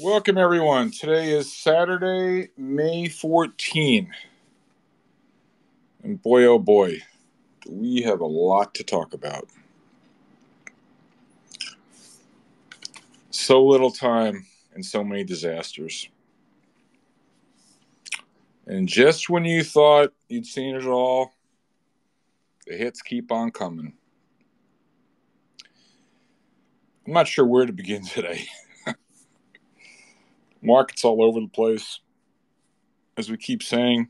Welcome, everyone. Today is Saturday, May 14. And boy, oh boy, we have a lot to talk about. So little time and so many disasters. And just when you thought you'd seen it all, the hits keep on coming. I'm not sure where to begin today. Markets all over the place. As we keep saying,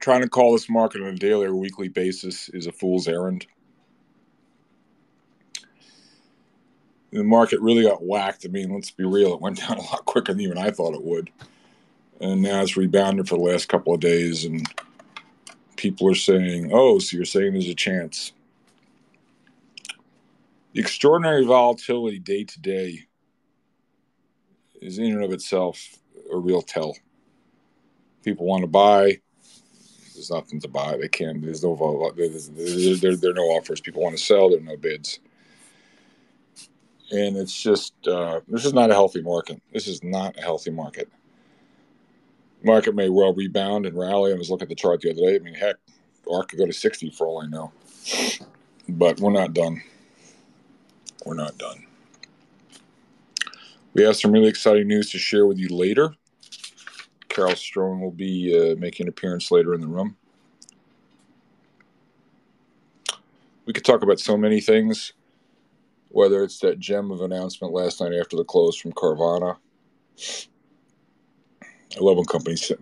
trying to call this market on a daily or weekly basis is a fool's errand. The market really got whacked. I mean, let's be real, it went down a lot quicker than even I thought it would. And now it's rebounded for the last couple of days, and people are saying, oh, so you're saying there's a chance. The extraordinary volatility day to day is in and of itself a real tell. People want to buy. There's nothing to buy. They can't. There's no. There's, there, there, there are no offers. People want to sell. There are no bids. And it's just uh, this is not a healthy market. This is not a healthy market. Market may well rebound and rally. I was looking at the chart the other day. I mean, heck, ARK could go to 60 for all I know. But we're not done. We're not done. We have some really exciting news to share with you later. Carol Strone will be uh, making an appearance later in the room. We could talk about so many things, whether it's that gem of announcement last night after the close from Carvana. I love when companies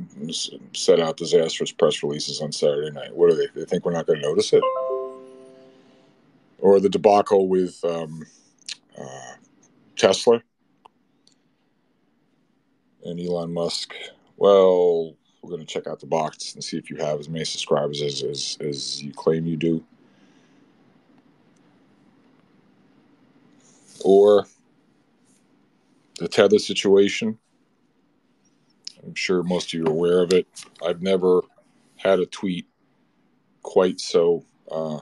set out disastrous press releases on Saturday night. What do they? They think we're not going to notice it? Or the debacle with um, uh, Tesla and Elon Musk, well, we're going to check out the box and see if you have as many subscribers as, as, as you claim you do. Or the Tether situation. I'm sure most of you are aware of it. I've never had a tweet quite so uh,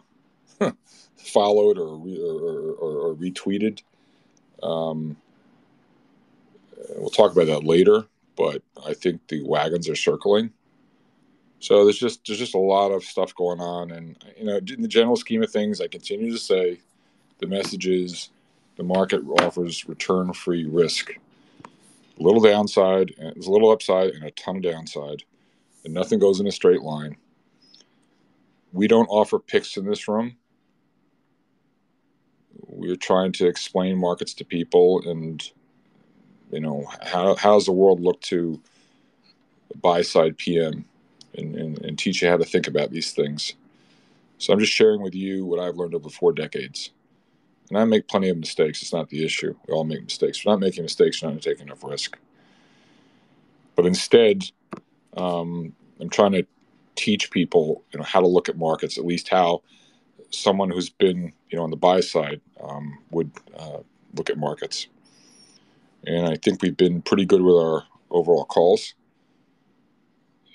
followed or, or, or, or retweeted. Um, we'll talk about that later, but I think the wagons are circling. So there's just there's just a lot of stuff going on, and you know, in the general scheme of things, I continue to say the message is the market offers return-free risk. A little downside, and there's a little upside, and a ton of downside, and nothing goes in a straight line. We don't offer picks in this room. We're trying to explain markets to people and you know, how, does the world look to buy side PM and, and, and teach you how to think about these things? So I'm just sharing with you what I've learned over four decades. And I make plenty of mistakes. It's not the issue. We all make mistakes. We're not making mistakes. We're not taking enough risk. But instead, um, I'm trying to teach people, you know, how to look at markets. At least how someone who's been, you know, on the buy side um, would uh, look at markets and I think we've been pretty good with our overall calls.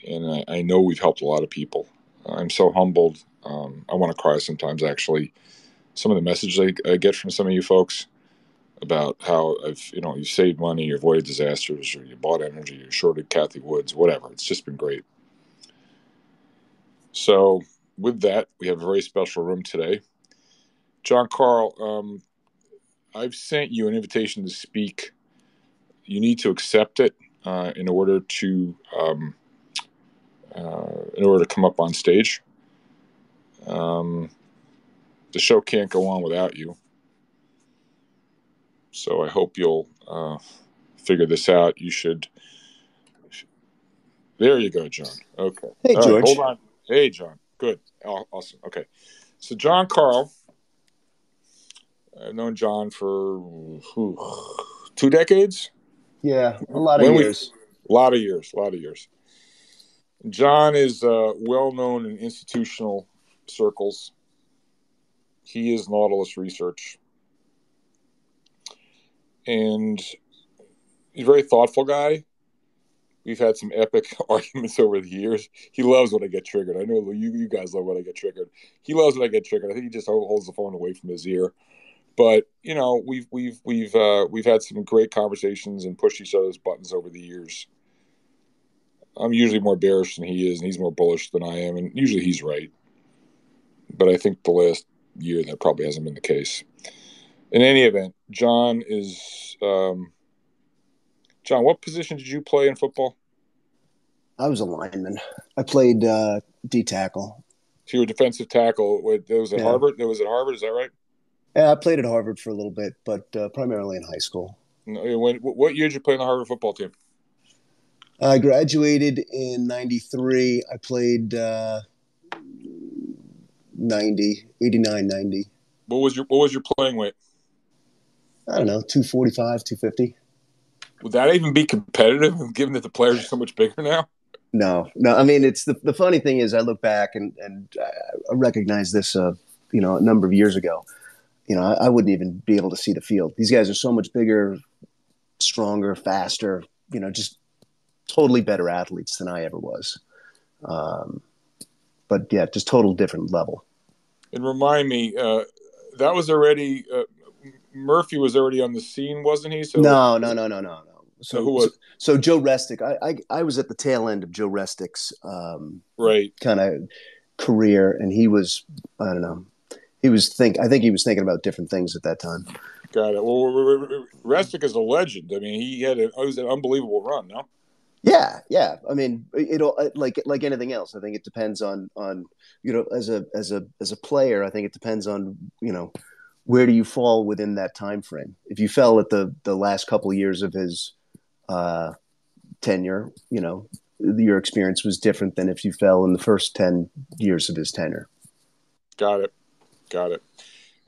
And I, I know we've helped a lot of people. I'm so humbled. Um, I want to cry sometimes, actually. Some of the messages I, I, get from some of you folks about how I've, you know, you saved money, you avoided disasters, or you bought energy, you shorted Cathie Wood's, whatever. It's just been great. So, with that, we have a very special room today. John Karle, um, I've sent you an invitation to speak you need to accept it uh, in order to um, uh, in order to come up on stage. Um, the show can't go on without you. So I hope you'll uh, figure this out. You should. There you go, John. Okay. Hey, George. Right, hold on. Hey, John. Good. Awesome. Okay. So, John Karle. I've known John for whew, two decades. Yeah, a lot of when years. A lot of years. A lot of years. John is uh, well known in institutional circles. He is Nautilus Research. And he's a very thoughtful guy. We've had some epic arguments over the years. He loves when I get triggered. I know you, you guys love when I get triggered. He loves when I get triggered. I think he just holds the phone away from his ear. But you know we've we've we've uh, we've had some great conversations and pushed each other's buttons over the years. I'm usually more bearish than he is, and he's more bullish than I am, and usually he's right. But I think the last year that probably hasn't been the case. In any event, John is um, John. What position did you play in football? I was a lineman. I played uh, D tackle. So you were defensive tackle. It was at yeah. Harvard. It was at Harvard. Is that right? Yeah, I played at Harvard for a little bit, but uh, primarily in high school. When, what year did you play in the Harvard football team? I graduated in 93. I played uh, 90, 89, 90. What was your What was your playing weight? I don't know, 245, 250. Would that even be competitive given that the players are so much bigger now? No, no. I mean, it's the, the funny thing is I look back and, and I recognize this, uh, you know, a number of years ago you know, I, I, wouldn't even be able to see the field. These guys are so much bigger, stronger, faster, you know, just totally better athletes than I ever was. Um, but yeah, just total different level. And remind me, uh, that was already uh, Murphy was already on the scene, wasn't he? So no, no, no, no, no, no. So, who was? So, so Joe Restic. I, I, I was at the tail end of Joe Restic's um, right kind of career, and he was I don't know he was think I think he was thinking about different things at that time. Got it. Well, Restic is a legend. I mean, he had a, it was an unbelievable run. No. Yeah, yeah. I mean, it'll uh, like like anything else. I think it depends on on you know as a as a as a player. I think it depends on you know where do you fall within that time frame. If you fell at the the last couple of years of his uh, tenure, you know, your experience was different than if you fell in the first ten years of his tenure. Got it. Got it.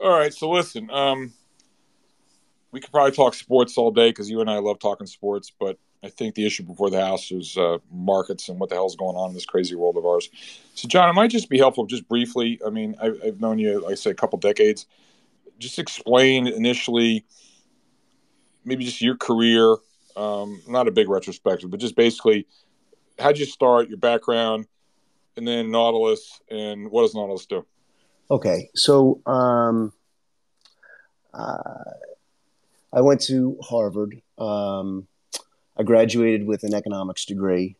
All right. So listen, um, we could probably talk sports all day because you and I love talking sports, but I think the issue before the house is uh, markets and what the hell's going on in this crazy world of ours. So, John, it might just be helpful, just briefly. I mean, I've, I've known you, like I say, a couple decades. Just explain initially, maybe just your career. Um, not a big retrospective, but just basically, how'd you start, your background, and then Nautilus, and what does Nautilus do? Okay, so um, uh, I went to Harvard. Um, I graduated with an economics degree.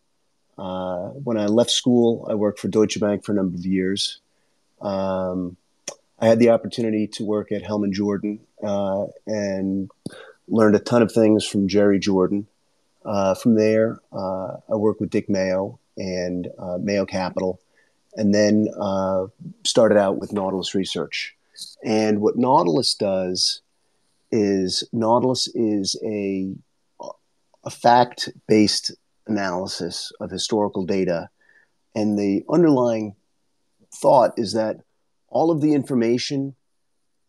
Uh, when I left school, I worked for Deutsche Bank for a number of years. Um, I had the opportunity to work at Hellman Jordan uh, and learned a ton of things from Jerry Jordan. Uh, from there, uh, I worked with Dick Mayo and uh, Mayo Capital and then uh, started out with Nautilus Research. And what Nautilus does is Nautilus is a, a fact based analysis of historical data. And the underlying thought is that all of the information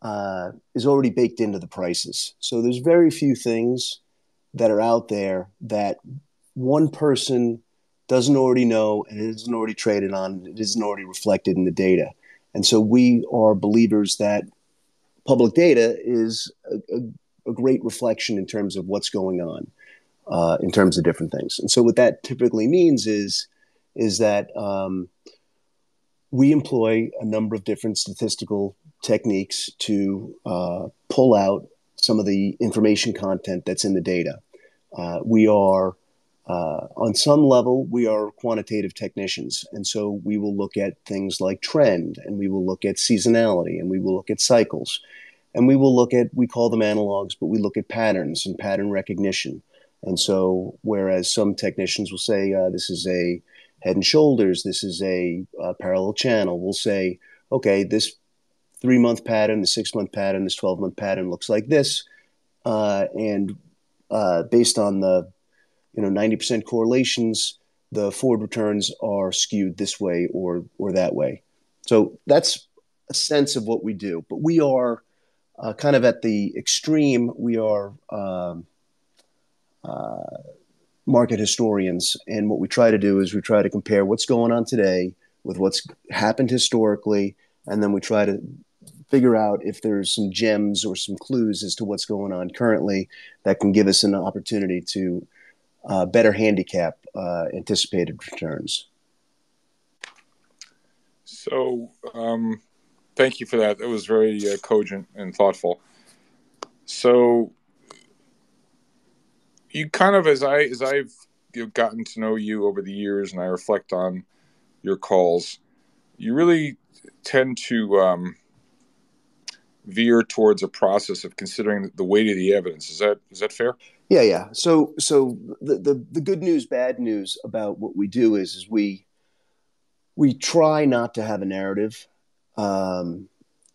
uh, is already baked into the prices. So there's very few things that are out there that one person doesn't already know and it isn't already traded on, it isn't already reflected in the data. And so we are believers that public data is a, a, a great reflection in terms of what's going on uh, in terms of different things. And so what that typically means is is that um, we employ a number of different statistical techniques to uh, pull out some of the information content that's in the data. Uh, we are uh, on some level, we are quantitative technicians. And so we will look at things like trend, and we will look at seasonality, and we will look at cycles. And we will look at, we call them analogs, but we look at patterns and pattern recognition. And so, whereas some technicians will say, uh, this is a head and shoulders, this is a, a parallel channel, we'll say, okay, this three month pattern, the six month pattern, this 12 month pattern looks like this. Uh, and uh, based on the you know 90% correlations the forward returns are skewed this way or or that way. So that's a sense of what we do but we are uh, kind of at the extreme. We are um, uh, market historians and what we try to do is we try to compare what's going on today with what's happened historically and then we try to figure out if there's some gems or some clues as to what's going on currently that can give us an opportunity to uh, better handicap uh, anticipated returns. So, um, thank you for that. That was very uh, cogent and thoughtful. So you kind of as I as I've you know, gotten to know you over the years, and I reflect on your calls, you really tend to um, veer towards a process of considering the weight of the evidence. Is that is that fair? Yeah, yeah. So so the the, the good news, bad news about what we do is is we we try not to have a narrative. Um,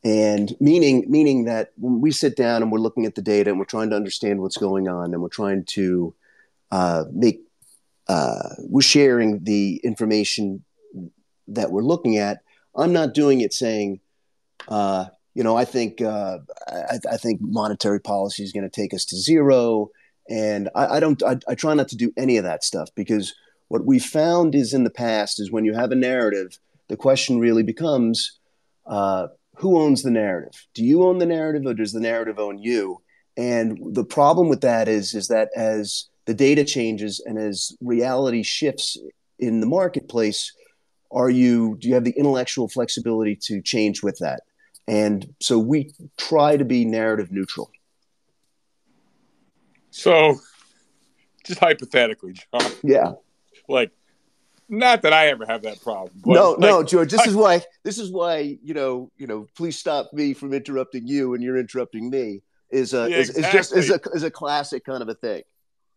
and meaning meaning that when we sit down and we're looking at the data and we're trying to understand what's going on and we're trying to uh, make uh, we're sharing the information that we're looking at i'm not doing it saying uh, you know i think uh, I, I, think monetary policy is going to take us to zero and i, I don't I, I try not to do any of that stuff because what we found is in the past is when you have a narrative the question really becomes uh, who owns the narrative? Do you own the narrative or does the narrative own you? And the problem with that is, is that as the data changes and as reality shifts in the marketplace, are you do you have the intellectual flexibility to change with that? And so we try to be narrative neutral. So just hypothetically, John. Yeah. Like not that I ever have that problem. no, like, no, George. This I, is why. This is why you know. You know. Please stop me from interrupting you, and you're interrupting me. Is a yeah, is, exactly. is just is a is a classic kind of a thing.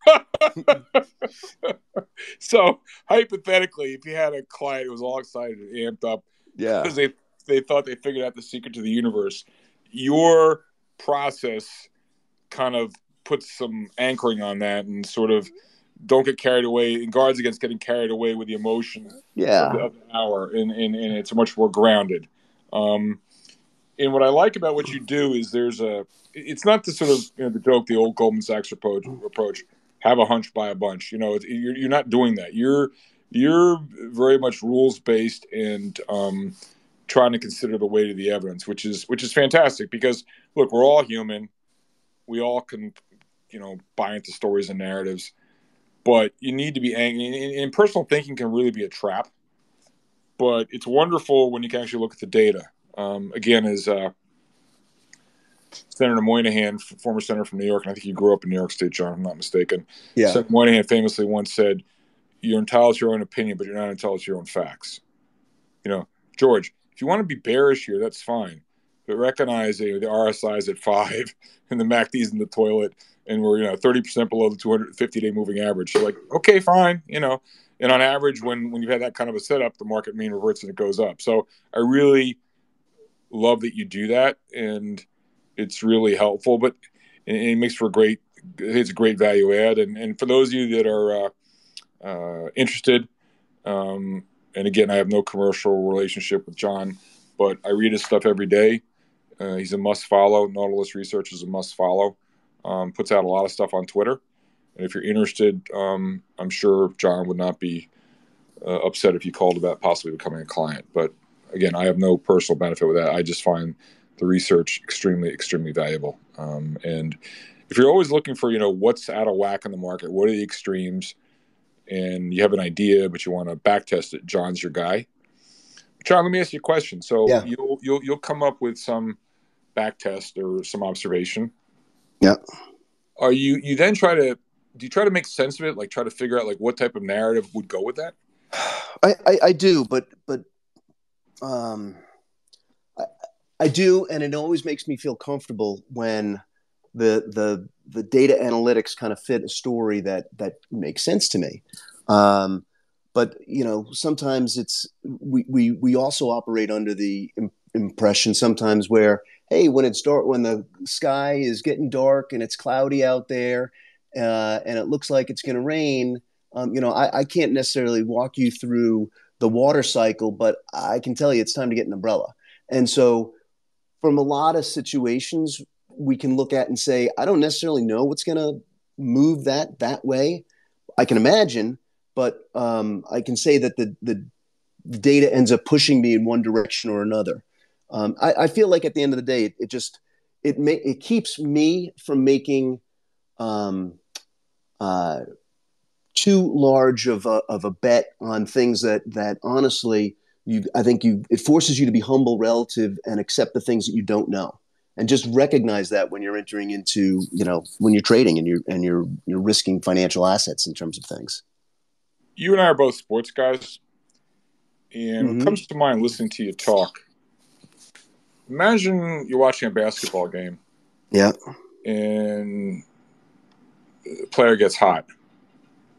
so hypothetically, if you had a client who was all excited and amped up, yeah, because they they thought they figured out the secret to the universe, your process kind of puts some anchoring on that and sort of don't get carried away and guards against getting carried away with the emotion yeah. of, the, hour and, and, and it's much more grounded. Um, and what i like about what you do is there's a it's not the sort of you know the joke the old goldman sachs approach, approach have a hunch buy a bunch. You know you're, you're not doing that. You're you're very much rules based and um, trying to consider the weight of the evidence which is which is fantastic because look we're all human. We all can you know buy into stories and narratives but you need to be angry. And, personal thinking can really be a trap. But it's wonderful when you can actually look at the data. Um, again, as uh, Senator Moynihan, former senator from New York, and I think you grew up in New York State, John, if I'm not mistaken. Yeah. Senator Moynihan famously once said, "You're entitled to your own opinion, but you're not entitled to your own facts." You know, George, if you want to be bearish here, that's fine, but recognize you know, the RSI is at five and the MACD's in the toilet, and we're you know 30% below the 250 day moving average. Like, okay, fine, you know. And on average, when when you've had that kind of a setup, the market mean reverts and it goes up. So I really love that you do that, and it's really helpful. But it makes for a great, it's a great value add. And and for those of you that are uh, uh, interested, um, and again, I have no commercial relationship with John, but I read his stuff every day. Uh, he's a must follow. Nautilus Research is a must follow um, puts out a lot of stuff on Twitter. And if you're interested, um, I'm sure John would not be uh, upset if you called about possibly becoming a client. But again, I have no personal benefit with that. I just find the research extremely, extremely valuable. Um, and if you're always looking for, you know, what's out of whack in the market, what are the extremes, and you have an idea, but you want to back test it, John's your guy. John, let me ask you a question. So yeah. you'll you'll you'll come up with some back test or some observation yeah. Are you you then try to do you try to make sense of it? Like try to figure out like what type of narrative would go with that? I, I, I do, but but um, I, I do, and it always makes me feel comfortable when the the the data analytics kind of fit a story that that makes sense to me. Um, but you know, sometimes it's we we we also operate under the impression sometimes where hey, when it's dark, when the sky is getting dark and it's cloudy out there, uh, and it looks like it's going to rain, um, you know, I, I, can't necessarily walk you through the water cycle, but I can tell you it's time to get an umbrella. And so, from a lot of situations, we can look at and say, I don't necessarily know what's going to move that that way. I can imagine, but um, I can say that the the data ends up pushing me in one direction or another. Um, I, I, feel like at the end of the day, it, it just it may, it keeps me from making um, uh, too large of a, of a bet on things that that honestly you I think you it forces you to be humble relative and accept the things that you don't know. and just recognize that when you're entering into you know when you're trading and you're and you're you're risking financial assets in terms of things you and i are both sports guys and mm-hmm. comes to mind listening to you talk imagine you're watching a basketball game yeah and the player gets hot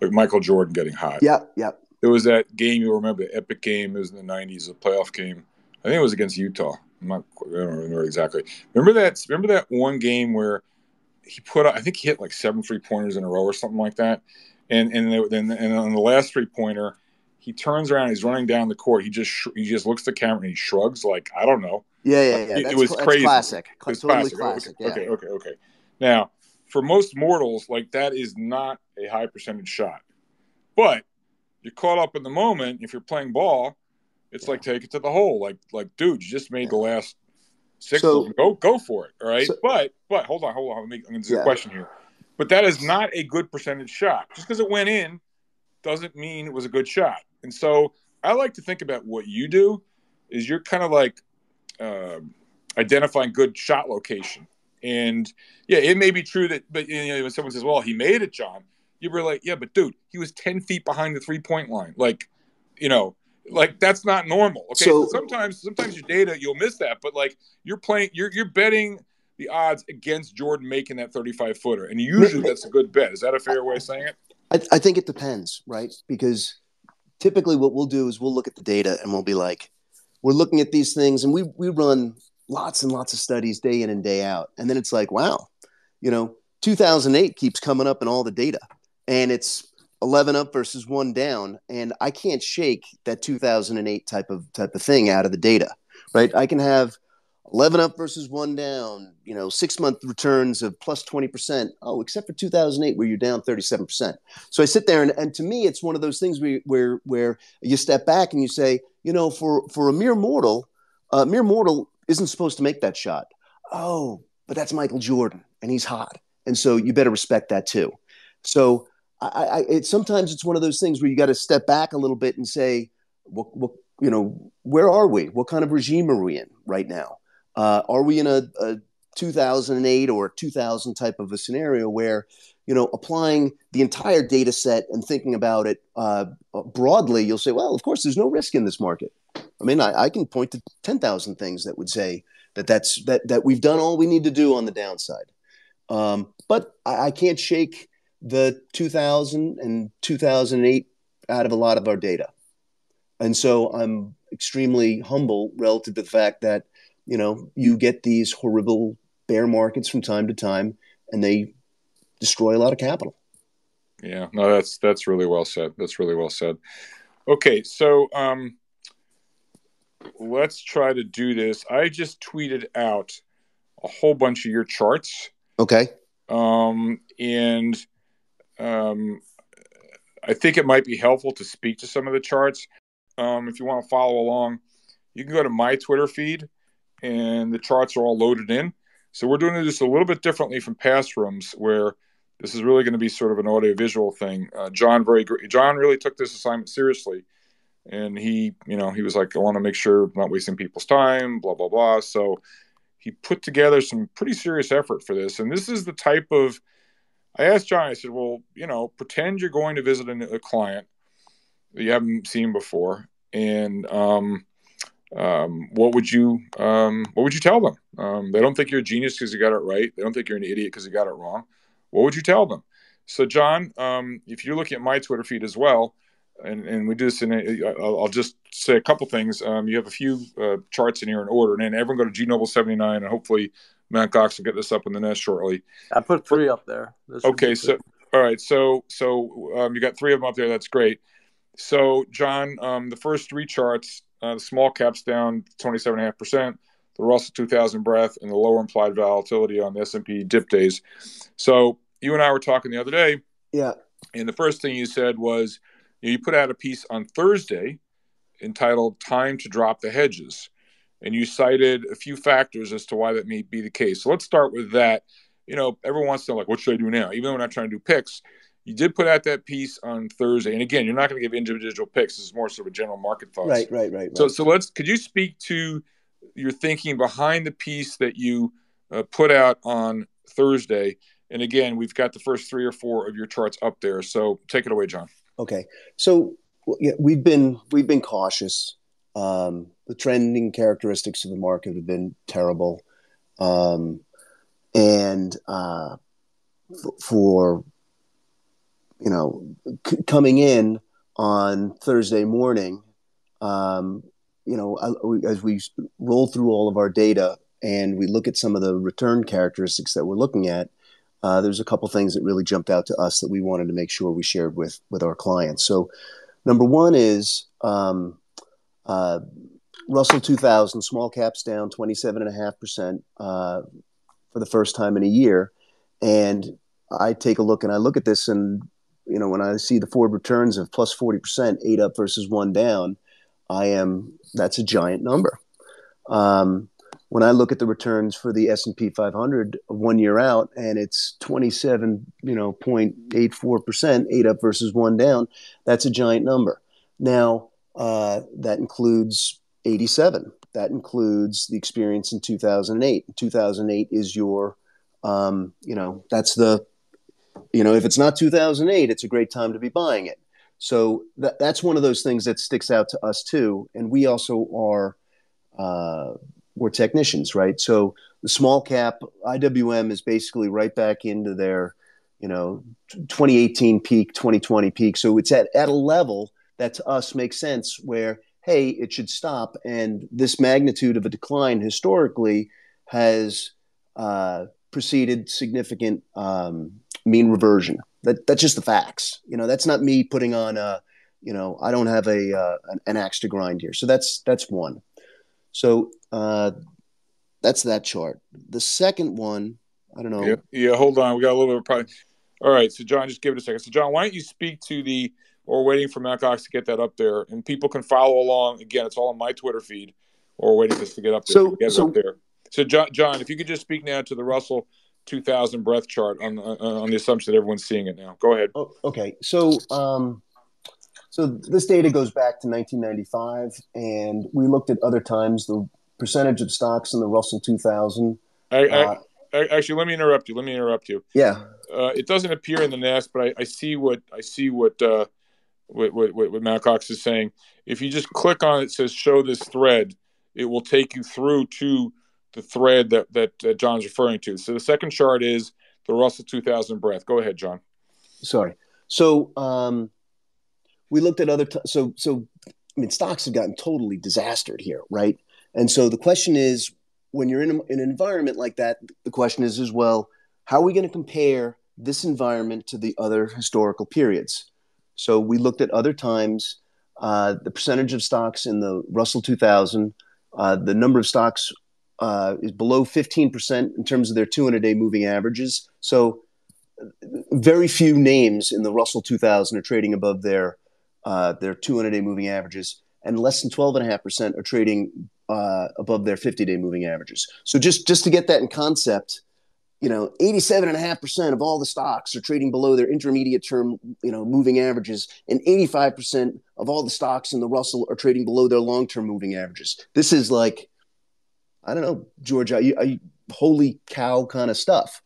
like michael jordan getting hot yeah yeah It was that game you remember the epic game it was in the 90s a playoff game i think it was against utah I'm not, I don't remember exactly. Remember that? Remember that one game where he put, I think he hit like seven three pointers in a row or something like that. And and then and on the last three pointer, he turns around, he's running down the court. He just he just looks at the camera and he shrugs like I don't know. Yeah, yeah, uh, yeah. It, it was crazy. Classic. It was totally classic. Oh, classic. Okay, yeah. okay, okay, okay. Now, for most mortals, like that is not a high percentage shot, but you're caught up in the moment. If you're playing ball, it's yeah. like take it to the hole. Like like dude, you just made yeah. the last six. So, go go for it. All right. So, but but hold on, hold on. Let me, I'm going to yeah. a question here. But that is not a good percentage shot. Just because it went in doesn't mean it was a good shot. And so I like to think about what you do is you're kind of like uh, identifying good shot location. And yeah, it may be true that, but you know, when someone says, "Well, he made it, John," you were like, "Yeah, but dude, he was ten feet behind the three point line." Like, you know, like that's not normal. Okay, so, so sometimes sometimes your data you'll miss that, but like you're playing, you're you're betting the odds against Jordan making that 35 footer, and usually that's a good bet. Is that a fair way of saying it? I, I think it depends, right? Because typically what we'll do is we'll look at the data and we'll be like, we're looking at these things, and we we run lots and lots of studies day in and day out, and then it's like, wow, you know, 2008 keeps coming up in all the data, and it's 11 up versus one down. And i can't shake that 2008 type of type of thing out of the data right? I can have 11 up versus one down you know six month returns of plus 20% oh except for 2008 where you're down 37% so i sit there and, and to me it's one of those things where, where where you step back and you say you know for for a mere mortal a mere mortal isn't supposed to make that shot. Oh but that's michael jordan and he's hot. And so you better respect that too. So I, I it, sometimes it's one of those things where you got to step back a little bit and say, what, what, you know, where are we? What kind of regime are we in right now? Uh, are we in a, a 2008 or 2000 type of a scenario where, you know, applying the entire data set and thinking about it uh, broadly, you'll say, well, of course, there's no risk in this market. I mean, I, I can point to 10,000 things that would say that that's that that we've done all we need to do on the downside. Um, but I, I can't shake the 2000 and 2008 out of a lot of our data. And so I'm extremely humble relative to the fact that, you know, you get these horrible bear markets from time to time and they destroy a lot of capital. Yeah, no, that's that's really well said. That's really well said. Okay, so um, let's try to do this. I just tweeted out a whole bunch of your charts. Okay. Um, and um, I think it might be helpful to speak to some of the charts. Um, if you want to follow along, you can go to my Twitter feed, and the charts are all loaded in. So we're doing this a little bit differently from past rooms, where this is really going to be sort of an audio-visual thing. Uh, John very great John really took this assignment seriously, and he, you know, he was like, I want to make sure I'm not wasting people's time, blah blah blah. So he put together some pretty serious effort for this, and this is the type of I asked John, I said, well, you know, pretend you're going to visit a, a client that you haven't seen before. And um, um, what would you um, what would you tell them? Um, they don't think you're a genius because you got it right. They don't think you're an idiot because you got it wrong. What would you tell them? So, John, um, if you're looking at my Twitter feed as well, and, and we do this in, a, I'll, I'll just say a couple things. Um, you have a few uh, charts in here in order, and then everyone go to G Noble 79, and hopefully Matt Cox will get this up in the nest shortly. I put three up there. Okay, so all right, so so um, you got three of them up there. That's great. So John, um, the first three charts, uh, the small caps down twenty seven and a half percent, the Russell two thousand breadth and the lower implied volatility on the S and P dip days. So you and I were talking the other day. Yeah. And the first thing you said was you, know, you put out a piece on Thursday entitled "Time to Drop the Hedges." and you cited a few factors as to why that may be the case. So let's start with that. You know, everyone wants to know, like, what should I do now? Even though we're not trying to do picks, you did put out that piece on Thursday, and again, you're not going to give individual picks. This is more sort of a general market thoughts. Right, right, right, right. So, so let's. Could you speak to your thinking behind the piece that you uh, put out on Thursday. And again, we've got the first three or four of your charts up there. So take it away, John. Okay. So yeah, we've been we've been cautious. Um, the trending characteristics of the market have been terrible, um, and uh, f- for you know c- coming in on Thursday morning, um, you know, as we roll through all of our data and we look at some of the return characteristics that we're looking at, uh, there's a couple things that really jumped out to us that we wanted to make sure we shared with with our clients. So, number one is um, uh, Russell 2000 small caps down 27.5 percent uh, for the first time in a year, and I take a look and I look at this and you know when I see the forward returns of plus plus 40 percent, eight up versus one down, I am that's a giant number. Um, when I look at the returns for the S and P 500 one year out, and it's 27, you know, 0.84 percent, eight up versus one down, that's a giant number. Now uh, that includes 87. That includes the experience in 2008. 2008 is your, um, you know, that's the, you know, if it's not 2008, it's a great time to be buying it. So that, that's one of those things that sticks out to us too. And we also are. Uh, we're technicians, right? So the small cap IWM is basically right back into their, you know, 2018 peak, 2020 peak. So it's at, at a level that to us makes sense where, hey, it should stop. And this magnitude of a decline historically has uh, preceded significant um, mean reversion. That, that's just the facts. You know, that's not me putting on a, you know, I don't have a uh, an, an axe to grind here. So that's that's one. So uh, that's that chart. The second one, I don't know. Yeah, yeah, hold on. We got a little bit of a problem. All right, so John, just give it a second. So John, why don't you speak to the or waiting for Matt Cox to get that up there, and people can follow along. Again, it's all on my Twitter feed, or waiting for this to get up there. So, so, up there. So John, John, if you could just speak now to the Russell 2000 breadth chart on uh, on the assumption that everyone's seeing it now. Go ahead. Oh, okay, so um, so this data goes back to 1995, and we looked at other times the percentage of stocks in the Russell 2000. I, uh, I, actually, let me interrupt you. Let me interrupt you. Yeah. Uh, it doesn't appear in the NAST, but I, I see what I see what, uh, what what what, what Matt Cox is saying. If you just click on it, it says "Show this thread," it will take you through to the thread that that uh, John's referring to. So the second chart is the Russell 2000 breadth. Go ahead, John. Sorry. So um, we looked at other t- so so I mean stocks have gotten totally disastered here, right? And so the question is, when you're in, a, in an environment like that, the question is as well, how are we going to compare this environment to the other historical periods? So we looked at other times, uh, the percentage of stocks in the Russell 2000, uh, the number of stocks uh, is below 15% in terms of their 200 day moving averages. So very few names in the Russell 2000 are trading above their uh, their 200 day moving averages, and less than 12.5% are trading uh, above their 50 day moving averages. So just, just to get that in concept, you know, 87.5% of all the stocks are trading below their intermediate term, you know, moving averages, and 85% of all the stocks in the Russell are trading below their long term moving averages. This is like, I don't know, you, holy cow kind of stuff,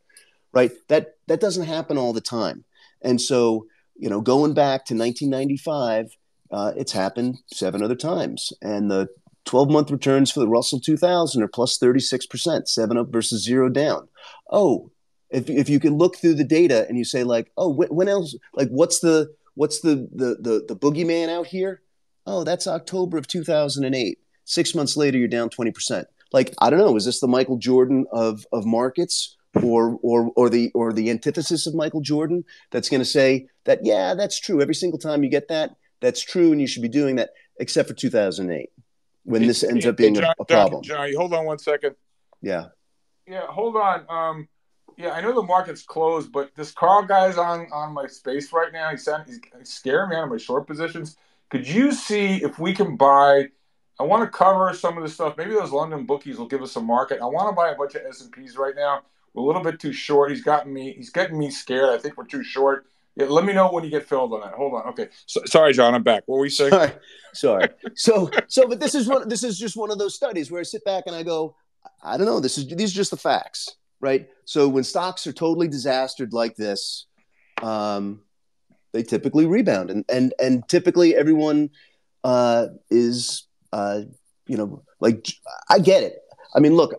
right? That that doesn't happen all the time, and so you know, going back to 1995, uh, it's happened seven other times. And the 12 month returns for the Russell 2000 are plus 36%, seven up versus zero down. Oh, if, if you can look through the data and you say like, oh, when, else, like what's the, what's the, the, the, the boogeyman out here? Oh, that's October of 2008. Six months later, you're down 20%. Like, I don't know, is this the Michael Jordan of, of markets? or or or the or the antithesis of Michael Jordan that's going to say that yeah that's true every single time you get that that's true and you should be doing that except for 2008 when this ends up being John, a, a, problem. John, hold on one second. Yeah. Yeah, hold on. Um, yeah, I know the market's closed, but this Karle guy's on on my space right now. He's, he's scaring me out of my short positions. Could you see if we can buy? I want to cover some of the stuff. Maybe those London bookies will give us a market. I want to buy a bunch of S and P's right now. We're a little bit too short. He's gotten me. He's getting me scared. I think we're too short. Yeah, let me know when you get filled on that. Hold on. Okay. So, sorry, John. I'm back. What were we saying? Sorry. sorry. So, so, but this is one. This is just one of those studies where I sit back and I go, I don't know. This is these are just the facts, right? So when stocks are totally disastered like this, um, they typically rebound, and and and typically everyone uh, is uh, you know like I get it. I mean, look,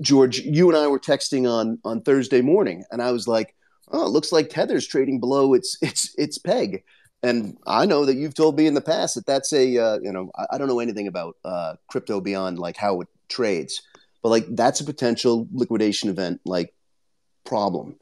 George, you and I were texting on on Thursday morning, and I was like, "Oh, it looks like Tether's trading below its its its peg." And I know that you've told me in the past that that's a uh, you know I, I, don't know anything about uh, crypto beyond like how it trades, but like that's a potential liquidation event like problem.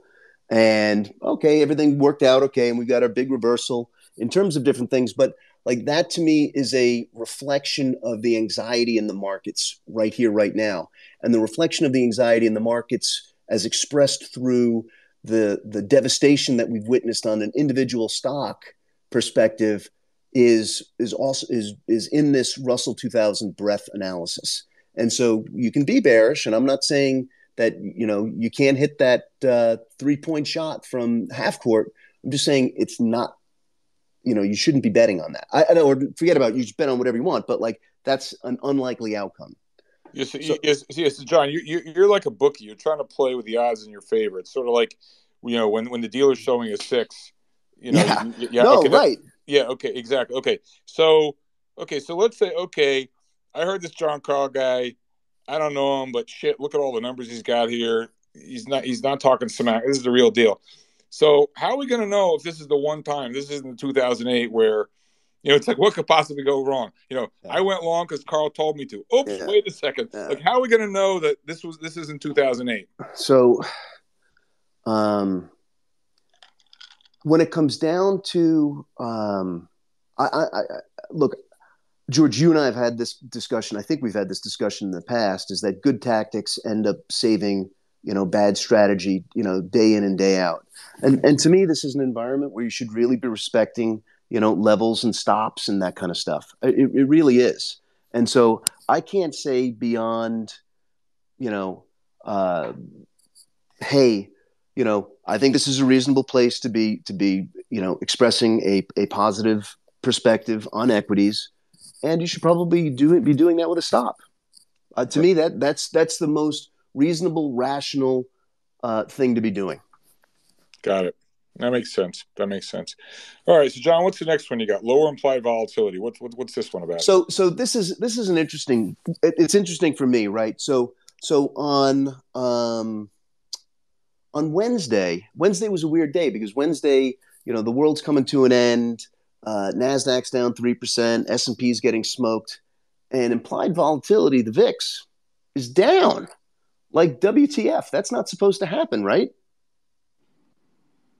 And okay, everything worked out okay, and we got our big reversal in terms of different things, but like that to me is a reflection of the anxiety in the markets right here, right now. And the reflection of the anxiety in the markets as expressed through the, the devastation that we've witnessed on an individual stock perspective is is also is is in this Russell 2000 breadth analysis. And so you can be bearish, and I'm not saying that you know you can't hit that uh, three point shot from half court. I'm just saying it's not you know you shouldn't be betting on that. I, I know, or forget about it, you just bet on whatever you want, but like that's an unlikely outcome. Yes, so, yes, yes, John. You, you you're like a bookie. You're trying to play with the odds in your favor. It's sort of like you know when when the dealer's showing a six. You know, yeah, you, yeah no, okay, right. yeah, okay, exactly. Okay, so okay, so let's say okay, I heard this John Karle guy. I don't know him, but shit, look at all the numbers he's got here. He's not he's not talking smack. This is the real deal. So how are we going to know if this is the one time? This isn't 2008 where, you know, it's like what could possibly go wrong? You know, yeah. I went long because Karle told me to. Oops, yeah. wait a second. Yeah. Like, how are we going to know that this was this isn't 2008? So, um, when it comes down to, um, I, I, I look, George, you and I have had this discussion. I think we've had this discussion in the past. Is that good tactics end up saving you know bad strategy you know day in and day out. And and to me this is an environment where you should really be respecting you know levels and stops and that kind of stuff. It, it really is. And so i can't say beyond you know uh, hey you know i think this is a reasonable place to be to be you know expressing a, a positive perspective on equities. And you should probably do it, be doing that with a stop. Uh, to me that that's that's the most reasonable, rational uh, thing to be doing. Got it. That makes sense. That makes sense. All right. So, John, what's the next one you got? Lower implied volatility. What, what what's this one about? So, so this is this is an interesting. It's interesting for me, right? So, so on um, on Wednesday, Wednesday was a weird day because Wednesday, you know, the world's coming to an end. Uh, Nasdaq's down three percent. S and P's getting smoked, and implied volatility, the VIX, is down. Like WTF? That's not supposed to happen, right?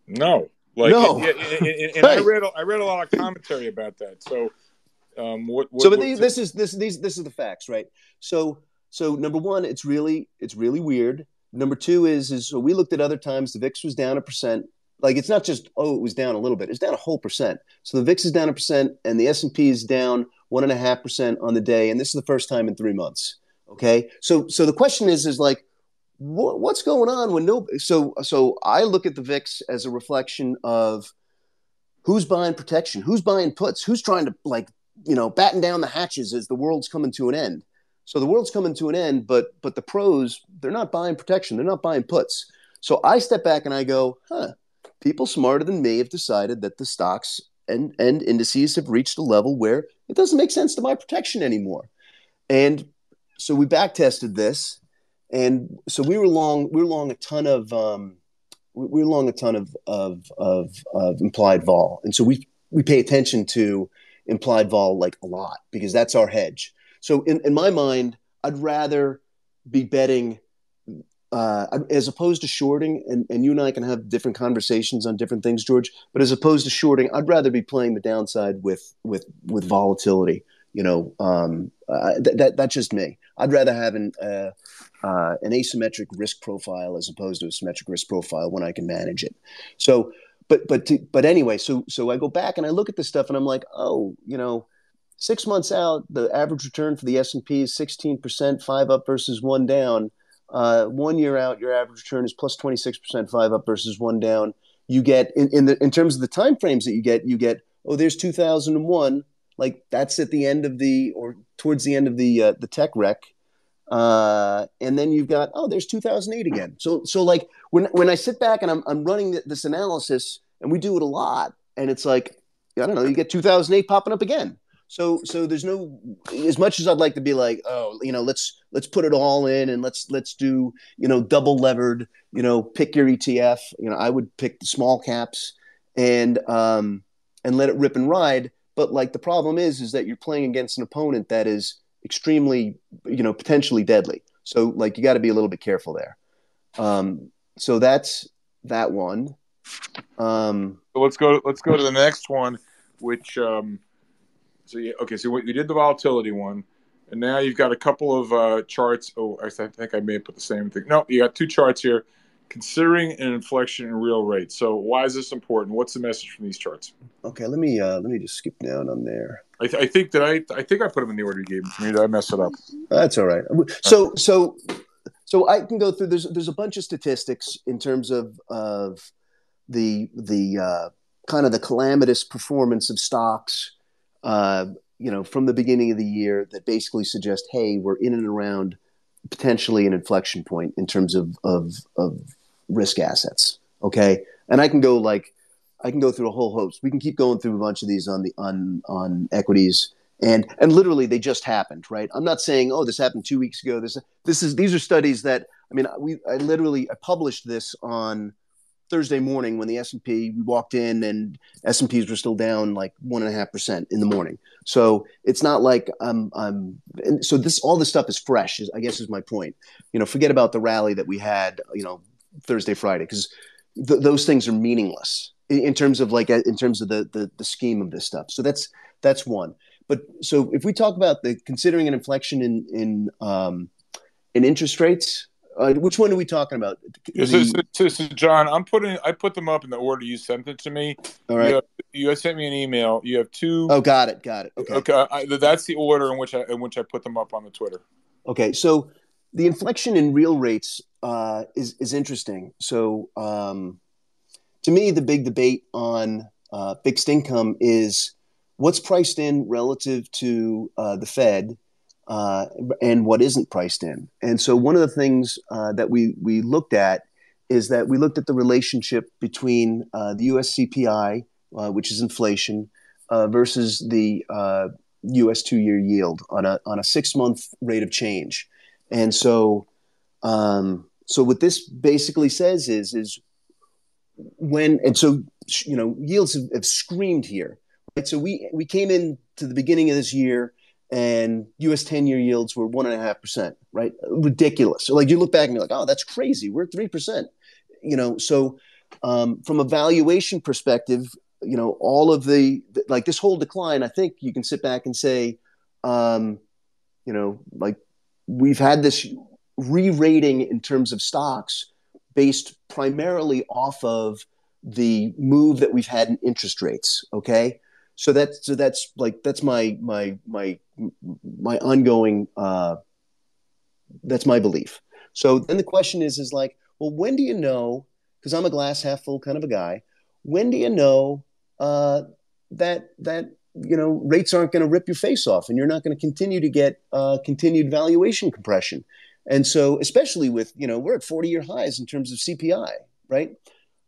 No. Like, no. And, and, and, and I read I read a lot of commentary about that. So, um, what, what so but what, this is this these this is the facts, right? So so number one, it's really it's really weird. Number two is is so we looked at other times. The VIX was down a percent. Like it's not just oh it was down a little bit. It's down a whole percent. So the VIX is down a percent, and the S and P is down one and a half percent on the day. And this is the first time in three months. Okay, so so the question is is like what, what's going on when no so so I look at the VIX as a reflection of who's buying protection, who's buying puts, who's trying to like you know batten down the hatches as the world's coming to an end. So the world's coming to an end, but but the pros they're not buying protection, they're not buying puts. So I step back and I go, huh, people smarter than me have decided that the stocks and and indices have reached a level where it doesn't make sense to buy protection anymore. And so we back tested this and so we were long we were long a ton of um, we were long a ton of, of of of implied vol, and so we we pay attention to implied vol like a lot because that's our hedge. So in, in my mind, I'd rather be betting uh, as opposed to shorting, and, and you and I can have different conversations on different things, George. But as opposed to shorting, I'd rather be playing the downside with with with volatility. You know, um, uh, th- that that's just me. I'd rather have an uh, uh, an asymmetric risk profile as opposed to a symmetric risk profile when I can manage it. So, but but to, but anyway, so so I go back and I look at this stuff and I'm like, oh, you know, six months out, the average return for the S and P is 16 percent, five up versus one down. Uh, one year out, your average return is plus 26 percent, five up versus one down. You get in, in the in terms of the time frames that you get, you get oh, there's 2001. Like that's at the end of the or towards the end of the uh, the tech wreck Uh, and then you've got oh, there's 2008 again. So so like when when I sit back and I'm I'm running this analysis, and we do it a lot, and it's like I don't know, you get 2008 popping up again. So so there's no as much as I'd like to be like, oh, you know, let's let's put it all in and let's let's do, you know, double levered, you know, pick your ETF. You know, I would pick the small caps and um and let it rip and ride. But like the problem is is that you're playing against an opponent that is extremely, you know, potentially deadly. So like you got to be a little bit careful there. Um so that's that one. Um so let's go let's go to the next one which um so okay, so you did the volatility one, and now you've got a couple of uh, charts. Oh, I think I may have put the same thing. No, you got two charts here, considering an inflection in real rates. So why is this important? What's the message from these charts? Okay, let me uh, let me just skip down on there. I, th- I think that I I think I put them in the order you gave them to me. Did I mess it up? That's all right. So so so I can go through. There's there's a bunch of statistics in terms of of the the uh, kind of the calamitous performance of stocks uh, you know, from the beginning of the year that basically suggest, hey, we're in and around potentially an inflection point in terms of of, of risk assets. Okay, and I can go like I can go through a whole host. We can keep going through a bunch of these on the on on equities and and literally they just happened right i'm not saying oh this happened two weeks ago this this is these are studies that i mean we i literally i published this on Thursday morning when the S and P we walked in and S and P's were still down like one and a half percent in the morning. So it's not like I'm I'm so this all this stuff is fresh. Is, I guess is my point. You know, forget about the rally that we had. You know, Thursday Friday because th- those things are meaningless in, in, terms of like in terms of the, the the scheme of this stuff. So that's that's one. But so if we talk about the considering an inflection in in um, in interest rates, uh, which one are we talking about? The... So, so, so, John, I'm putting I put them up in the order you sent it to me. All right. You, have, you sent me an email. You have two. Oh, got it, got it. Okay. Okay, I, that's the order in which I in which I put them up on the Twitter. Okay, so the inflection in real rates uh, is is interesting. So um, to me, the big debate on uh, fixed income is what's priced in relative to uh, the Fed uh, and what isn't priced in. And so one of the things uh, that we we looked at is that we looked at the relationship between uh, the U.S. CPI, which is inflation, versus the U.S. Two-year yield on a on a six-month rate of change. And so, um, so what this basically says is is when and so you know yields have, have screamed here. Right? So we we came in to the beginning of this year and U.S. ten-year yields were one and a half percent, right? Ridiculous. So like you look back and you're like, oh, that's crazy. We're three percent, you know. So um, from a valuation perspective, you know, all of the like this whole decline, I think you can sit back and say, um, you know, like we've had this re-rating in terms of stocks based primarily off of the move that we've had in interest rates. Okay, so that's so that's like that's my my my my ongoing uh, that's my belief. So then the question is is like, well, when do you know? Because I'm a glass half full kind of a guy. When do you know uh, that that you know rates aren't going to rip your face off, and you're not going to continue to get uh, continued valuation compression? And so, especially with you know, we're at 40 year highs in terms of CPI, right?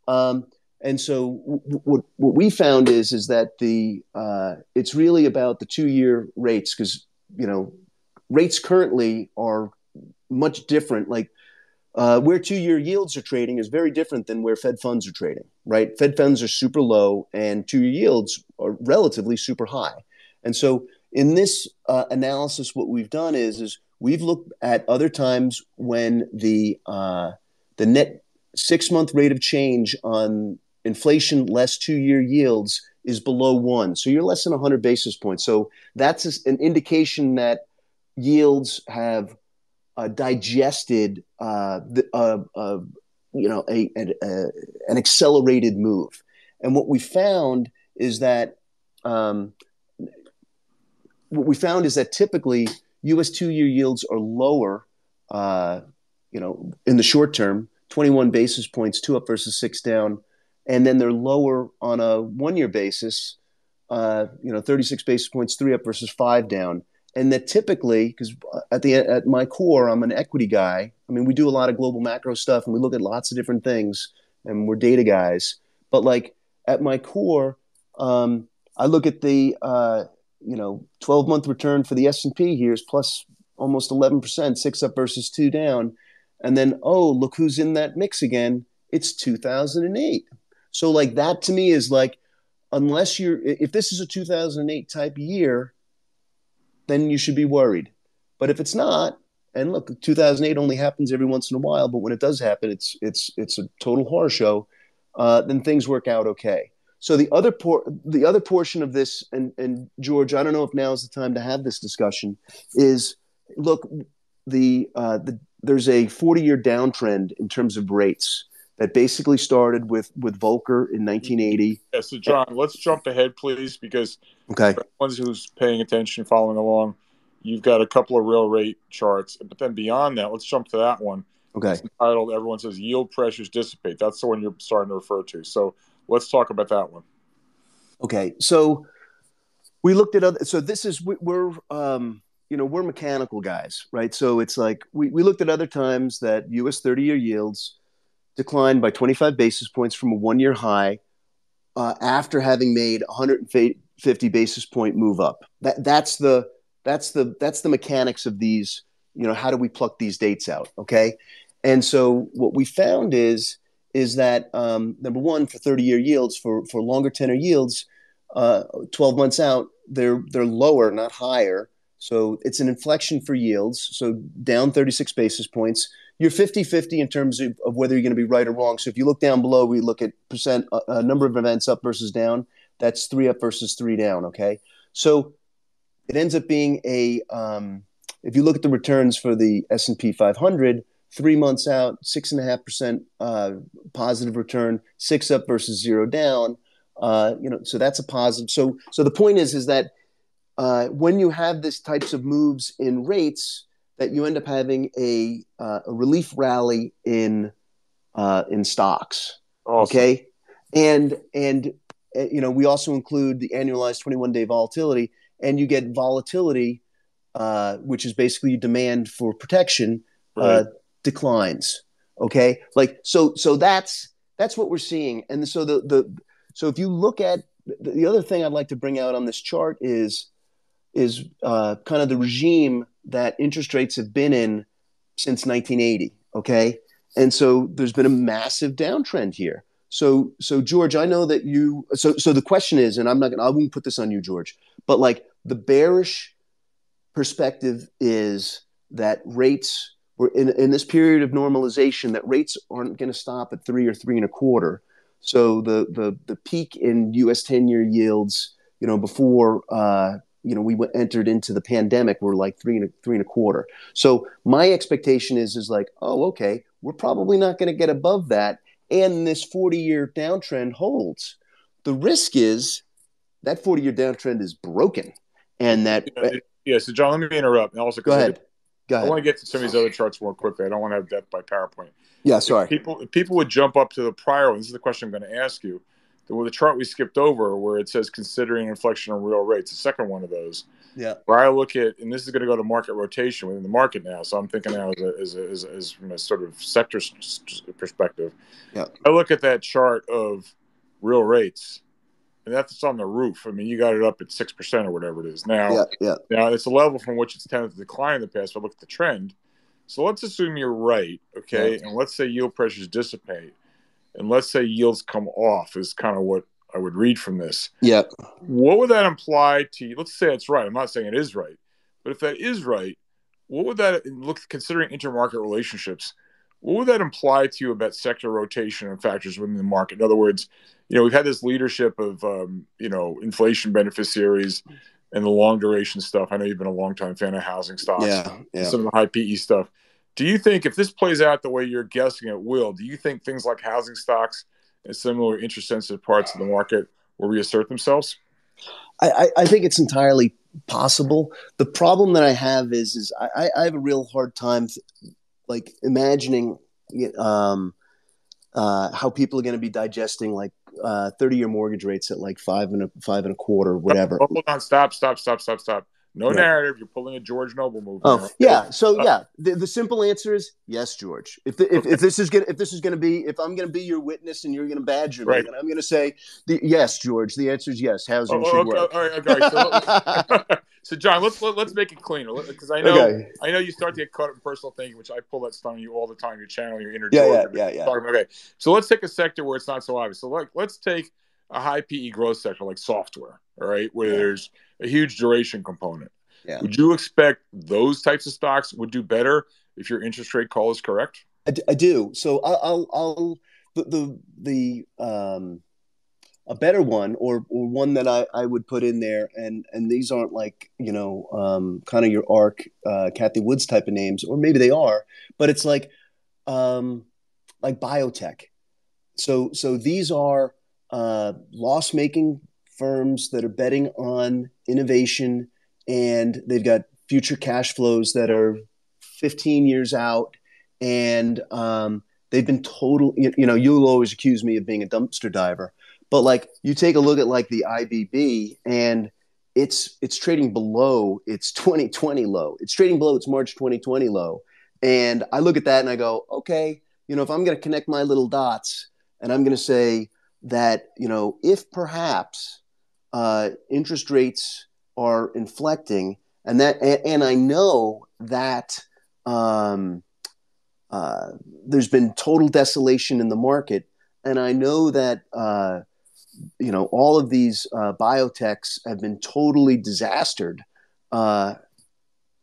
Um, and so what what we found is is that the uh, it's really about the two year rates because you know rates currently are much different. Like uh, where two year yields are trading is very different than where Fed funds are trading. Right, Fed funds are super low and two year yields are relatively super high. And so in this uh, analysis, what we've done is is we've looked at other times when the uh, the net six month rate of change on inflation less two year yields is below one. So you're less than 100 basis points. So that's an indication that yields have uh, digested uh, the, uh, uh, you know a, a, a, an accelerated move. And what we found is that um, what we found is that typically U.S. two-year yields are lower, uh, you know, in the short term, 21 basis points, two up versus six down, and then they're lower on a one year basis, you know, 36 basis points, three up versus five down. And that typically because at the at my core i'm an equity guy. I mean we do a lot of global macro stuff and we look at lots of different things and we're data guys. But like at my core um, i look at the uh, you know 12 month return for the s&p here is plus almost 11% six up versus two down. And then oh look who's in that mix again. It's 2008 so like that to me is like unless you're if this is a 2008 type year then you should be worried. But if it's not and look 2008 only happens every once in a while but when it does happen it's it's it's a total horror show uh, then things work out okay. So the other por- the other portion of this and and george i don't know if now is the time to have this discussion is look the uh, the there's a 40 year downtrend in terms of rates that basically started with with Volcker in 1980. Yeah, so John, let's jump ahead, please, because okay, ones who's paying attention, following along, you've got a couple of real rate charts, but then beyond that, let's jump to that one. Okay, it's entitled "Everyone Says Yield Pressures Dissipate." That's the one you're starting to refer to. So let's talk about that one. Okay, so we looked at other. So this is we, we're. Um, you know we're mechanical guys right so it's like we, we looked at other times that us 30 year yields declined by 25 basis points from a one year high uh, after having made 150 basis point move up. That, that's the that's the that's the mechanics of these. You know, how do we pluck these dates out? Okay, and so what we found is is that um, number one for 30 year yields for for longer tenor yields, uh, 12 months out they're they're lower, not higher. So it's an inflection for yields. So down 36 basis points you're 50 50 in terms of, of, whether you're going to be right or wrong. So if you look down below, we look at percent, uh, uh, number of events up versus down. That's three up versus three down. Okay. So it ends up being a, um, if you look at the returns for the S&P 500, three months out, six and a half percent uh, positive return, six up versus zero down. Uh, you know, so that's a positive. So, so the point is, is that uh, when you have these types of moves in rates, that you end up having a, uh, a relief rally in uh, in stocks. Awesome. Okay, and and uh, you know we also include the annualized 21 day volatility, and you get volatility, uh, which is basically demand for protection uh, right. declines. Okay, like so so that's that's what we're seeing, and so the the so if you look at the other thing I'd like to bring out on this chart is is uh, kind of the regime that interest rates have been in since 1980. Okay, and so there's been a massive downtrend here. So, so George, I know that you. So, so the question is, and I'm not gonna, I won't put this on you, George, but like the bearish perspective is that rates were in in this period of normalization that rates aren't going to stop at three or three and a quarter. So the the the peak in U.S. ten year yields, you know, before uh, you know we went, entered into the pandemic we're like three and a, three and a quarter. So my expectation is is like, oh, okay, we're probably not going to get above that, and this forty year downtrend holds. The risk is that forty year downtrend is broken, and that. Yeah, so John, let me interrupt. And also, go ahead. Go ahead. I want to get to some of these other charts more quickly. I don't want to have death by PowerPoint. Yeah, sorry. If people, if people would jump up to the prior one. This is the question I'm going to ask you the, the chart we skipped over where it says considering inflection on real rates, the second one of those. Yeah. Where I look at, and this is going to go to market rotation within the market now. So I'm thinking now as, a, as, a, as, a, as from a sort of sector perspective. Yeah. I look at that chart of real rates, and that's on the roof. I mean, you got it up at six percent or whatever it is now. Yeah, yeah. Now it's a level from which it's tended to decline in the past. But look at the trend. So let's assume you're right, okay, yeah. and let's say yield pressures dissipate and let's say yields come off is kind of what I would read from this. Yeah. What would that imply to you? Let's say it's right. I'm not saying it is right, but if that is right, what would that look considering intermarket relationships? What would that imply to you about sector rotation and factors within the market? In other words, you know, we've had this leadership of um, you know inflation beneficiaries and the long duration stuff. I know you've been a long time fan of housing stocks. Yeah, yeah. Some of the high PE stuff. Do you think if this plays out the way you're guessing it will, do you think things like housing stocks and similar interest sensitive parts of the market will reassert themselves? I, I, think it's entirely possible. The problem that I have is is I, I have a real hard time like imagining um, uh, how people are going to be digesting like uh, 30 year mortgage rates at like five and a five and a quarter, whatever. hold on, stop, stop, stop, stop, stop. No narrative. You're pulling a George Noble move. Oh now. yeah. So uh, yeah, the, the simple answer is yes, George. If the, if, if this is gonna if this is gonna be if I'm gonna be your witness and you're gonna badger me, right. and I'm gonna say the, yes, George. The answer is yes. Housing oh, should okay, work. All right. Okay. So, so John, let's let, us let us make it cleaner because I know okay. I know you start to get caught up in personal thinking, which I pull that stuff on you all the time. Your channel, your inner yeah, George. Yeah, yeah, yeah. okay. So let's take a sector where it's not so obvious. So like let's take a high PE growth sector like software, all right, where yeah. there's a huge duration component. Yeah. Would you expect those types of stocks would do better if your interest rate call is correct? I, I do. So I'll, I'll, I'll the, the, the, um, a better one or, or one that I, I would put in there. And, and these aren't like, you know, um, kind of your ARK, uh, Cathie Wood's type of names, or maybe they are, but it's like, um, like biotech. So, so these are, uh, loss making firms that are betting on innovation and they've got future cash flows that are 15 years out and um, they've been total you, you know you'll always accuse me of being a dumpster diver but like you take a look at like the ibb and it's it's trading below its 2020 low. It's trading below its march 2020 low and i look at that and i go okay you know if i'm going to connect my little dots and i'm going to say that you know if perhaps uh, interest rates are inflecting, and that and, and I know that um, uh, there's been total desolation in the market, and I know that uh, you know all of these uh, biotechs have been totally disastered. Uh,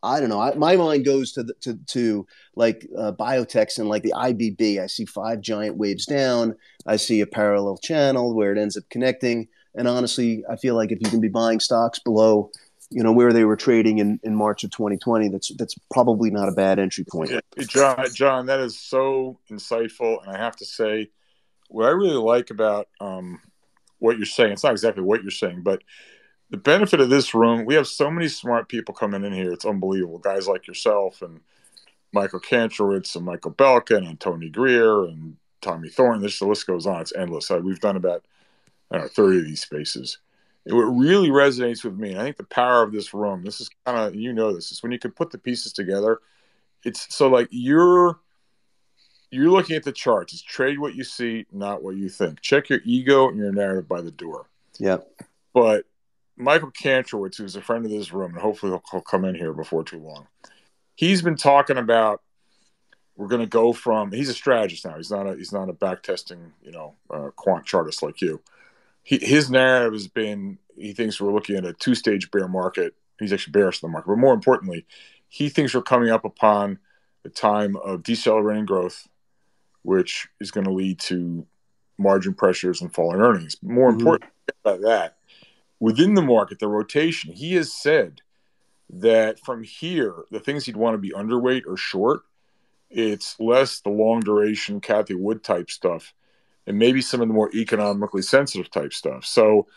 I don't know. I, my mind goes to the, to to like uh, biotechs and like the IBB. I see five giant waves down. I see a parallel channel where it ends up connecting. And honestly, I feel like if you can be buying stocks below, you know, where they were trading in, in March of 2020, that's that's probably not a bad entry point. John, John, that is so insightful, and I have to say, what I really like about um, what you're saying, it's not exactly what you're saying, but the benefit of this room, we have so many smart people coming in here. It's unbelievable. Guys like yourself and Michael Kantrowitz and Michael Belkin and Tony Greer and Tommy Thornton. This the list goes on. It's endless. We've done about know, 30 of these spaces. It, what really resonates with me, and I think the power of this room, this is kind of, you know, this is when you can put the pieces together. It's so like you're you're looking at the charts. It's trade what you see, not what you think. Check your ego and your narrative by the door. Yeah. But Michael Kantrowitz, who's a friend of this room, and hopefully he'll, he'll come in here before too long. He's been talking about we're going to go from. He's a strategist now. He's not a he's not a back testing you know uh, quant chartist like you he, his narrative has been he thinks we're looking at a two stage bear market. He's actually bearish in the market, but more importantly, he thinks we're coming up upon a time of decelerating growth, which is going to lead to margin pressures and falling earnings. More mm-hmm. important about that, within the market, the rotation, he has said that from here, the things he'd want to be underweight or short, it's less the long duration Cathie Wood type stuff and maybe some of the more economically sensitive type stuff. So,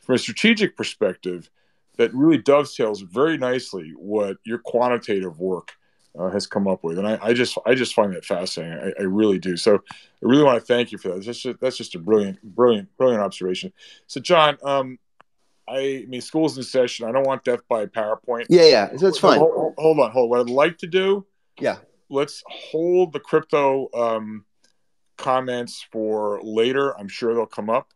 from a strategic perspective, that really dovetails very nicely what your quantitative work uh, has come up with, and I, I, just I just find that fascinating. I, I, really do. So, I really want to thank you for that. That's just that's just a brilliant, brilliant, brilliant observation. So, John, um, I, I mean, school's in session. I don't want death by PowerPoint. Yeah, yeah, that's fine. Hold, hold on, hold. On. What I'd like to do, yeah, let's hold the crypto. Um, comments for later. I'm sure they'll come up.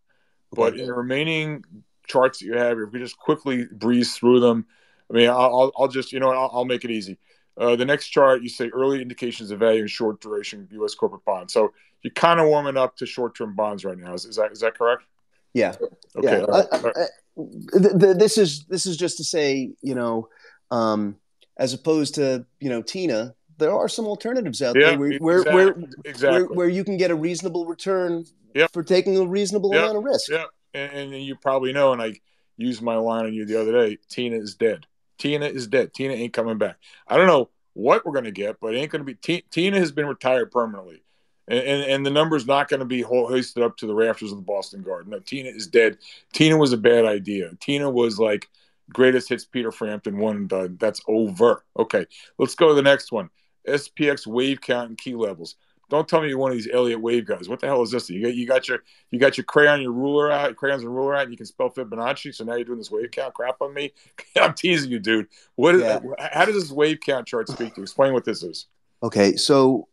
But in the remaining charts that you have, if we just quickly breeze through them, I mean, I'll, I'll just, you know, I'll, I'll make it easy. Uh, the next chart, you say early indications of value in short duration U.S. corporate bonds. So you're kind of warming up to short term bonds right now. Is, is, that is that correct? Yeah. Okay. Yeah. Right. I, I, I, this is this is just to say, you know, um, as opposed to you know Tina, there are some alternatives out yeah, there where where, exactly, where, exactly. where, where you can get a reasonable return yep. for taking a reasonable yep. amount of risk. Yeah, and, and, you probably know, and I used my line on you the other day. Tina is dead. Tina is dead. Tina ain't coming back. I don't know what we're gonna get, but it ain't gonna be. T- Tina has been retired permanently, and and, and the number's not gonna be hoisted up to the rafters of the Boston Garden. No, Tina is dead. Tina was a bad idea. Tina was like greatest hits Peter Frampton one and done. That's over. Okay, let's go to the next one. SPX wave count and key levels. don't tell me you're one of these Elliott Wave guys. What the hell is this? You got you got your you got your crayon, your ruler out, crayons and ruler out, and you can spell Fibonacci. So now you're doing this wave count crap on me. I'm teasing you, dude. What is yeah. how does this wave count chart speak to? Explain what this is. Okay, so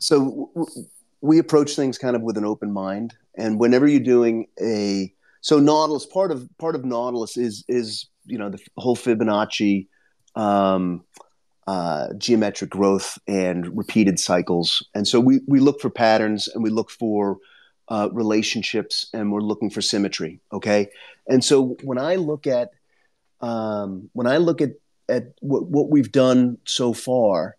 so we approach things kind of with an open mind, and whenever you're doing a so Nautilus part of part of Nautilus is is you know the whole Fibonacci um, uh, geometric growth and repeated cycles, and so we we look for patterns and we look for uh, relationships and we're looking for symmetry. Okay, and so when I look at um, when I look at at what, what we've done so far,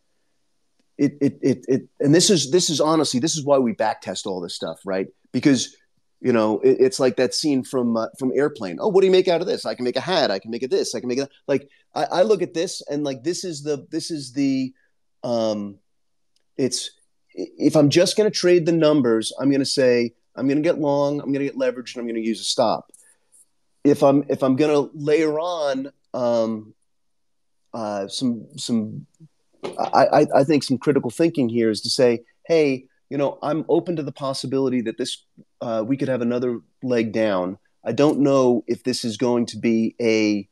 it, it it it and this is this is honestly this is why we backtest all this stuff, right? Because you know, it, it's like that scene from uh, from Airplane. Oh, what do you make out of this? I can make a hat. I can make it this. I can make it like I, I look at this and like this is the this is the um, it's if I'm just going to trade the numbers, I'm going to say I'm going to get long, I'm going to get leverage, and I'm going to use a stop. If I'm if I'm going to layer on um, uh, some some, I, I think some critical thinking here is to say, hey, you know, I'm open to the possibility that this uh, we could have another leg down. I don't know if this is going to be a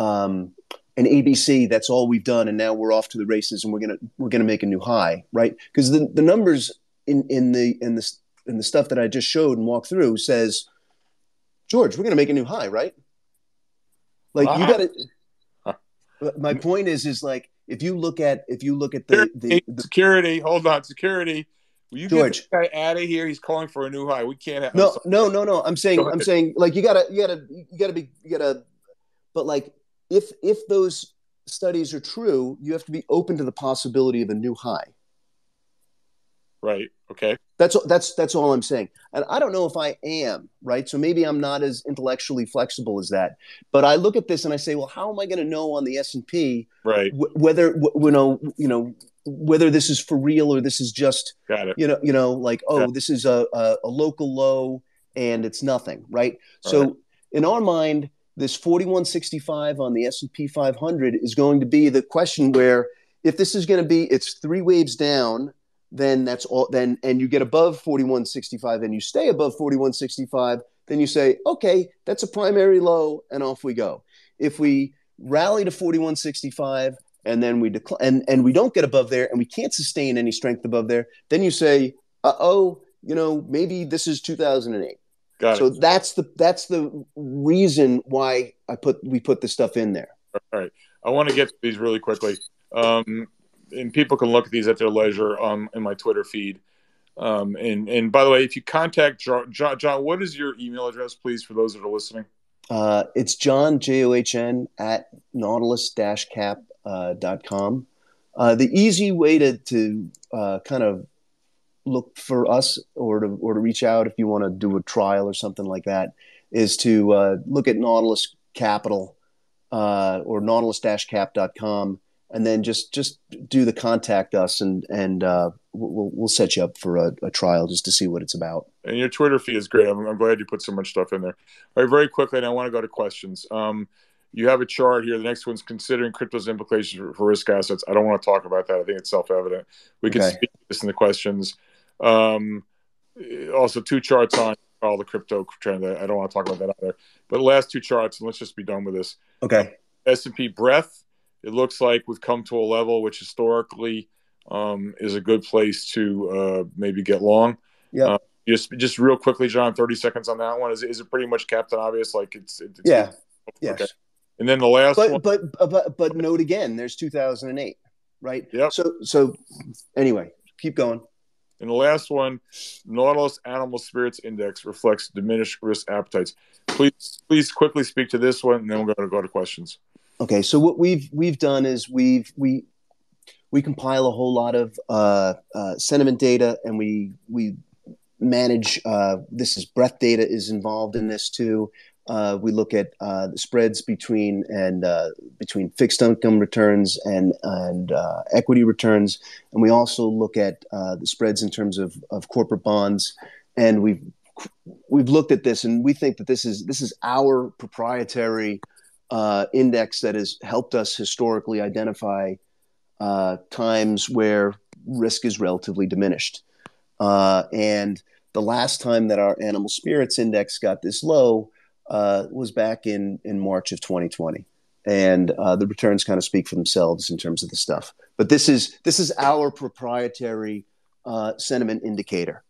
um, an ABC. That's all we've done, and now we're off to the races, and we're gonna we're gonna make a new high, right? Because the the numbers in in the in the in the stuff that I just showed and walked through says, George, we're gonna make a new high, right? Like uh-huh. you got to. My point is, is like if you look at if you look at the, the, the security, hold on, security Will you George, get this guy out of here? He's calling for a new high. We can't have. No, no, no, no. I'm saying, I'm saying, like you gotta, you gotta, you gotta be, you gotta. But like, if if those studies are true, you have to be open to the possibility of a new high. Right. Okay. That's that's that's all I'm saying. And I don't know if I am right. So maybe I'm not as intellectually flexible as that. But I look at this and I say, well, how am I going to know on the S and P, right? W- whether w- you know, you know, whether this is for real or this is just Got it. you know you know like oh this is a, a, a, local low and it's nothing right All so right. in our mind this 4165 on the s&p 500 is going to be the question where if this is going to be it's three waves down then that's all then and you get above 4165 and you stay above 4165 then you say okay that's a primary low and off we go if we rally to 4165 and then we decline and, and we don't get above there and we can't sustain any strength above there, then you say, uh oh, you know, maybe this is 2008. Got so it. that's the that's the reason why I put we put this stuff in there. All right. I want to get to these really quickly. Um, and people can look at these at their leisure um, in my Twitter feed. Um, and and by the way, if you contact John, John, what is your email address, please, for those that are listening? Uh, it's John J O H N at Nautilus Cap uh, .com. Uh, the easy way to, to uh, kind of look for us or to, or to reach out if you want to do a trial or something like that is to uh, look at Nautilus Capital uh, or nautilus-cap.com and then just just do the contact us and and uh, we'll we'll set you up for a, a, trial just to see what it's about. And your Twitter feed is great. I'm, I'm, glad you put so much stuff in there. All right, very quickly, and I want to go to questions. Um, you have a chart here. The next one's considering crypto's implications for, for risk assets. I don't want to talk about that. I think it's self evident. We can okay. speak this in the questions. Um, also, two charts on all the crypto trend. I don't want to talk about that either. But last two charts, and let's just be done with this. Okay. S and P breadth. It looks like we've come to a level which historically um, is a good place to uh, maybe get long. Yeah. Uh, just just real quickly, John. Thirty seconds on that one. Is is it pretty much Captain Obvious? Like it's, it's yeah. Yes. Okay. And then the last but, one. But, but, but note again, there's 2008, right? Yeah. So, so anyway, keep going. And the last one, Nautilus Animal Spirits Index reflects diminished risk appetites. Please, please quickly speak to this one, and then we're going to go to questions. Okay, so what we've we've done is we've we we compile a whole lot of uh, uh, sentiment data, and we we manage. Uh, this is breadth data is involved in this too, uh, we look at uh, the spreads between and uh, between fixed income returns and and equity returns, and we also look at the spreads in terms of, of corporate bonds. And we've we've looked at this, and we think that this is this is our proprietary uh, index that has helped us historically identify times where risk is relatively diminished. Uh, and the last time that our animal spirits index got this low uh, was back in, in March of 2020. And uh, the returns kind of speak for themselves in terms of the stuff. But this is this is our proprietary uh, sentiment indicator.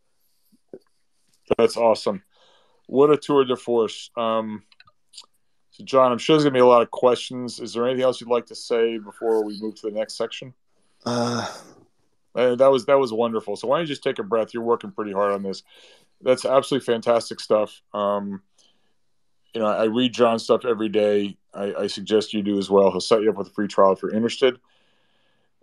That's awesome. What a tour de force. Um, so, John, I'm sure there's going to be a lot of questions. Is there anything else you'd like to say before we move to the next section? Uh, uh, that was that was wonderful. So why don't you just take a breath? You're working pretty hard on this. That's absolutely fantastic stuff. Um, you know, I read John's stuff every day. I, I, suggest you do as well. He'll set you up with a free trial if you're interested.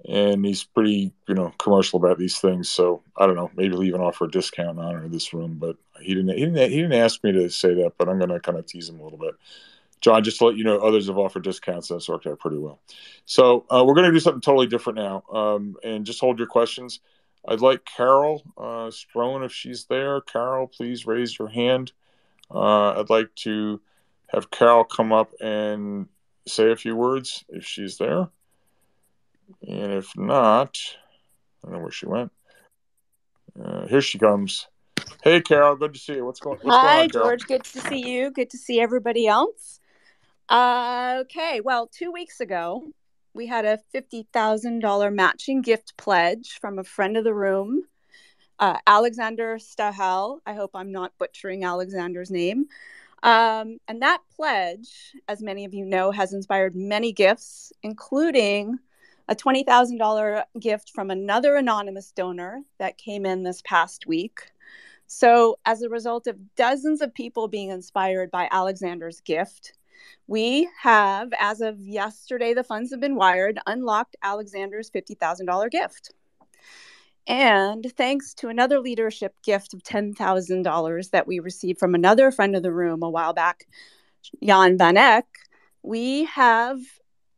And he's pretty, you know, commercial about these things. So I don't know. Maybe he'll even offer a discount in honor of this room. But he didn't. He didn't. He didn't ask me to say that. But I'm going to kind of tease him a little bit. John, just to let you know, others have offered discounts. And that's worked out pretty well. So uh, we're going to do something totally different now. Um, and just hold your questions. I'd like Carol uh, Strone, if she's there. Carol, please raise your hand. Uh, I'd like to have Carol come up and say a few words if she's there. And if not, I don't know where she went. Uh, here she comes. Hey, Carol, good to see you. What's going, what's Hi, going on, George. Good to see you. Good to see everybody else. Uh, okay, well, two weeks ago, we had a $50,000 matching gift pledge from a friend of the room, uh, Alexander Stahel. I hope I'm not butchering Alexander's name. Um, and that pledge, as many of you know, has inspired many gifts, including a $20,000 gift from another anonymous donor that came in this past week. So, as a result of dozens of people being inspired by Alexander's gift, we have, as of yesterday, the funds have been wired, unlocked Alexander's $50,000 gift. And thanks to another leadership gift of $10,000 that we received from another friend of the room a while back, Jan Van Eck, we have,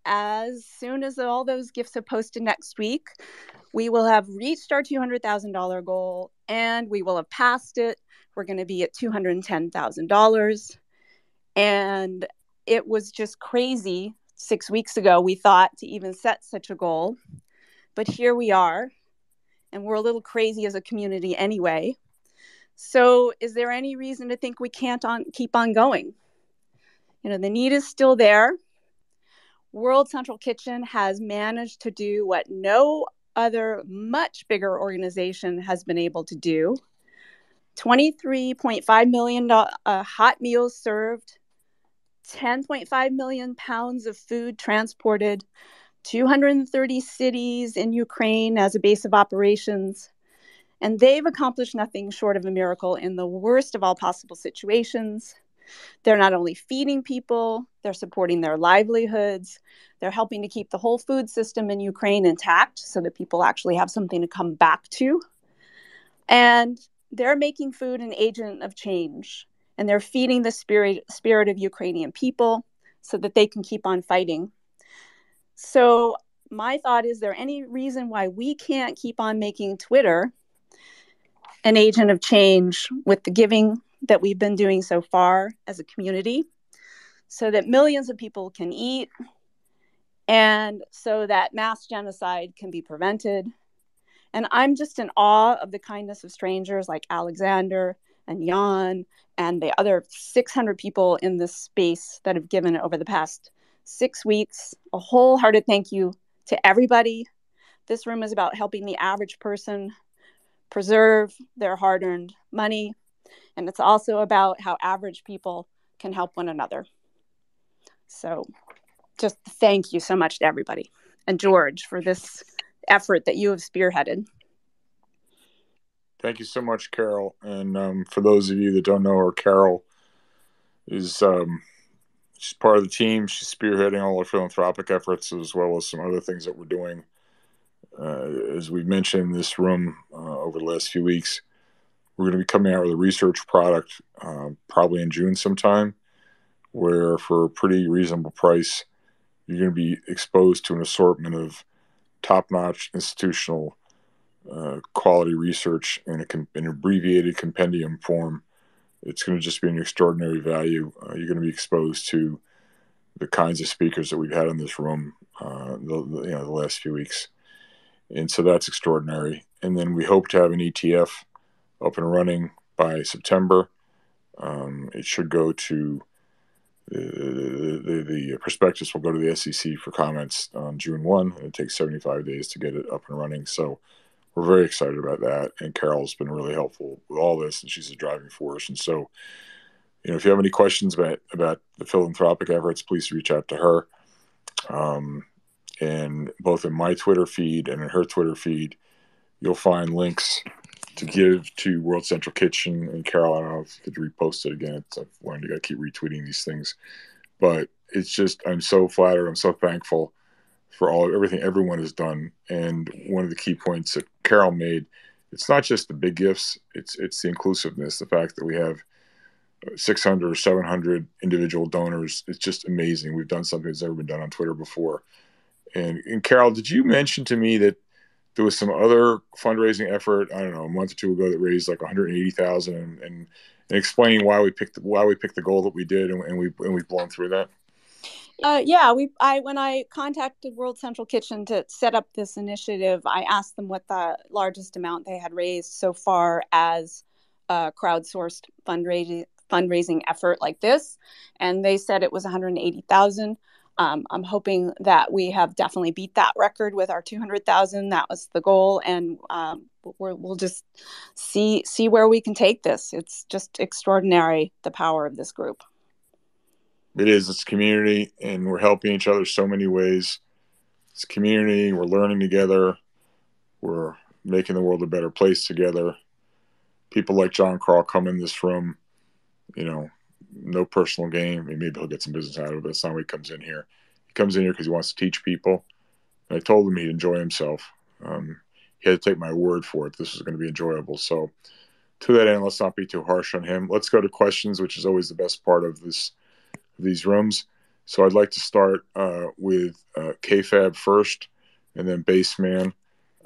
as soon as all those gifts are posted next week, we will have reached our $200,000 goal and we will have passed it. We're going to be at $210,000. And it was just crazy six weeks ago, we thought to even set such a goal. But here we are, and we're a little crazy as a community anyway. So, is there any reason to think we can't on, keep on going? You know, the need is still there. World Central Kitchen has managed to do what no other much bigger organization has been able to do 23.5 million uh, hot meals served 10.5 million pounds of food transported, 230 cities in Ukraine as a base of operations. And they've accomplished nothing short of a miracle in the worst of all possible situations. They're not only feeding people, they're supporting their livelihoods. They're helping to keep the whole food system in Ukraine intact so that people actually have something to come back to. And they're making food an agent of change and they're feeding the spirit spirit of Ukrainian people so that they can keep on fighting. So my thought is there any reason why we can't keep on making Twitter an agent of change with the giving that we've been doing so far as a community so that millions of people can eat and so that mass genocide can be prevented. And I'm just in awe of the kindness of strangers like Alexander and Jan and the other 600 people in this space that have given over the past six weeks. A wholehearted thank you to everybody. This room is about helping the average person preserve their hard earned money. And it's also about how average people can help one another. So, just thank you so much to everybody and George for this effort that you have spearheaded. Thank you so much, Carol. And um, for those of you that don't know her, Carol is um, she's part of the team. She's spearheading all our philanthropic efforts as well as some other things that we're doing. Uh, as we've mentioned in this room uh, over the last few weeks, we're going to be coming out with a research product uh, probably in June sometime, where for a pretty reasonable price, you're going to be exposed to an assortment of top notch institutional uh, quality research in, a, an abbreviated compendium form. It's going to just be an extraordinary value. Uh, you're going to be exposed to the kinds of speakers that we've had in this room uh, the, the, you know, the last few weeks. and so that's extraordinary. And then we hope to have an ETF up and running by September. Um, it should go to the, the, the, prospectus will go to the SEC for comments on June 1, and it takes 75 days to get it up and running. So we're very excited about that. And Carol's been really helpful with all this, and she's a driving force. And so, you know, if you have any questions about, about the philanthropic efforts, please reach out to her. Um, and both in my Twitter feed and in her Twitter feed, you'll find links to give to World Central Kitchen and Carol. I don't know if you could repost it again. It's, I've learned to keep retweeting these things, but it's just I'm so flattered. I'm so thankful for all everything everyone has done. And one of the key points that Carol made, it's not just the big gifts. It's it's the inclusiveness. The fact that we have 600 or 700 individual donors. It's just amazing. We've done something that's never been done on Twitter before. And, and Carol, did you mention to me that there was some other fundraising effort I don't know a month or two ago that raised like 180,000 and, and, explaining why we picked why we picked the goal that we did and, and we and we've blown through that. Uh, yeah, we. I when I contacted World Central Kitchen to set up this initiative, I asked them what the largest amount they had raised so far as a crowdsourced fundraising fundraising effort like this, and they said it was 180,000. Um, I'm hoping that we have definitely beat that record with our 200,000. That was the goal, and um, we will just see see where we can take this. It's just extraordinary the power of this group. It is. It's community, and we're helping each other so many ways. It's community. We're learning together. We're making the world a better place together. People like John Karle come in this room, you know, no personal gain. I mean, maybe he'll get some business out of it, but that's not he comes in here. He comes in here because he wants to teach people. And I told him he'd enjoy himself. Um, he had to take my word for it. This is going to be enjoyable. So, to that end, let's not be too harsh on him. Let's go to questions, which is always the best part of this these rooms. So, I'd like to start uh, with uh, KFAB first, and then Baseman,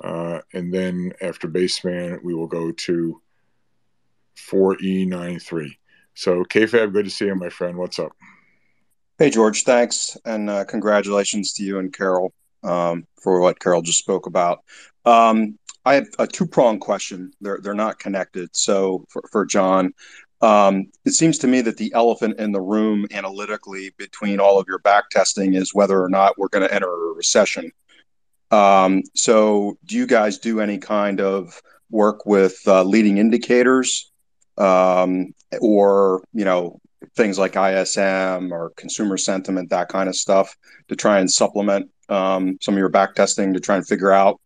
uh, and then after Baseman, we will go to 4E93. So, KFAB, good to see you, my friend. What's up? Hey, George. Thanks. And uh, congratulations to you and Carol um, for what Carol just spoke about. Um, I have a two pronged question. They're, they're not connected. So, for, for John, um, it seems to me that the elephant in the room analytically between all of your back testing is whether or not we're going to enter a recession. Um, so, do you guys do any kind of work with uh, leading indicators um, or you know things like ISM or consumer sentiment, that kind of stuff, to try and supplement um, some of your back testing to try and figure out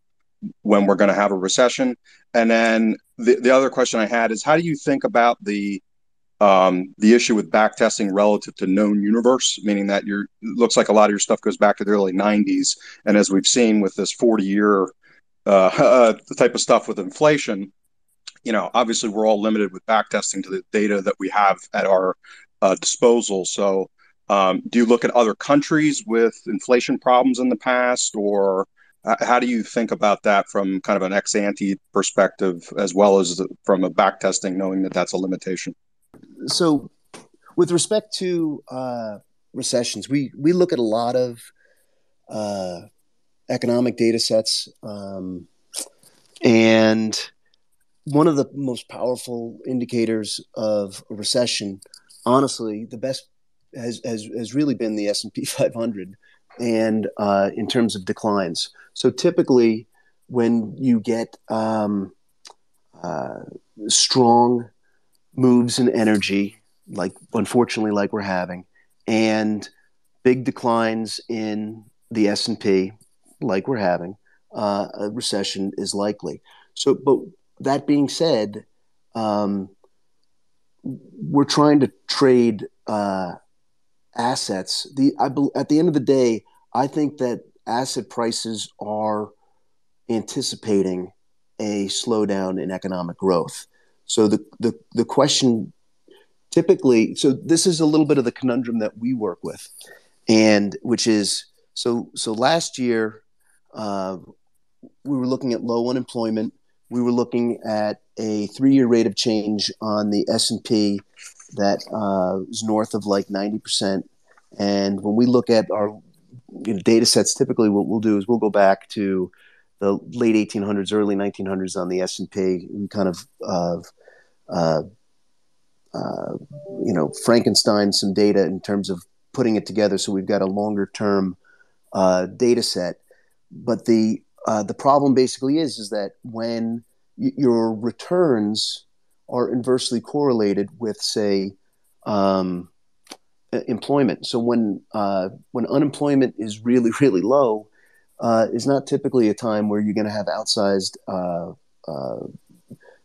when we're going to have a recession. And then the, the other question I had is how do you think about the um, the issue with back testing relative to known universe, meaning that your looks like a lot of your stuff goes back to the early 90s. And as we've seen with this 40 year uh, uh, type of stuff with inflation, you know, obviously we're all limited with back testing to the data that we have at our uh, disposal. So, um, do you look at other countries with inflation problems in the past, or how do you think about that from kind of an ex ante perspective, as well as from a back testing, knowing that that's a limitation? So, with respect to uh, recessions, we we look at a lot of uh, economic data sets, um, and one of the most powerful indicators of a recession, honestly, the best has has, has really been the S and P 500, and uh, in terms of declines. So typically, when you get um, uh, strong moves in energy, like unfortunately, like we're having, and big declines in the S and P, like we're having, uh, a recession is likely. So, but that being said, um, we're trying to trade uh, assets. The I, at the end of the day, I think that asset prices are anticipating a slowdown in economic growth. So the the the question typically, so this is a little bit of the conundrum that we work with, and which is so so last year uh, we were looking at low unemployment we were looking at a three-year rate of change on the S&P that uh, is north of like 90%. And when we look at our you know, data sets, typically what we'll do is we'll go back to the late 1800s, early 1900s on the S and P. We kind of uh, uh, uh, you know Frankenstein some data in terms of putting it together, so we've got a longer term uh, data set. But the uh, the problem basically is is that when y- your returns are inversely correlated with, say, um, employment. So when when unemployment is really really low, is not typically a time where you're going to have outsized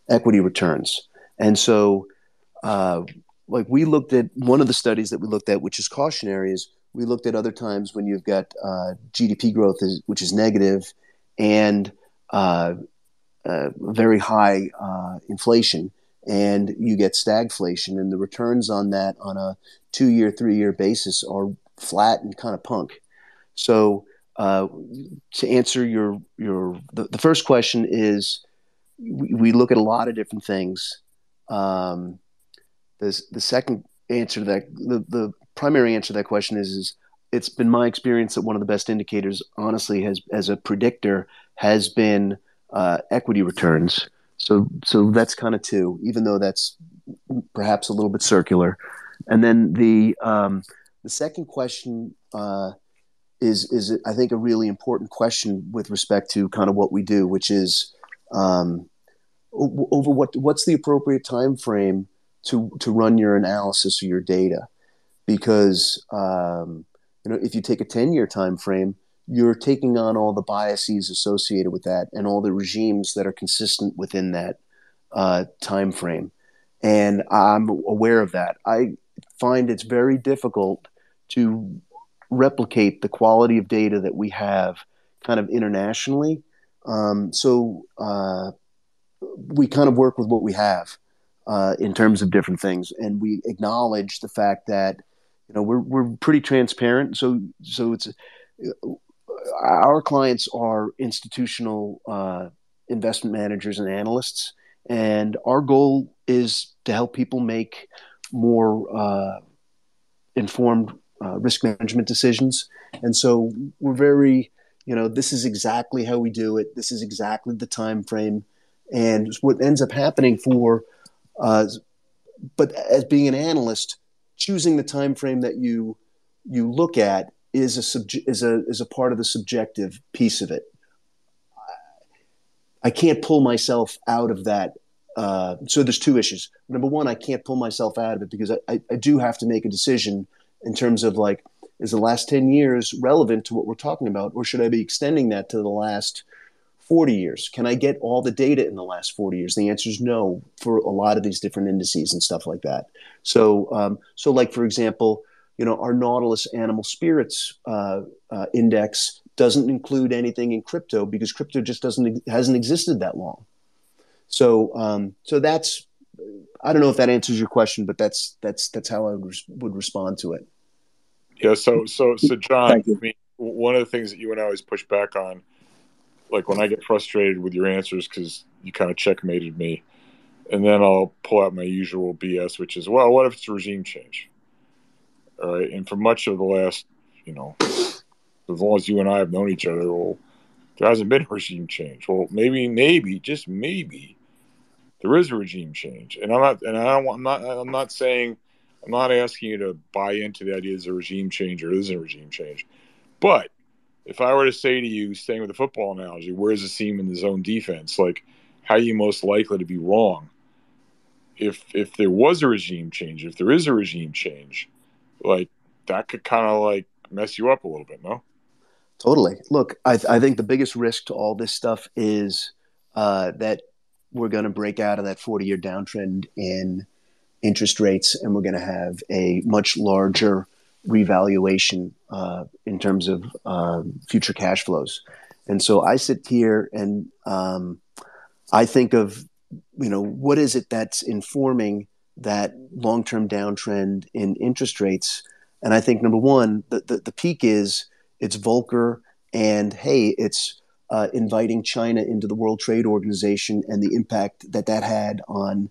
equity returns. And so, uh, like we looked at one of the studies that we looked at, which is cautionary, is we looked at other times when you've got uh, GDP growth, is, which is negative, and very high inflation and you get stagflation and the returns on that on a two year three year basis are flat and kind of punk. So uh, to answer your your the, the first question is we, we, look at a lot of different things um, the, the second answer to that the, the primary answer to that question is is it's been my experience that one of the best indicators honestly has as a predictor has been uh, equity returns so so that's kind of two, even though that's perhaps a little bit circular. And then the um, the second question uh, is is I think a really important question with respect to kind of what we do, which is um, over what what's the appropriate time frame to to run your analysis of your data, because um, you know if you take a ten year time frame, you're taking on all the biases associated with that and all the regimes that are consistent within that uh, time frame. And I'm aware of that. I find it's very difficult to replicate the quality of data that we have kind of internationally. Um, so uh, we kind of work with what we have uh, in terms of different things, and we acknowledge the fact that you know we're we're pretty transparent. So so it's our clients are institutional uh, investment managers and analysts, and our goal is to help people make more uh, informed uh, risk management decisions. And so we're very, you know, this is exactly how we do it. This is exactly the time frame, and what ends up happening for, uh, but as being an analyst, choosing the time frame that you you look at is a subj- is a is a part of the subjective piece of it. I can't pull myself out of that. Uh, so there's two issues. Number one, I can't pull myself out of it because I, I, I do have to make a decision in terms of like, is the last 10 years relevant to what we're talking about, or should I be extending that to the last 40 years? Can I get all the data in the last 40 years? The answer is no for a lot of these different indices and stuff like that. So, um, so like for example, you know, our Nautilus Animal Spirits uh, uh, Index doesn't include anything in crypto because crypto just doesn't hasn't existed that long. So, um, so that's I don't know if that answers your question, but that's that's that's how I would, would respond to it. Yeah. So so so John, I mean, one of the things that you and I always push back on, like when I get frustrated with your answers because you kind of checkmated me, and then I'll pull out my usual BS, which is, well, what if it's a regime change? All right. And for much of the last, you know, as long as you and I have known each other, well, there hasn't been a regime change. Well, maybe, maybe, just maybe, there is a regime change. And I'm not, and I don't, I'm not, I'm not saying, I'm not asking you to buy into the idea there's a regime change or isn't a regime change. But if I were to say to you, staying with the football analogy, where's the seam in the zone defense? Like, how are you most likely to be wrong? If if there was a regime change, if there is a regime change, like that could kind of like mess you up a little bit, no? Totally. Look, I, th- I think the biggest risk to all this stuff is uh, that we're going to break out of that 40 year downtrend in interest rates and we're going to have a much larger revaluation uh, in terms of uh, future cash flows. And so I sit here and um, I think of, you know, what is it that's informing that long term downtrend in interest rates. And I think number one, the, the, the peak is it's Volcker and hey, it's uh, inviting China into the World Trade Organization and the impact that that had on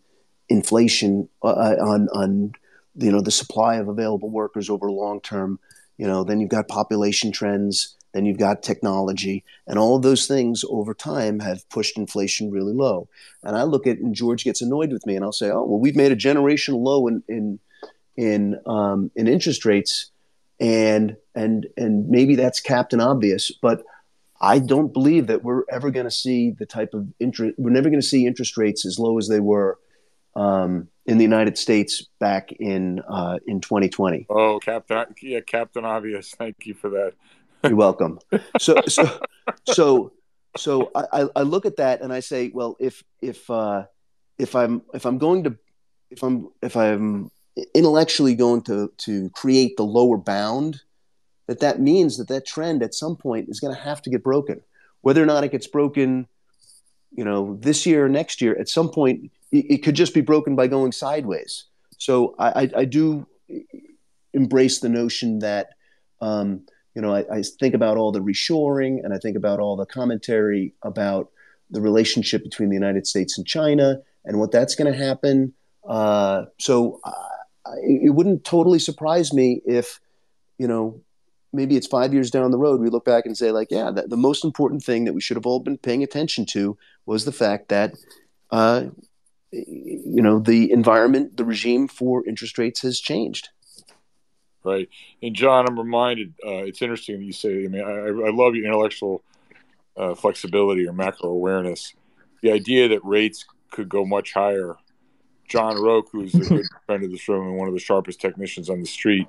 inflation, uh, uh on on you know the supply of available workers over long term. You know, then you've got population trends then you've got technology, and all of those things over time have pushed inflation really low. And I look at, and George gets annoyed with me, and I'll say, "Oh, well, we've made a generational low in in in um, in interest rates, and and and maybe that's captain obvious, but." I don't believe that we're ever going to see the type of interest. We're never going to see interest rates as low as they were um, in the United States back in uh, in 2020. Oh, Captain, yeah, Captain Obvious. Thank you for that. You're welcome. So, so, so, so I, I look at that and I say, well, if if uh, if I'm if I'm going to if I'm if I'm intellectually going to to create the lower bound that that means that that trend at some point is going to have to get broken. Whether or not it gets broken, you know, this year or next year, at some point, it, it could just be broken by going sideways. So I, I, I do embrace the notion that, um, you know, I, I think about all the reshoring and I think about all the commentary about the relationship between the United States and China and what that's going to happen. Uh, so uh, it wouldn't totally surprise me if, you know, maybe it's five years down the road, we look back and say, like, yeah, the, the most important thing that we should have all been paying attention to was the fact that, uh, you know, the environment, the regime for interest rates has changed. Right. And John, I'm reminded, uh, it's interesting that you say, I mean, I, I love your intellectual uh, flexibility or macro awareness. The idea that rates could go much higher. John Roque, who's a good friend of this room and one of the sharpest technicians on the street,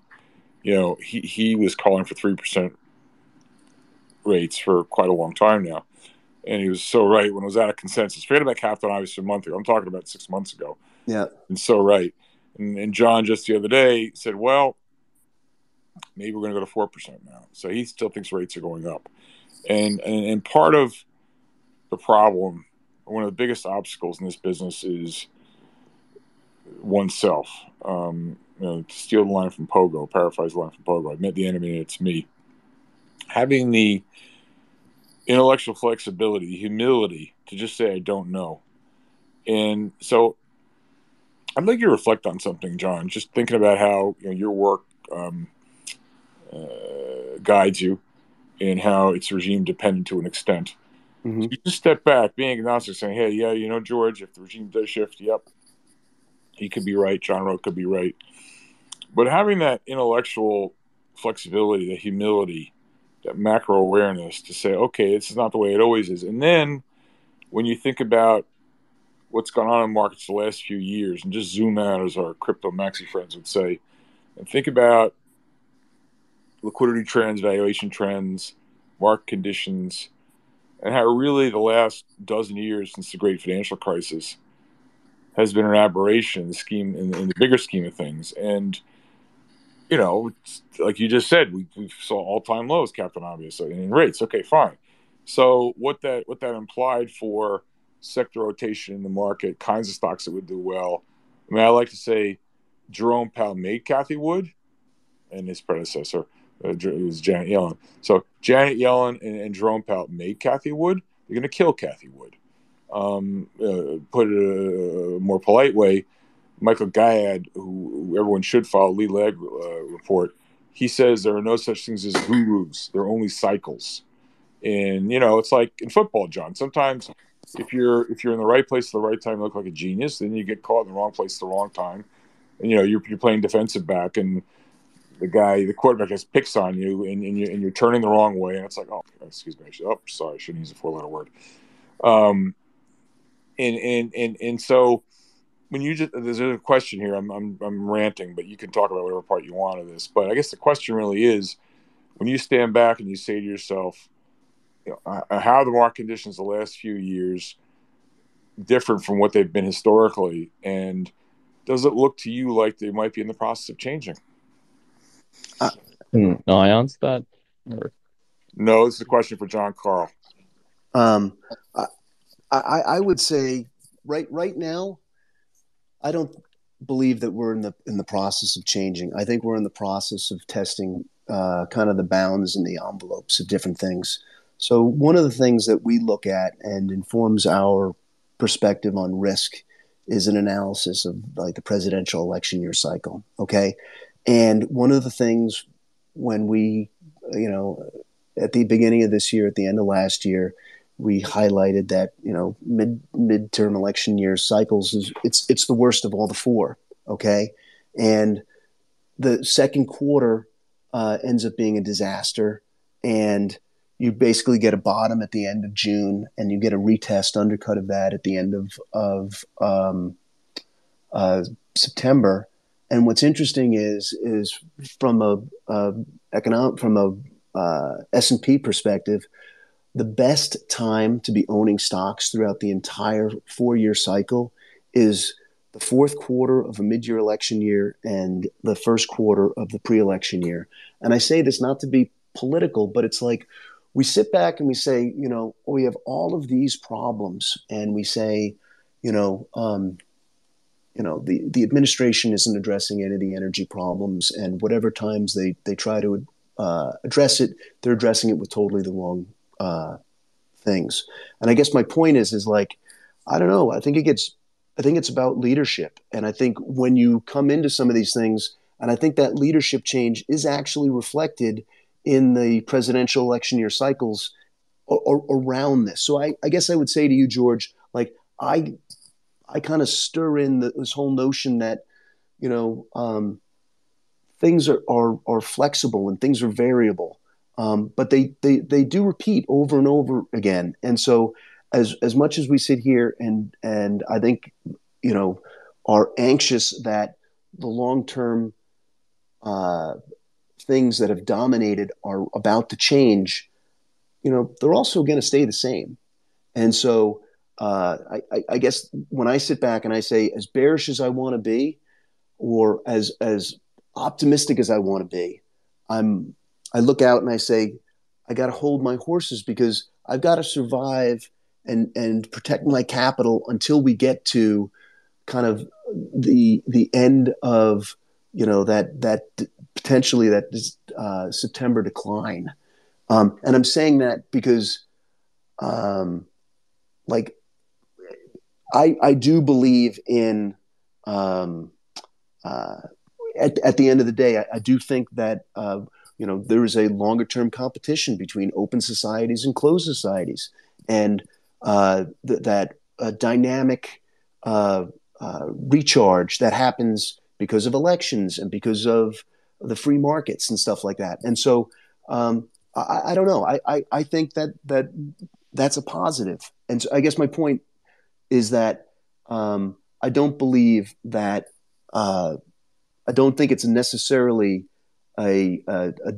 you know, he, he was calling for 3% rates for quite a long time now. And he was so right when it was out of consensus. Forget about Captain obviously a month ago. I'm talking about six months ago. Yeah. And so right. And, and John just the other day said, well, maybe we're going to go to 4% now. So he still thinks rates are going up. And, and, and part of the problem, one of the biggest obstacles in this business is oneself. Um, you know, to steal the line from Pogo, paraphrase the line from Pogo, I met the enemy and it's me. Having the intellectual flexibility, humility to just say, I don't know. And so I'd like you to reflect on something, John, just thinking about how you know, your work um, uh, guides you and how it's regime dependent to an extent. Mm-hmm. So you just step back, being agnostic, saying, hey, yeah, you know, George, if the regime does shift, yep, he could be right, John Roque could be right. But having that intellectual flexibility, the humility, that macro awareness to say, okay, this is not the way it always is. And then when you think about what's gone on in markets the last few years and just zoom out, as our crypto maxi friends would say, and think about liquidity trends, valuation trends, market conditions, and how really the last dozen years since the great financial crisis has been an aberration in the scheme in, in the bigger scheme of things. And you know, like you just said, we, we saw all time lows, Captain Obvious, in rates. Okay, fine. So what that what that implied for sector rotation in the market, kinds of stocks that would do well. I mean, I like to say Jerome Powell made Cathie Wood, and his predecessor uh, it was Janet Yellen. So Janet Yellen and, and Jerome Powell made Cathie Wood. They're going to kill Cathie Wood. Um, uh, put it a, a more polite way, Michael Gayed, who everyone should follow, Lead-Lag uh, report, he says there are no such things as gurus. There are only cycles. And you know, it's like in football, John. Sometimes if you're if you're in the right place at the right time, you look like a genius. Then you get caught in the wrong place at the wrong time. And you know, you're you're playing defensive back, and the guy, the quarterback, has picks on you, and, and you and you're turning the wrong way, and it's like, oh, excuse me, oh, sorry, I shouldn't use a four letter word. Um, and and and and so when you just there's a question here. I'm I'm I'm ranting, but you can talk about whatever part you want of this. But I guess the question really is, when you stand back and you say to yourself, you know, how are the market conditions the last few years different from what they've been historically, and does it look to you like they might be in the process of changing? Uh, no, I answer that. Or... No, this is a question for John Karle. Um, I, I, I would say right right now I don't believe that we're in the in the process of changing. I think we're in the process of testing uh, kind of the bounds and the envelopes of different things. So one of the things that we look at and informs our perspective on risk is an analysis of like the presidential election year cycle. Okay, and one of the things when we you know at the beginning of this year, at the end of last year, we highlighted that you know mid midterm election year cycles is it's it's the worst of all the four. Okay, and the second quarter uh, ends up being a disaster, and you basically get a bottom at the end of June, and you get a retest undercut of that at the end of of um, uh, September. And what's interesting is is from a, a economic from a uh, S and P perspective, the best time to be owning stocks throughout the entire four year cycle is the fourth quarter of a mid year election year and the first quarter of the pre election year. And I say this not to be political, but it's like we sit back and we say, you know, we have all of these problems, and we say, you know, um, you know, the, the administration isn't addressing any of the energy problems, and whatever times they they try to uh, address it, they're addressing it with totally the wrong uh, things. And I guess my point is, is like, I don't know. I think it gets, I think it's about leadership. And I think when you come into some of these things, and I think that leadership change is actually reflected in the presidential election year cycles or, or, around this. So I, I guess I would say to you, George, like I, I kind of stir in the, this whole notion that, you know, um, things are, are, are flexible and things are variable um, but they, they they do repeat over and over again. And so, as as much as we sit here and and I think you know are anxious that the long term uh, things that have dominated are about to change, you know, they're also going to stay the same. And so, uh, I, I guess when I sit back and I say, as bearish as I want to be, or as as optimistic as I want to be, I'm I look out and I say, I got to hold my horses because I've got to survive and and protect my capital until we get to kind of the the end of you know that that potentially that uh, September decline. Um, and I'm saying that because, um, like, I I do believe in. Um, uh, at, at the end of the day, I, I do think that uh, you know there is a longer term competition between open societies and closed societies. And uh, th- that uh, dynamic uh, uh, recharge that happens because of elections and because of the free markets and stuff like that. And so um, I, I, don't know. I, I, I think that that that's a positive. and so i guess my point is that um, i don't believe that uh, i don't think it's necessarily a, a,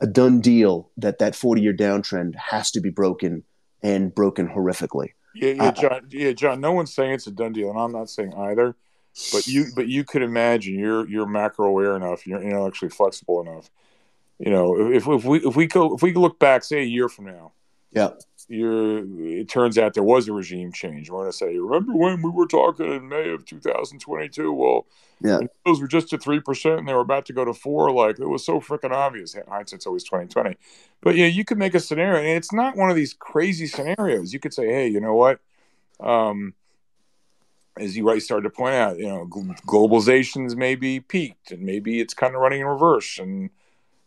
a done deal that that 40 year downtrend has to be broken and broken horrifically. Yeah, yeah, John. Yeah, John. No one's saying it's a done deal, and I'm not saying either. But you, but you could imagine you're you're macro aware enough, you're intellectually flexible enough. You know, if if we if we go if we look back, say a year from now, yeah, you're it turns out there was a regime change. We're going to say, remember when we were talking in May of 2022? Well, yeah, those were just at three percent, and they were about to go to four. Like it was so freaking obvious. Hindsight's always 2020. But yeah, you could make a scenario, and it's not one of these crazy scenarios. You could say, hey, you know what? Um, as you right started to point out, you know, globalization's maybe peaked, and maybe it's kind of running in reverse, and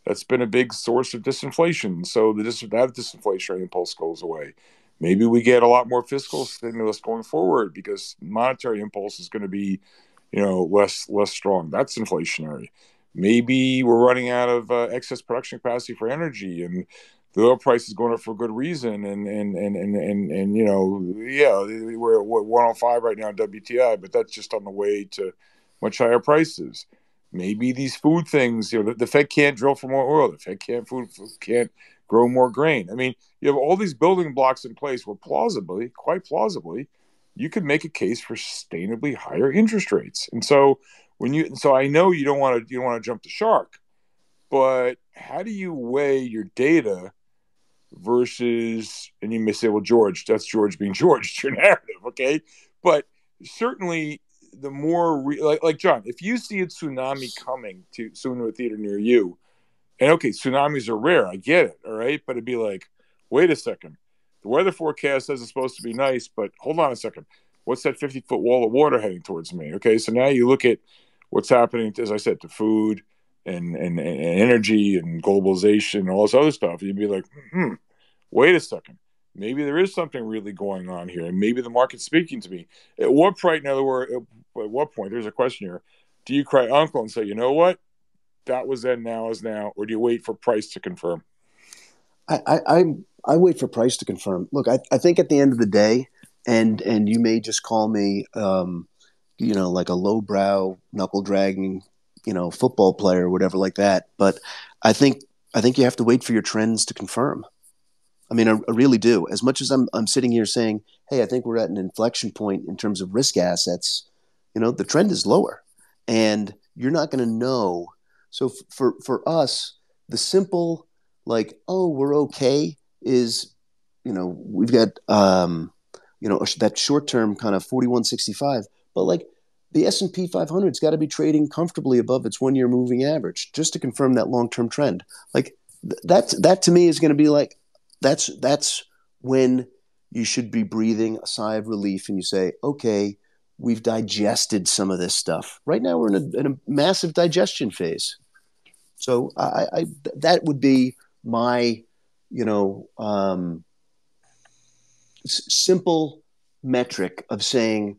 that's been a big source of disinflation. So the dis- that disinflationary impulse goes away. Maybe we get a lot more fiscal stimulus going forward because monetary impulse is going to be, you know, less less strong. That's inflationary. Maybe we're running out of uh, excess production capacity for energy, and the oil price is going up for good reason. And and and and and, and you know, yeah, we're at 105 right now WTI, but that's just on the way to much higher prices maybe these food things, you know, the, the, Fed can't drill for more oil, the Fed can't food can't grow more grain. I mean, you have all these building blocks in place where plausibly, quite plausibly, you could make a case for sustainably higher interest rates. And so when you so I know you don't want to you don't want to jump the shark, but how do you weigh your data versus and you may say, well, George, that's George being George, your narrative, okay? But certainly the more re- like like John, if you see a tsunami coming to soon to a theater near you, and okay, tsunamis are rare, I get it, all right, but it'd be like, wait a second, the weather forecast says it's supposed to be nice, but hold on a second, what's that fifty foot wall of water heading towards me? Okay, so now you look at what's happening, as I said, to food and, and, and energy and globalization and all this other stuff, you'd be like, hmm, wait a second. Maybe there is something really going on here, and maybe the market's speaking to me. At what point, in other words, at what point, there's a question here. Do you cry uncle and say, you know what? That was then, now is now, or do you wait for price to confirm? I, I, I wait for price to confirm. Look, I, I think at the end of the day, and and you may just call me, um, you know, like a lowbrow, knuckle dragging, you know, football player or whatever like that. But I think I think you have to wait for your trends to confirm. I mean, I, I really do. As much as I'm I'm sitting here saying, hey, I think we're at an inflection point in terms of risk assets. You know, the trend is lower, and you're not going to know. So f- for for us, the simple like, oh, we're okay is, you know, we've got um, you know that short term kind of 4165 but like the s&p 500's got to be trading comfortably above its one year moving average just to confirm that long term trend like th- that that to me is going to be like that's that's when you should be breathing a sigh of relief and you say okay we've digested some of this stuff. Right now we're in a, in a massive digestion phase. So I, I that would be my you know um, simple metric of saying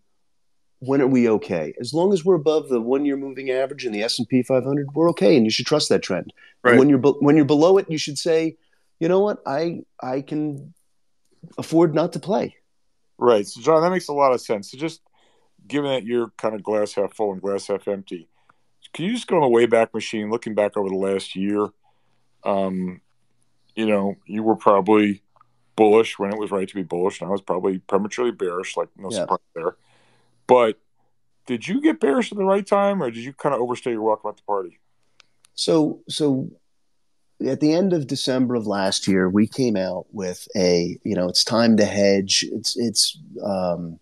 when are we okay? As long as we're above the one year moving average in the s&p 500 we're okay and you should trust that trend. Right. when you're when you're below it you should say you know what i i can afford not to play right so john that makes a lot of sense so just given that you're kind of glass half full and glass half empty can you just go on the wayback machine looking back over the last year um you know you were probably bullish when it was right to be bullish, and I was probably prematurely bearish, like no yeah. surprise there. But did you get bearish at the right time, or did you kind of overstay your welcome at the party? So, so at the end of December of last year, we came out with a, you know, it's time to hedge. It's, it's, um,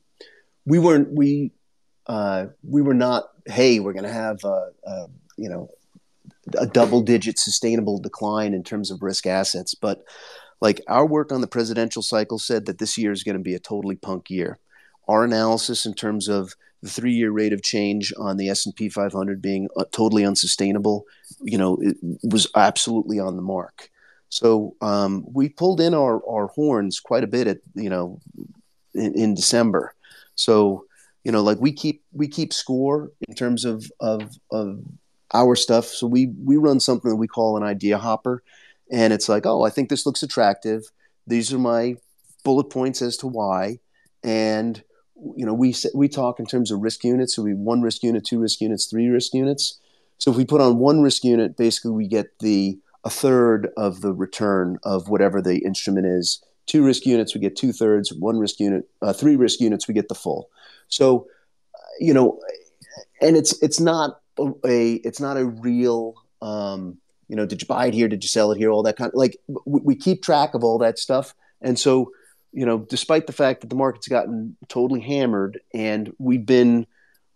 we weren't, we, uh, we were not, hey, we're going to have, a, a, you know, a double digit sustainable decline in terms of risk assets. But like our work on the presidential cycle said that this year is going to be a totally punk year. Our analysis in terms of the three-year rate of change on the S&P 500 being uh, totally unsustainable, you know, it was absolutely on the mark. So um, we pulled in our, our horns quite a bit at you know in, in December. So you know, like we keep we keep score in terms of of of our stuff. So we we run something that we call an idea hopper, and it's like, oh, I think this looks attractive. These are my bullet points as to why, and you know, we we talk in terms of risk units. So we one risk unit, two risk units, three risk units. So if we put on one risk unit, basically we get the a third of the return of whatever the instrument is. Two risk units, we get two thirds. One risk unit, uh, three risk units, we get the full. So, you know, and it's it's not a it's not a real um, you know, did you buy it here? Did you sell it here? All that kind of like we, we keep track of all that stuff. And so, you know, despite the fact that the market's gotten totally hammered and we've been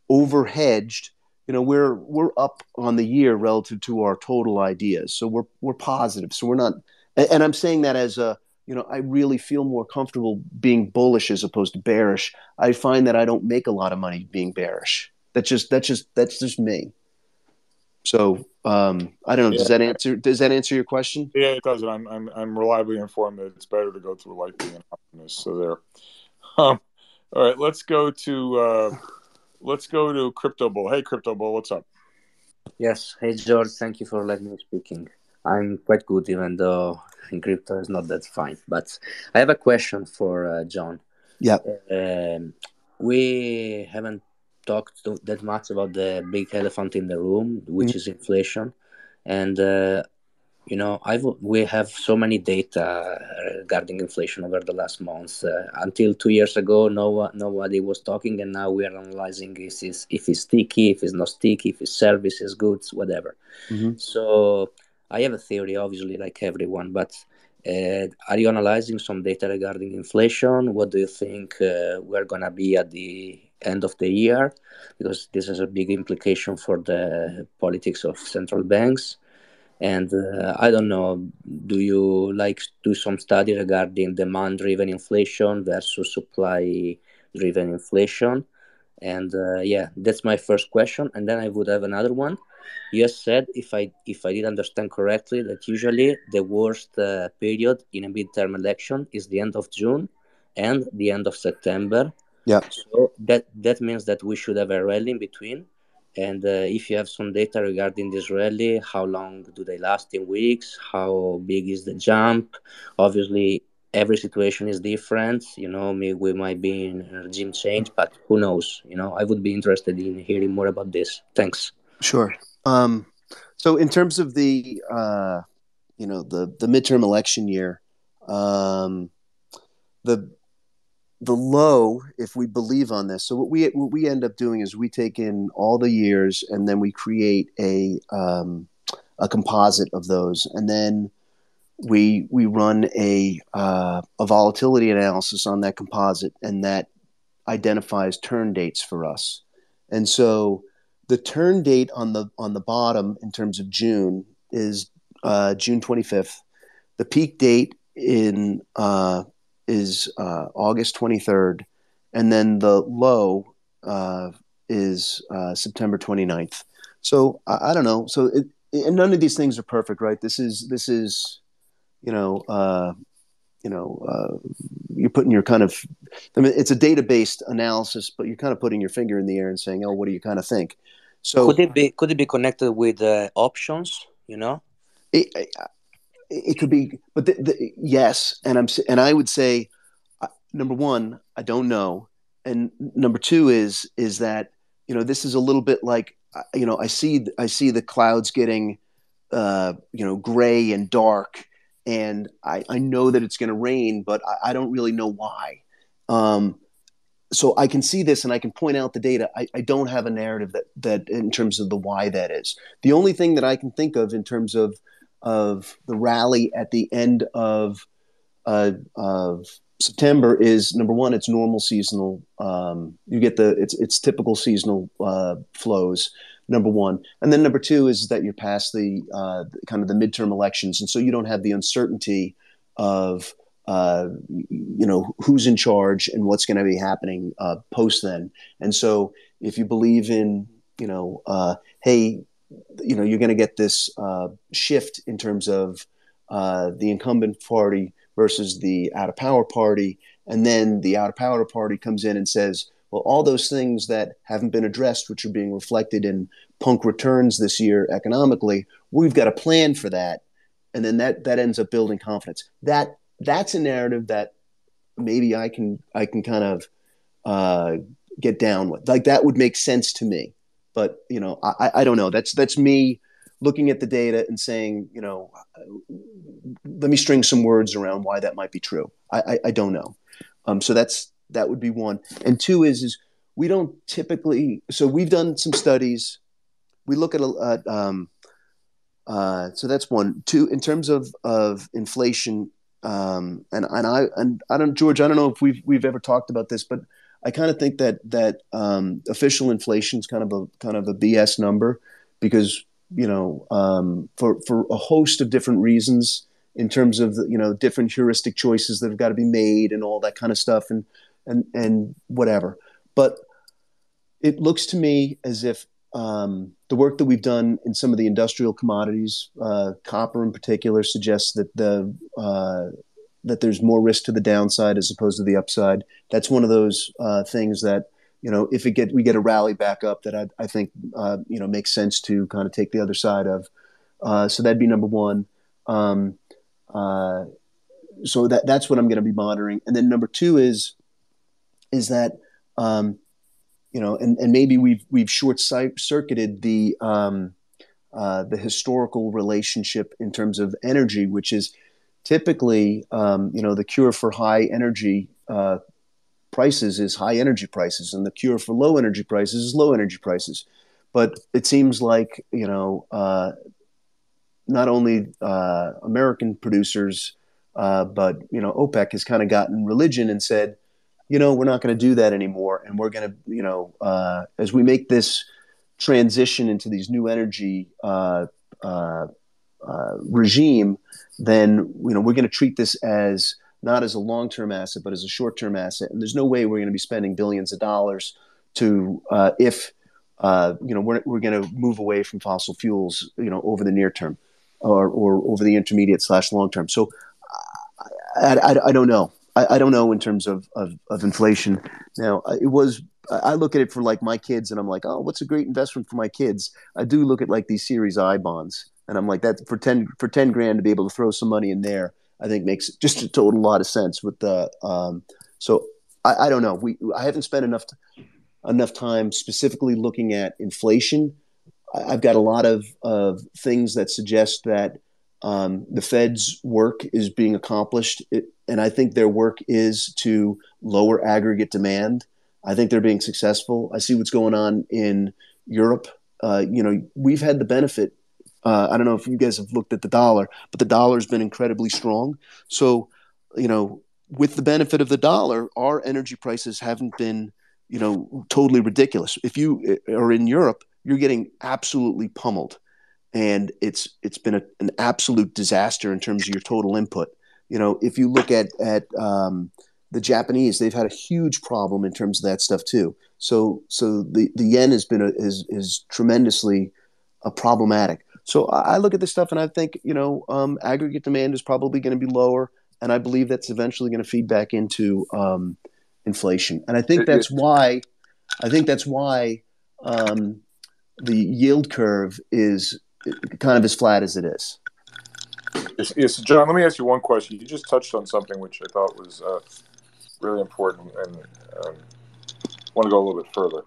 over hedged, you know, we're we're up on the year relative to our total ideas. So we're we're positive. So we're not and, I'm saying that as a you know, I really feel more comfortable being bullish as opposed to bearish. I find that I don't make a lot of money being bearish. That's just that's just that's just me. So um, I don't know. Yeah. Does that answer? Does that answer your question? Yeah, it does. And I'm I'm I'm reliably informed that it's better to go through life being an optimist. So there. Um, all right, let's go to uh, let's go to Crypto Bull. Hey, Crypto Bull, what's up? Yes. Hey, George. Thank you for letting me speaking. I'm quite good, even though in crypto is not that fine. But I have a question for uh, John. Yeah. Um, we haven't talked that much about the big elephant in the room, which mm-hmm. is inflation, and uh, you know I've we have so many data regarding inflation over the last months. Uh, until two years ago, no nobody was talking, and now we are analyzing if it's, if it's sticky, if it's not sticky, if it's services, goods, whatever. Mm-hmm. So I have a theory, obviously, like everyone, but. Uh, are you analyzing some data regarding inflation? What do you think uh, we're gonna be at the end of the year because this has a big implication for the politics of central banks and uh, i don't know do you like do some study regarding demand driven inflation versus supply driven inflation And uh, yeah, that's my first question. And then I would have another one. You said, if I if I did understand correctly, that usually the worst uh, period in a midterm election is the end of June and the end of September. Yeah. So that that means that we should have a rally in between. And uh, if you have some data regarding this rally, how long do they last in weeks? How big is the jump? Obviously, every situation is different. You know, maybe we might be in a regime change, but who knows? You know, I would be interested in hearing more about this. Thanks. Sure. Um, so, in terms of the, uh, you know, the the midterm election year, um, the the low, if we believe on this, so what we what we end up doing is we take in all the years and then we create a um, a composite of those, and then we we run a uh, a volatility analysis on that composite, and that identifies turn dates for us. And so the turn date on the on the bottom in terms of June is uh, June 25th. The peak date in uh, is uh, August 23rd, and then the low uh, is uh, September 29th. So I, I don't know. So it, and none of these things are perfect, right? This is this is you know uh, you know uh, you're putting your kind of I mean it's a data based analysis, but you're kind of putting your finger in the air and saying, oh, what do you kind of think? So could it be could it be connected with uh, options? You know. It, it could be, but the, the, yes, and I'm and I would say, uh, number one, I don't know, and number two is is that you know this is a little bit like uh, you know I see I see the clouds getting uh, you know gray and dark, and I, I know that it's going to rain, but I, I, don't really know why. Um, so I can see this and I can point out the data. I, I don't have a narrative that that in terms of the why that is. The only thing that I can think of in terms of of the rally at the end of uh, of September is number one. It's normal seasonal. Um, you get the it's it's typical seasonal uh, flows. Number one, and then number two is that you're past the uh, kind of the midterm elections, and so you don't have the uncertainty of uh, you know who's in charge and what's going to be happening uh, post then. And so, if you believe in you know, uh, hey, you know, you're going to get this uh, shift in terms of uh, the incumbent party versus the out of power party. And then the out of power party comes in and says, well, all those things that haven't been addressed, which are being reflected in punk returns this year economically, we've got a plan for that. And then that, that ends up building confidence. That that's a narrative that maybe I can I can kind of uh, get down with. Like that would make sense to me but you know I, I don't know. That's that's me looking at the data and saying you know let me string some words around why that might be true. I i, I don't know. Um, so that's that would be one. And two is is we don't typically so we've done some studies. We look at a um, uh, so that's one. Two in terms of of inflation um, and and I and I don't George I don't know if we've we've ever talked about this but I kind of think that that um, official inflation is kind of a kind of a BS number because you know um, for for a host of different reasons in terms of you know different heuristic choices that have got to be made and all that kind of stuff and and and whatever. But it looks to me as if um, the work that we've done in some of the industrial commodities, uh, copper in particular, suggests that the uh, that there's more risk to the downside as opposed to the upside. That's one of those uh, things that you know if it get we get a rally back up that I, I think uh, you know makes sense to kind of take the other side of. Uh, so that'd be number one. Um, uh, so that that's what I'm going to be monitoring. And then number two is is that um, you know, and, and maybe we've we've short circuited the um, uh, the historical relationship in terms of energy, which is typically, um, you know, the cure for high energy uh, prices is high energy prices, and the cure for low energy prices is low energy prices. But it seems like you know, uh, not only uh, American producers, uh, but you know, OPEC has kind of gotten religion and said, you know, we're not going to do that anymore, and we're going to, you know, uh, as we make this transition into these new energy uh, regime then you know we're going to treat this as not as a long-term asset but as a short-term asset and there's no way we're going to be spending billions of dollars to uh, if uh, you know we're we're going to move away from fossil fuels, you know, over the near term or or over the intermediate slash long term. So I, I, I don't know. I, I, don't know in terms of, of, of inflation. Now it was I look at it for like my kids, and I'm like, oh, what's a great investment for my kids? I do look at like these Series I bonds, and I'm like, that for ten for ten grand to be able to throw some money in there, I think makes just a total lot of sense. With the um, so I, I don't know. We I haven't spent enough enough time specifically looking at inflation. I, I've got a lot of of things that suggest that um, the Fed's work is being accomplished, it, and I think their work is to lower aggregate demand I think they're being successful. I see what's going on in Europe. Uh, you know, we've had the benefit. Uh, I don't know if you guys have looked at the dollar, but the dollar's been incredibly strong. So, you know, with the benefit of the dollar, our energy prices haven't been, you know, totally ridiculous. If you uh, are in Europe, you're getting absolutely pummeled, and it's it's been a, an absolute disaster in terms of your total input. You know, if you look at at um, the Japanese, they've had a huge problem in terms of that stuff too. So, so the, the yen has been a, is is tremendously uh, problematic. So I, look at this stuff and I think you know um, aggregate demand is probably going to be lower, and I believe that's eventually going to feed back into um, inflation. And I think that's why I think that's why um, the yield curve is kind of as flat as it is. Yes, yes, John. Let me ask you one question. You just touched on something which I thought was uh, really important, and um, want to go a little bit further.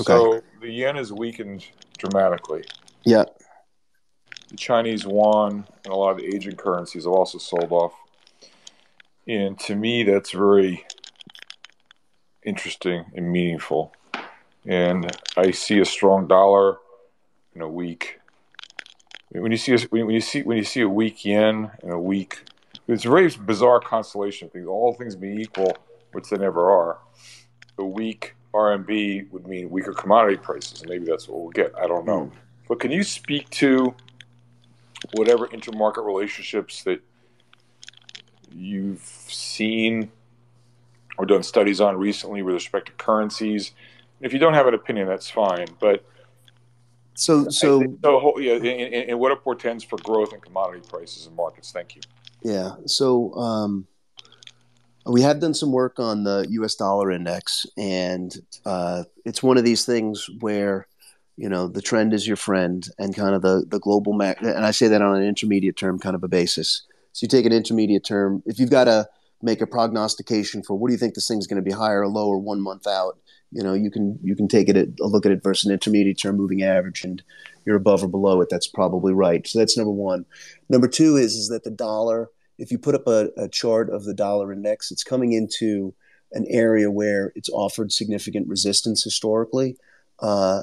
Okay. So the yen is weakened dramatically. Yeah. The Chinese yuan and a lot of the Asian currencies have also sold off. And to me, that's very interesting and meaningful. And I see a strong dollar and a weak. When you see a, when you see when you see a weak yen and a weak, it's a very bizarre constellation of things. All things being equal, which they never are, a weak RMB would mean weaker commodity prices, and maybe that's what we'll get. I don't know. Hmm. But can you speak to whatever intermarket relationships that you've seen or done studies on recently with respect to currencies? If you don't have an opinion, that's fine. But so, so, so yeah, and, and what it portends for growth in commodity prices and markets. Thank you. Yeah. So, um, we have done some work on the U.S. dollar index, and uh, it's one of these things where you know the trend is your friend, and kind of the the global mac. And I say that on an intermediate term kind of a basis. So you take an intermediate term. If you've got to make a prognostication for what do you think this thing's going to be higher or lower one month out, you know you can you can take it at, a look at it versus an intermediate term moving average, and you're above or below it. That's probably right. So that's number one. Number two is is that the dollar if you put up a, a chart of the dollar index, it's coming into an area where it's offered significant resistance historically. Uh,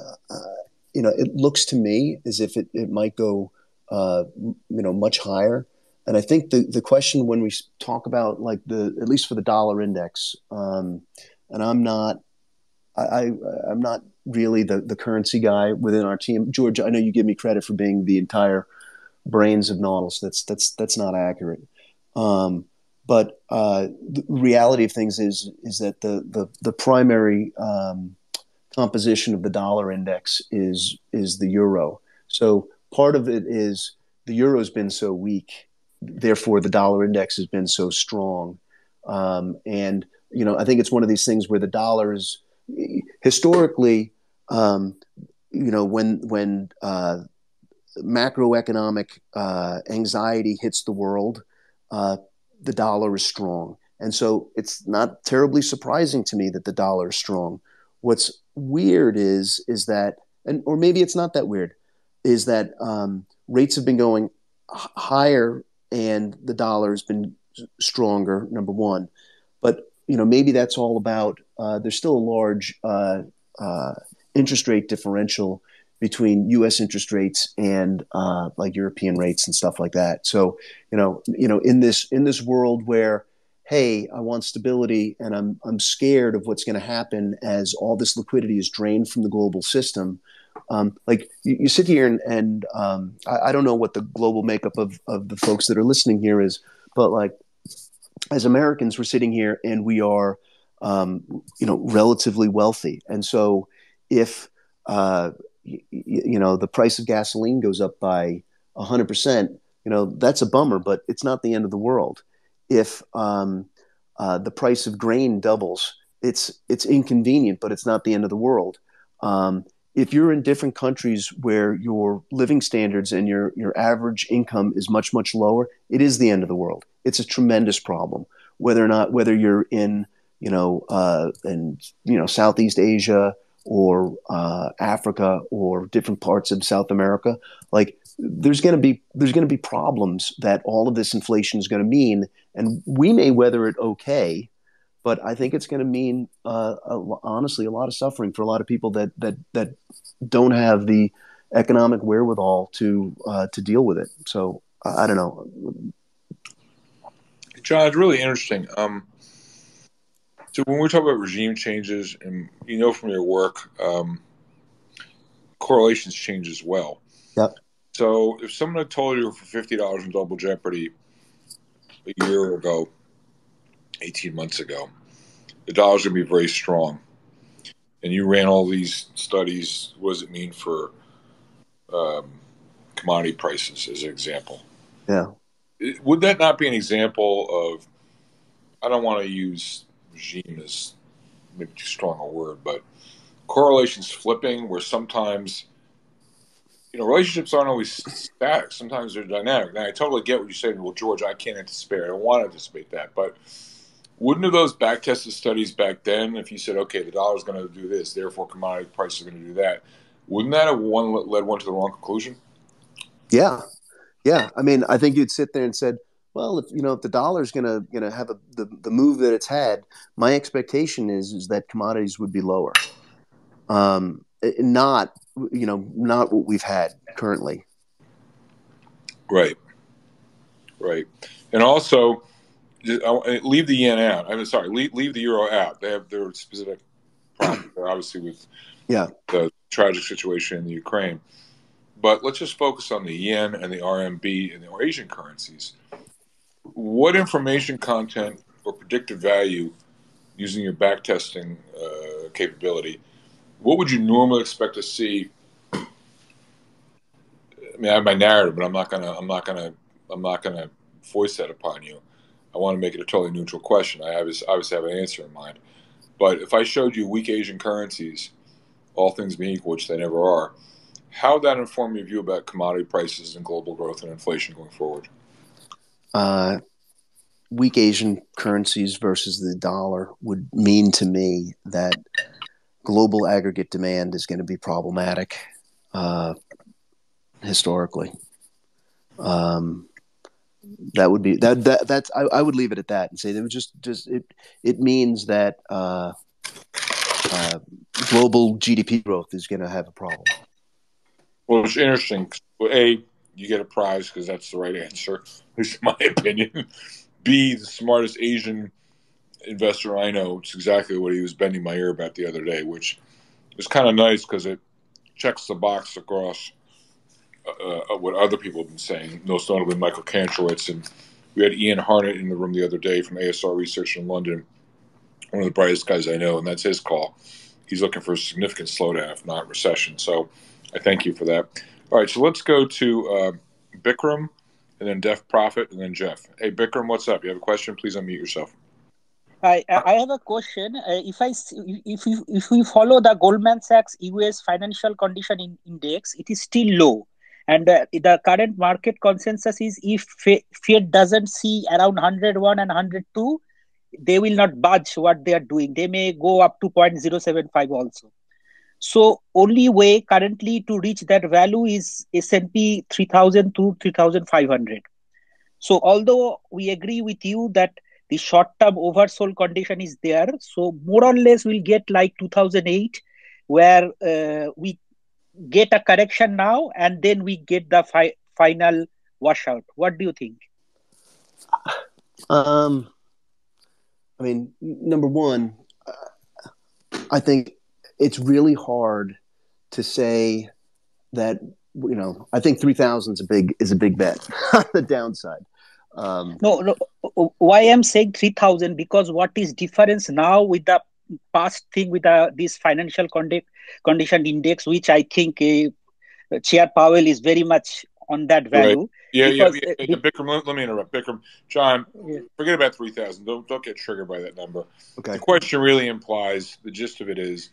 you know, it looks to me as if it, it might go, uh, you know, much higher. And I think the, the question when we talk about like the, at least for the dollar index, um, and I'm not, I, I, am not really the, the currency guy within our team. George, I know you give me credit for being the entire brains of Nautilus. That's, that's, that's not accurate. Um, but uh, the reality of things is is that the the, the primary um, composition of the dollar index is is the euro. So part of it is the euro has been so weak, therefore the dollar index has been so strong. Um, and you know, I think it's one of these things where the dollar is historically, um, you know, when when uh, macroeconomic uh, anxiety hits the world, uh, the dollar is strong. And so it's not terribly surprising to me that the dollar is strong. What's weird is is that, and or maybe it's not that weird, is that um, rates have been going h- higher and the dollar has been stronger. Number one, but you know maybe that's all about. Uh, there's still a large uh, uh, interest rate differential between U.S. interest rates and uh, like European rates and stuff like that. So you know, you know, in this in this world where hey, I want stability, and I'm I'm scared of what's going to happen as all this liquidity is drained from the global system. Um, like you, you, sit here and, and um, I, I, don't know what the global makeup of, of the folks that are listening here is, but like as Americans, we're sitting here and we are um, you know, relatively wealthy. And so if, uh, y- you know, the price of gasoline goes up by 100%, you know, that's a bummer, but it's not the end of the world. If um, uh, the price of grain doubles, it's, it's inconvenient, but it's not the end of the world. Um, if you're in different countries where your living standards and your, your average income is much, much lower, it is the end of the world. It's a tremendous problem. Whether or not, whether you're in you know, uh, in you know Southeast Asia or uh, Africa or different parts of South America, like there's going to be there's going to be problems that all of this inflation is going to mean, and we may weather it okay, but I think it's going to mean uh, a, honestly a lot of suffering for a lot of people that that that don't have the economic wherewithal to uh, to deal with it. So I don't know. John, it's really interesting. Um, so when we talk about regime changes, and you know from your work, um, correlations change as well. Yep. So if someone had told you for fifty dollars in double jeopardy a year ago, eighteen months ago, the dollar's going to be very strong, and you ran all these studies, what does it mean for um, commodity prices, as an example? Yeah. Would that not be an example of? I don't want to use regime as maybe too strong a word, but correlations flipping where sometimes you know relationships aren't always static. Sometimes they're dynamic. Now I totally get what you're saying. Well, George, I can't anticipate. I don't want to anticipate that, but wouldn't have those back tested studies back then, if you said, okay, the dollar's going to do this, therefore commodity prices are going to do that, wouldn't that have one led one to the wrong conclusion? Yeah, yeah. I mean, I think you'd sit there and said, well, if you know if the dollar's gonna gonna have a, the the move that it's had, my expectation is is that commodities would be lower, um, not you know not what we've had currently. Right, right, and also leave the yen out. I'm sorry, leave, leave the euro out. They have their specific problems, obviously, with yeah the tragic situation in the Ukraine. But let's just focus on the yen and the RMB and the Asian currencies what information content or predictive value using your back testing uh, capability what would you normally expect to see? I mean i have my narrative but i'm not gonna i'm not gonna i'm not gonna voice that upon you. I want to make it a totally neutral question. I obviously, obviously have an answer in mind. But if i showed you weak asian currencies all things being equal which they never are how would that inform your view about commodity prices and global growth and inflation going forward? Uh, weak Asian currencies versus the dollar would mean to me that global aggregate demand is going to be problematic uh, historically. Um, that would be that that that's I, I, would leave it at that and say that was just just it it means that uh, uh, global GDP growth is going to have a problem. Well, it's interesting. A, you get a prize because that's the right answer, at least in my opinion. B, the smartest Asian investor I know. It's exactly what he was bending my ear about the other day, which is kind of nice because it checks the box across uh, uh, what other people have been saying, most notably Michael Kantrowitz. And we had Ian Harnett in the room the other day from ASR Research in London, one of the brightest guys I know, and that's his call. He's looking for a significant slowdown, if not recession. So I thank you for that. All right, so let's go to uh, Bikram and then Def Profit, and then Jeff. Hey, Bikram, what's up? You have a question? Please unmute yourself. I, I have a question. Uh, if I if we, if we follow the Goldman Sachs US Financial Condition in Index, it is still low, and uh, the current market consensus is if Fed doesn't see around 101 and 102, they will not budge what they are doing. They may go up to 0.075 also. So only way currently to reach that value is S&P 3000 to 3500. So although we agree with you that the short-term oversold condition is there, so more or less we'll get like 2008 where uh, we get a correction now and then we get the fi- final washout. What do you think? Um, I mean, number one, I think it's really hard to say that you know i think 3000 is a big is a big bet on the downside Um, no, no. Why I'm saying three thousand because what is difference now with the past thing with the this financial condi- condition index, which I think uh, Chair Powell is very much on that value. Right. Yeah, because, yeah, yeah. uh, Bikram, let, let me interrupt. Bikram, John, Yeah. forget about three thousand. Don't don't get triggered by that number. okay. The question really implies the gist of it is,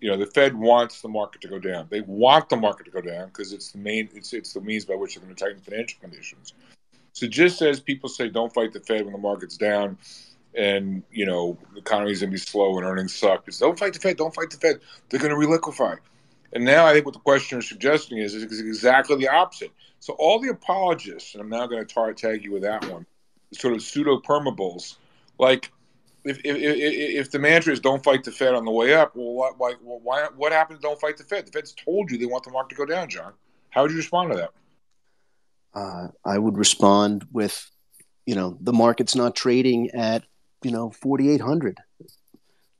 you know, the Fed wants the market to go down. They want the market to go down because it's the main it's it's the means by which they're going to tighten financial conditions. So just as people say, don't fight the Fed when the market's down, and you know the economy's going to be slow and earnings suck. It's don't fight the Fed. Don't fight the Fed. They're going to reliquify. And now I think what the questioner is suggesting is, is exactly the opposite. So all the apologists, and I'm now going to tar- tag you with that one, sort of pseudo permabulls, like if, if, if, the mantra is don't fight the Fed on the way up, well, why, why, why, what happened to don't fight the Fed? The Fed's told you they want the market to go down, John. How would you respond to that? Uh, I would respond with, you know, the market's not trading at, you know, 4,800.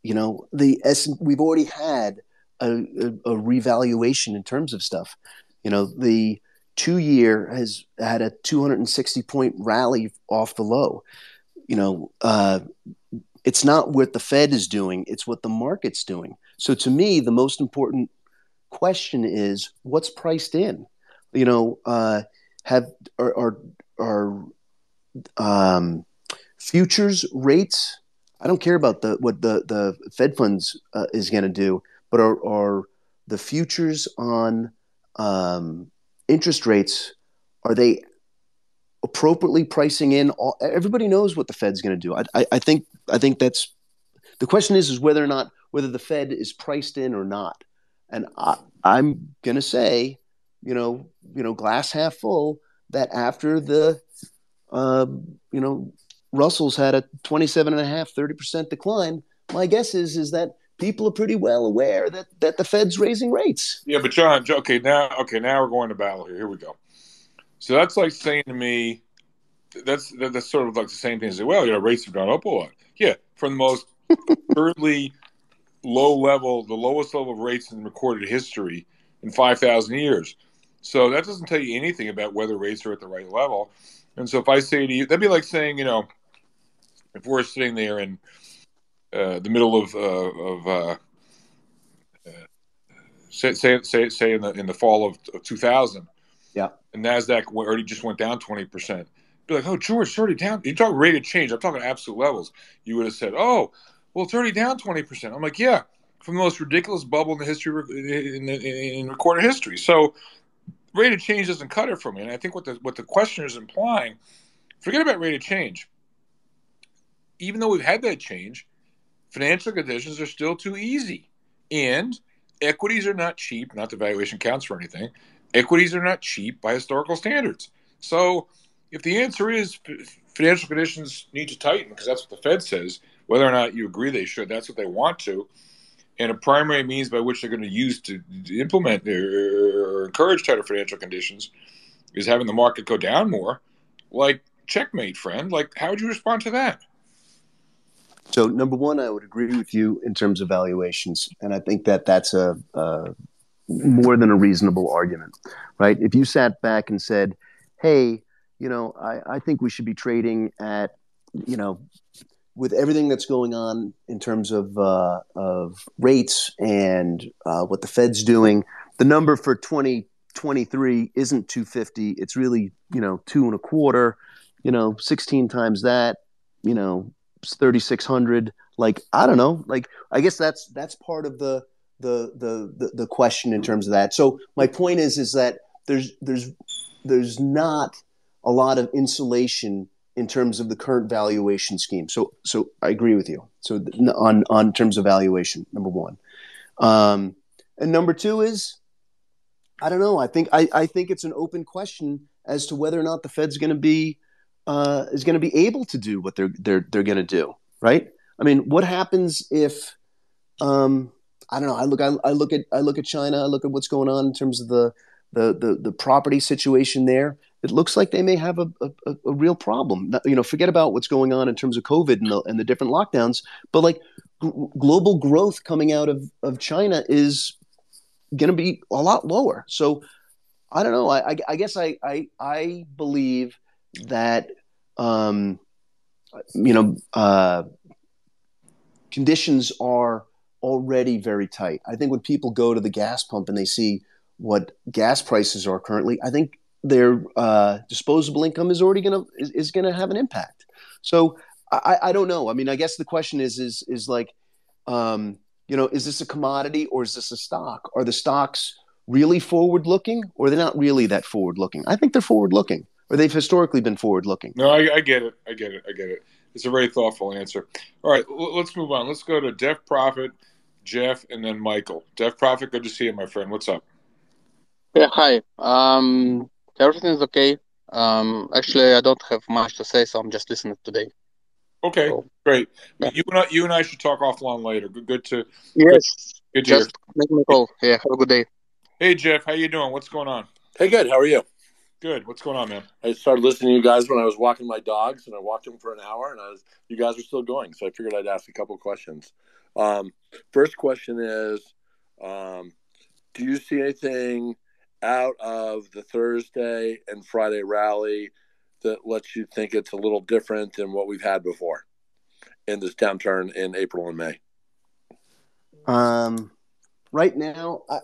You know, the S we've already had a, a, a revaluation in terms of stuff. You know, the two year has had a 260 point rally off the low. You know, uh, it's not what the Fed is doing; it's what the market's doing. So, to me, the most important question is what's priced in. You know, uh, have are are, are um, futures rates? I don't care about the what the the Fed funds uh, is going to do, but are are the futures on um, interest rates are they appropriately pricing in all everybody knows what the fed's going to do I, I, I think i think that's the question is is whether or not whether the fed is priced in or not and I, i'm going to say you know you know glass half full that after the um, you know russell's had a 27 and a half 30% decline my guess is is that people are pretty well aware that that the fed's raising rates Yeah, but John, okay, now, okay, now we're going to battle here. Here we go. So that's like saying to me, that's that, that's sort of like the same thing as well. You know, rates have gone up a lot. Yeah, from the most currently low level, the lowest level of rates in recorded history in five thousand years. So that doesn't tell you anything about whether rates are at the right level. And so if I say to you, that'd be like saying, you know, if we're sitting there in uh, the middle of uh, of uh, say say say, say in the in the fall of, of 2000 Yeah. and nasdaq already just went down 20% be like oh george it's already down. You talk rate of change i'm talking absolute levels. You would have said oh well it's already down 20% i'm like yeah from the most ridiculous bubble in the history in, in, in recorded history. So rate of change doesn't cut it for me. And i think what the what the questioner is implying forget about rate of change. Even though we've had that change financial conditions are still too easy. And equities are not cheap not the valuation counts for anything. Equities are not cheap by historical standards. So if the answer is financial conditions need to tighten because that's what the fed says whether or not you agree they should that's what they want to and a primary means by which they're going to use to, implement or encourage tighter financial conditions is having the market go down more. Like checkmate friend. Like how would you respond to that? So number one, I would agree with you in terms of valuations, and I think that that's a, a more than a reasonable argument, right? If you sat back and said, "Hey, you know, I, I think we should be trading at, you know, with everything that's going on in terms of uh, of rates and uh, what the Fed's doing, the number for 2023 isn't 250. It's really, you know, two and a quarter. You know, 16 times that. You know, 3600 like i don't know like i guess that's that's part of the the the the, the question in terms of that so my point is is that there's there's there's not a lot of insulation in terms of the current valuation scheme so so i agree with you so on on terms of valuation number one um and number two is i don't know i think i i think it's an open question as to whether or not the fed's going to be uh, is going to be able to do what they're they're they're going to do, right? I mean, what happens if um, I don't know? I look I, I look at I look at China. I look at what's going on in terms of the the the, the property situation there. It looks like they may have a, a, a real problem. You know, forget about what's going on in terms of COVID and the, and the different lockdowns, but like g- global growth coming out of, of China is going to be a lot lower. So I don't know. I, I, I guess I, I, I believe that um, you know, uh, conditions are already very tight. I think when people go to the gas pump and they see what gas prices are currently, I think their uh, disposable income is already going to is, is going to have an impact. So I, I don't know. I mean, I guess the question is is is like, um, you know, is this a commodity or is this a stock? Are the stocks really forward looking or they're not really that forward looking? I think they're forward looking or they've historically been forward looking. No, I, I, get it. I get it. I get it. It's a very thoughtful answer. All right, l- let's move on. Let's go to Def Profit, Jeff, and then Michael. Def Profit, good to see you, my friend. What's up? Yeah, hi. Um, everything is okay. Um, actually, I don't have much to say, so I'm just listening today. Okay, so, great. Yeah. You and I, you and I should talk offline later. Good, good to. Yes. Good, good to just hear. make me call. Yeah. Have a good day. Hey Jeff, how you doing? What's going on? Hey, good. How are you? Good. What's going on, man? I started listening to you guys when I was walking my dogs, and I walked them for an hour, and I was you guys were still going, so I figured I'd ask a couple questions. Um, first question is, um, do you see anything out of the Thursday and Friday rally that lets you think it's a little different than what we've had before in this downturn in April and May? Um, right now, I,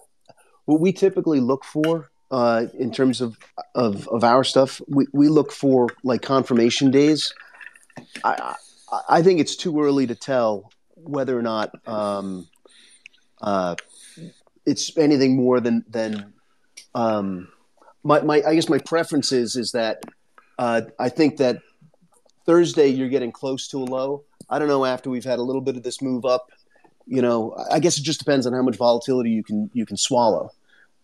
what we typically look for uh, in terms of, of, of our stuff, we, we look for like confirmation days. I, I, I think it's too early to tell whether or not um, uh, it's anything more than than um, my, my I guess my preference is is that uh, I think that Thursday you're getting close to a low. I don't know after we've had a little bit of this move up. You know, I guess it just depends on how much volatility you can you can swallow.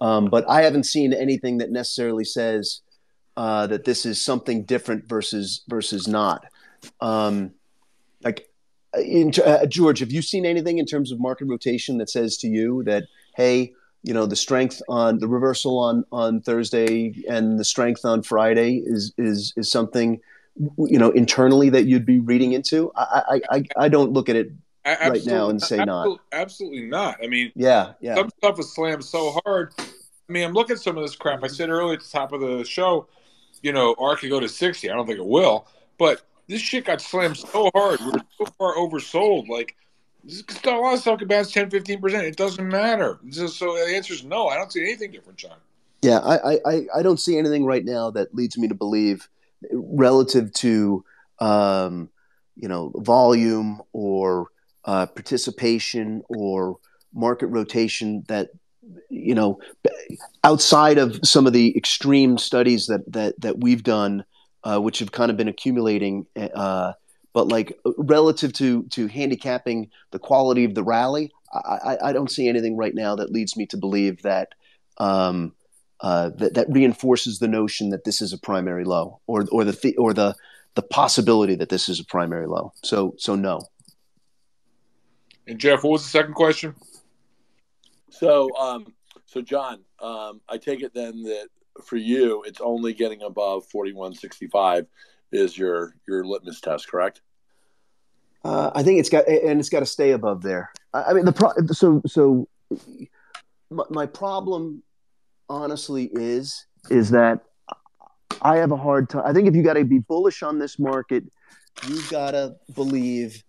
Um, but I haven't seen anything that necessarily says uh, that this is something different versus versus not. Um, like, in, uh, George, have you seen anything in terms of market rotation that says to you that hey, you know the strength on the reversal on on Thursday and the strength on Friday is is is something you know internally that you'd be reading into. I I I, don't look at it right now and say absolutely, not. Absolutely not. I mean, yeah, yeah. Some stuff is slammed so hard. I mean, I'm looking at some of this crap. I said earlier at the top of the show, you know, ARK could go to 60. I don't think it will, but this shit got slammed so hard. We're so far oversold. Like a lot of stuff bounce 10, 15%. It doesn't matter. So the answer is no. I don't see anything different, John. Yeah, I, I, I don't see anything right now that leads me to believe relative to, um, you know, volume or uh, participation or market rotation that, you know, outside of some of the extreme studies that, that, that we've done, uh, which have kind of been accumulating, uh, but like relative to to handicapping the quality of the rally, I, I don't see anything right now that leads me to believe that um, uh, that that reinforces the notion that this is a primary low, or or the th- or the the possibility that this is a primary low. So so no. And Jeff, what was the second question? So um, so John, um, I take it then that for you, it's only getting above forty one sixty five is your your litmus test, correct? Uh, I think it's got and it's got to stay above there. I, I mean, the pro- so so my, my problem, honestly, is is that I have a hard time. I think if you got to be bullish on this market, you've got to believe.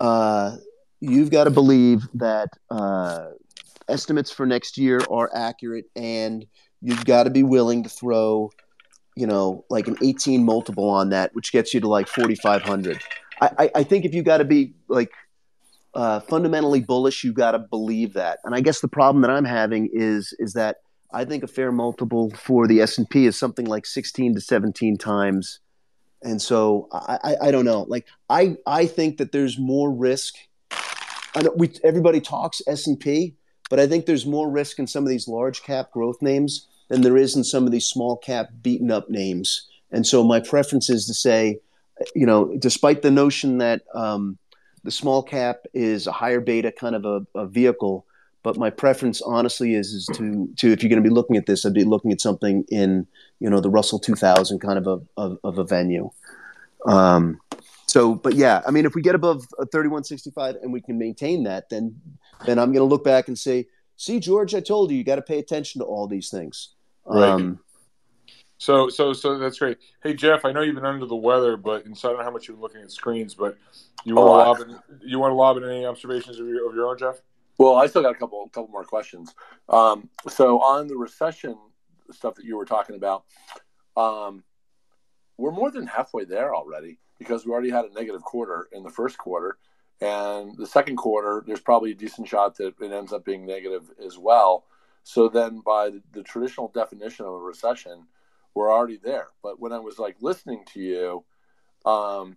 Uh, you've got to believe that uh, estimates for next year are accurate, and you've got to be willing to throw you know, like an 18 multiple on that, which gets you to like 4,500. I, I think if you got to be like uh, fundamentally bullish, you got to believe that. And I guess the problem that I'm having is is that I think a fair multiple for the S and P is something like 16 to 17 times. And so I, I, I don't know. Like I, I think that there's more risk. I know we everybody talks S and P, but I think there's more risk in some of these large cap growth names than there is in some of these small cap beaten up names. And so my preference is to say, you know, despite the notion that um, the small cap is a higher beta kind of a, a, vehicle, but my preference honestly is is to to if you're going to be looking at this, I'd be looking at something in you know the Russell 2000 kind of a of, of a venue. Um, so, but yeah, I mean, if we get above 3165 and we can maintain that, then then I'm going to look back and say, see, George, I told you, you got to pay attention to all these things. Right. Um, So, so, so that's great. Hey, Jeff, I know you've been under the weather, but and so I don't know how much you've been looking at screens, but you want Oh, to lob in, you want to lob in any observations of your, of your own, Jeff? Well, I still got a couple couple more questions. Um, so on the recession stuff that you were talking about, um, we're more than halfway there already because we already had a negative quarter in the first quarter, and the second quarter there's probably a decent shot that it ends up being negative as well. So then, by the, the traditional definition of a recession, we're already there. But when I was like listening to you, um,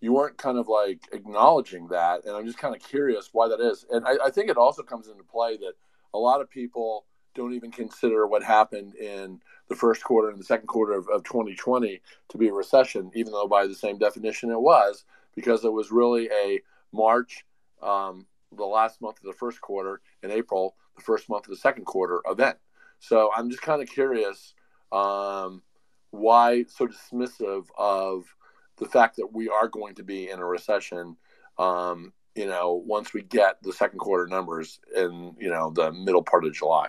you weren't kind of like acknowledging that and i'm just kind of curious why that is and I, I think it also comes into play that a lot of people don't even consider what happened in the first quarter and the second quarter of, of 2020 to be a recession even though by the same definition it was because it was really a march um, the last month of the first quarter in april the first month of the second quarter event. So i'm just kind of curious um, why so dismissive of the fact that we are going to be in a recession um, you know once we get the second quarter numbers in you know the middle part of july?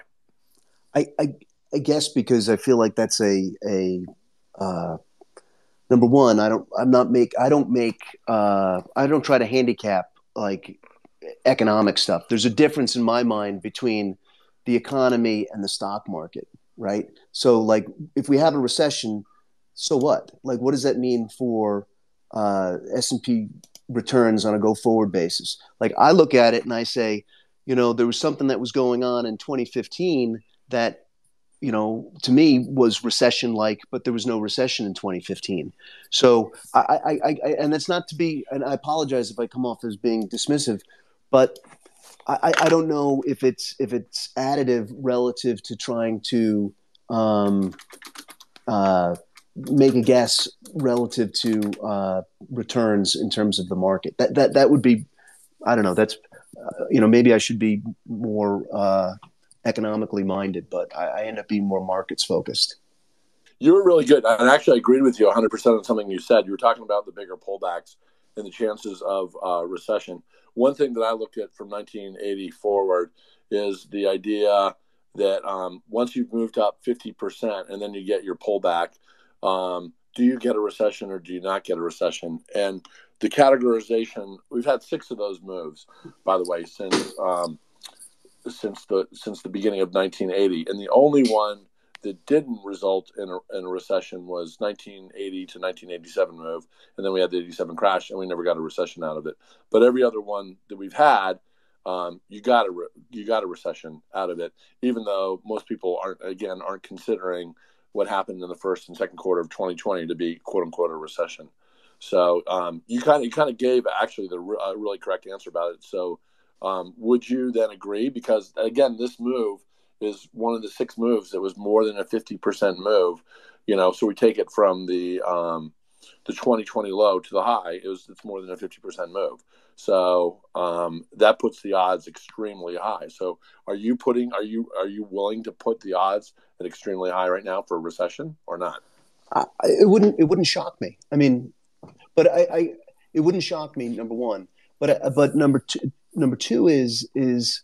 I, I, I guess because I feel like that's a a uh, number one. I don't. I'm not make. I don't make. Uh, I don't try to handicap like economic stuff. There's a difference in my mind between the economy and the stock market, right? So, like, if we have a recession, so what? Like, what does that mean for uh, S and P returns on a go forward basis? Like, I look at it and I say, you know, there was something that was going on in 2015 that you know, to me was recession like, but there was no recession in 2015. So I, I, I, and that's not to be, and I apologize if I come off as being dismissive, but I, I don't know if it's if it's additive relative to trying to um, uh, make a guess relative to uh, returns in terms of the market. That that that would be, I don't know. That's uh, you know maybe I should be more uh, economically minded, but I, I end up being more markets focused. you were really good and actually i agreed with you 100% on something you said. You were talking about the bigger pullbacks and the chances of uh, recession. One thing that i looked at from 1980 forward is the idea that um, once you've moved up 50% and then you get your pullback um, do you get a recession or do you not get a recession? And the categorization we've had six of those moves by the way since um, since the since the beginning of 1980 and the only one that didn't result in a, in a recession was 1980 to 1987 move and then we had the 87 crash and we never got a recession out of it. But every other one that we've had um, you got a re- you got a recession out of it even though most people aren't again aren't considering what happened in the first and second quarter of 2020 to be quote unquote a recession. So um, you kind of you kind of gave actually the re- uh, really correct answer about it. So um, would you then agree? Because again this move is one of the six moves that was more than a 50% move. You know so we take it from the um, the 2020 low to the high. It was it's more than a 50% move. So um, that puts the odds extremely high. So are you putting are you are you willing to put the odds at extremely high right now for a recession or not? I, it wouldn't it wouldn't shock me. I mean, but I, I it wouldn't shock me. Number one, but but number two, number two is is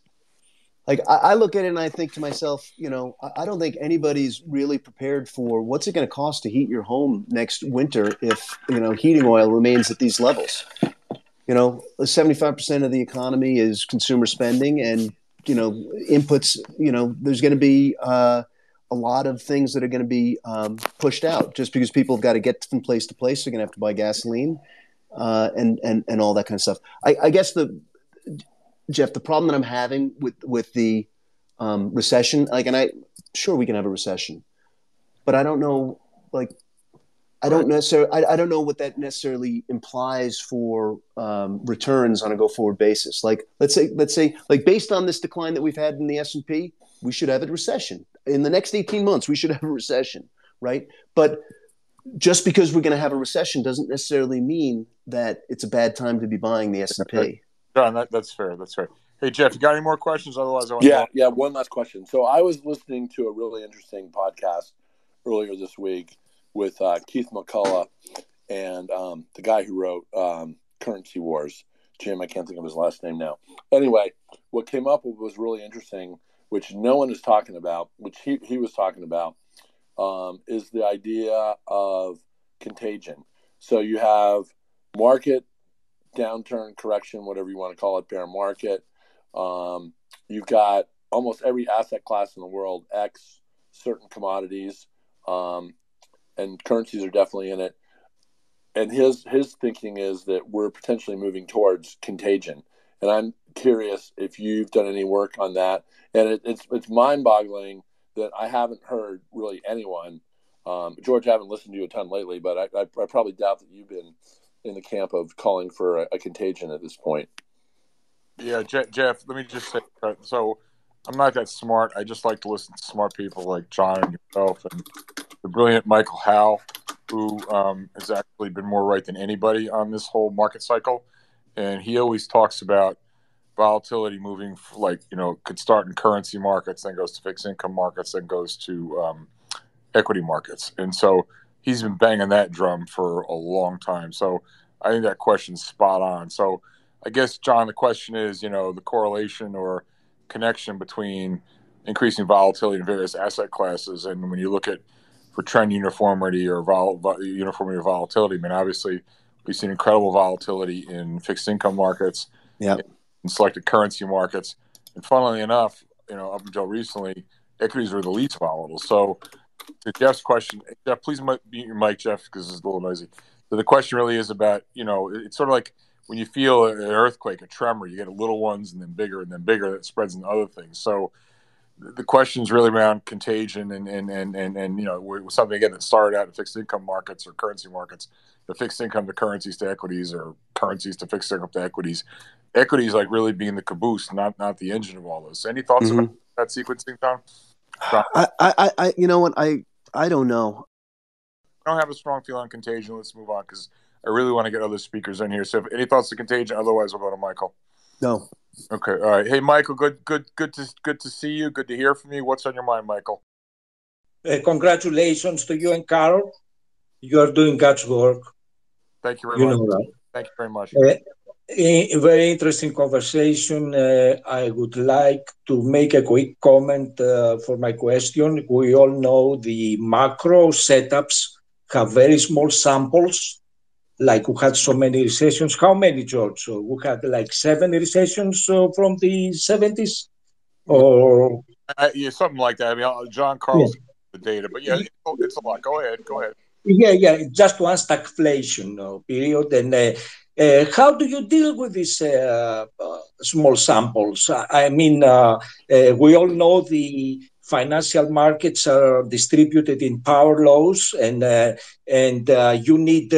like I, I look at it and I think to myself, you know, I, I don't think anybody's really prepared for what's it going to cost to heat your home next winter if you know heating oil remains at these levels. You know, seventy five percent of the economy is consumer spending, and you know, inputs. You know, there's going to be uh, a lot of things that are going to be um, pushed out just because people have got to get from place to place. They're going to have to buy gasoline uh, and and and all that kind of stuff. I, I guess the Jeff, the problem that I'm having with with the um, recession, like, and I sure we can have a recession, but I don't know, like, I don't necessarily, I, I don't know what that necessarily implies for um, returns on a go forward basis. Like, let's say, let's say, like, based on this decline that we've had in the S and P, we should have a recession in the next 18 months. We should have a recession, right? But just because we're going to have a recession doesn't necessarily mean that it's a bad time to be buying the S and P. John, that, that's fair. That's fair. Hey, Jeff, you got any more questions? Otherwise, I want yeah to. yeah one last question so i was listening to a really interesting podcast earlier this week with uh, keith mccullough and um, the guy who wrote um, currency wars jim i can't think of his last name now anyway what came up was really interesting which no one is talking about which he, he was talking about um, is the idea of contagion. So you have market downturn, correction, whatever you want to call it, bear market. Um, you've got almost every asset class in the world, X certain commodities, um, and currencies are definitely in it. And his his thinking is that we're potentially moving towards contagion. And I'm curious if you've done any work on that. And it, it's it's mind boggling that I haven't heard really anyone. Um, George, I haven't listened to you a ton lately, but I, I, I probably doubt that you've been in the camp of calling for a, a contagion at this point. Yeah, Jeff, Jeff, let me just say so I'm not that smart. I just like to listen to smart people like John and yourself and the brilliant Michael Howe, who um, has actually been more right than anybody on this whole market cycle. And he always talks about volatility moving, like, you know, could start in currency markets, then goes to fixed income markets, then goes to um, equity markets. And so he's been banging that drum for a long time. So I think that question's spot on. So I guess, John, the question is, you know, the correlation or connection between increasing volatility in various asset classes. And when you look at for trend uniformity or vol, uniformity or volatility, I mean, obviously we've seen incredible volatility in fixed income markets, yeah, in selected currency markets, and funnily enough, you know, up until recently, equities were the least volatile. So, to Jeff's question, Jeff, please mute your mic, Jeff, because it's a little noisy. So the question really is about, you know, it's sort of like when you feel an earthquake, a tremor, you get little ones and then bigger and then bigger that spreads into other things. So the question is really around contagion and, and, and, and, and you know, something again that started out in fixed income markets or currency markets, the fixed income to currencies to equities or currencies to fixed income to equities. Equities like really being the caboose, not not the engine of all this. Any thoughts mm-hmm. about that sequencing, Tom? I, I, I, you know what, I, I don't know. I don't have a strong feeling on contagion. Let's move on because I really want to get other speakers in here. So, if, any thoughts to contagion? Otherwise, we'll go to Michael. No. Okay. All right. Hey, Michael. Good. Good. Good to good to see you. Good to hear from you. What's on your mind, Michael? Uh, congratulations to you and Carol. You are doing God's work. Thank you very you much. Know that. Thank you very much. Uh, a very interesting conversation. Uh, I would like to make a quick comment uh, for my question. We all know the macro setups have very small samples like we had so many recessions. How many, George? So we had like seven recessions uh, from the 70s? Or uh, yeah, something like that. I mean, John Karle's yeah. the data, but yeah, it's a lot. Go ahead. Go ahead. Yeah, yeah, just one stagflation uh, period. And uh, uh, how do you deal with these uh, uh, small samples? I mean, uh, we all know the financial markets are distributed in power laws, and and you need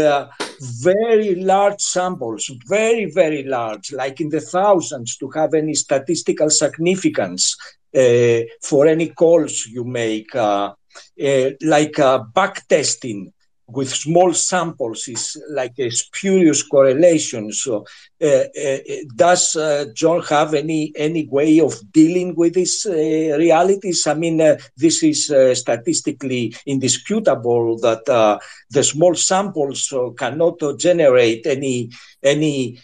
very large samples, very, very large, like in the thousands, to have any statistical significance uh, for any calls you make, uh, uh, like back testing with small samples is like a spurious correlation. So, uh, uh, does uh, John have any any way of dealing with these uh, realities? I mean, uh, this is uh, statistically indisputable that the small samples cannot generate any any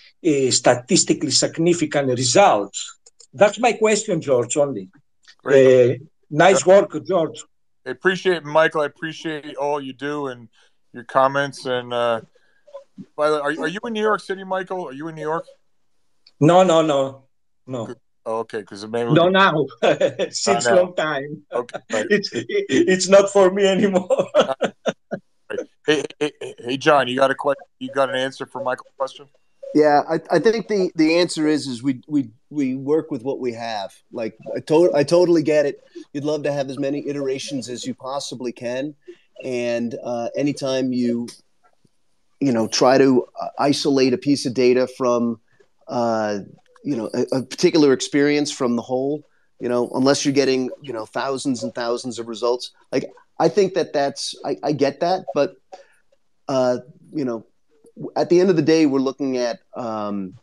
statistically significant results. That's my question, George. Only. nice work, George. I appreciate Michael. I appreciate all you do and your comments. And uh, by the way, are, are you in New York City, Michael? Are you in New York? No, no, no, no. Oh, okay, because maybe no can... now since now. long time. Okay, right. it's it's not for me anymore. hey, hey, hey, John, you got a question? You got an answer for Michael's question? Yeah, I, I think the, the answer is is we, we we work with what we have. Like I to, I totally get it. You'd love to have as many iterations as you possibly can, and uh, anytime you you know try to uh, isolate a piece of data from uh, you know a, a, particular experience from the whole you know unless you're getting you know thousands and thousands of results like i think that that's i, I get that but uh, you know at the end of the day we're looking at um,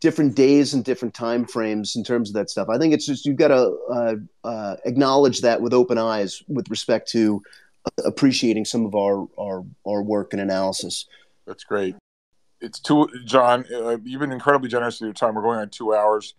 different days and different time frames in terms of that stuff. I think it's just you've got to uh, uh, acknowledge that with open eyes with respect to appreciating some of our, our, our work and analysis. That's great. It's two, John, uh, you've been incredibly generous with your time. We're going on two hours.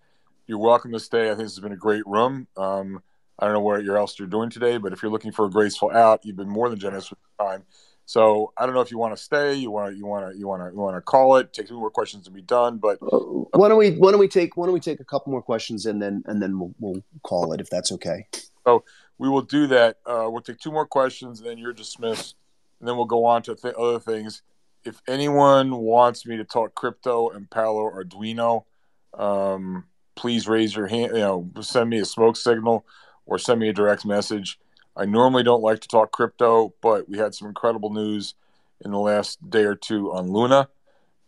You're welcome to stay. I think this has been a great room. Um, I don't know what else you're doing today, but if you're looking for a graceful out, you've been more than generous with your time. So I don't know if you want to stay, you want to, you want to, you want to, you want to call it, take two more questions to be done. But uh, why don't we, why don't we take, why don't we take a couple more questions and then, and then we'll, we'll call it if that's okay. So we will do that. Uh, we'll take two more questions, and then you're dismissed, and then we'll go on to th- other things. If anyone wants me to talk crypto and Paolo Ardoino, um, please raise your hand. You know, send me a smoke signal or send me a direct message. I normally don't like to talk crypto, but we had some incredible news in the last day or two on Luna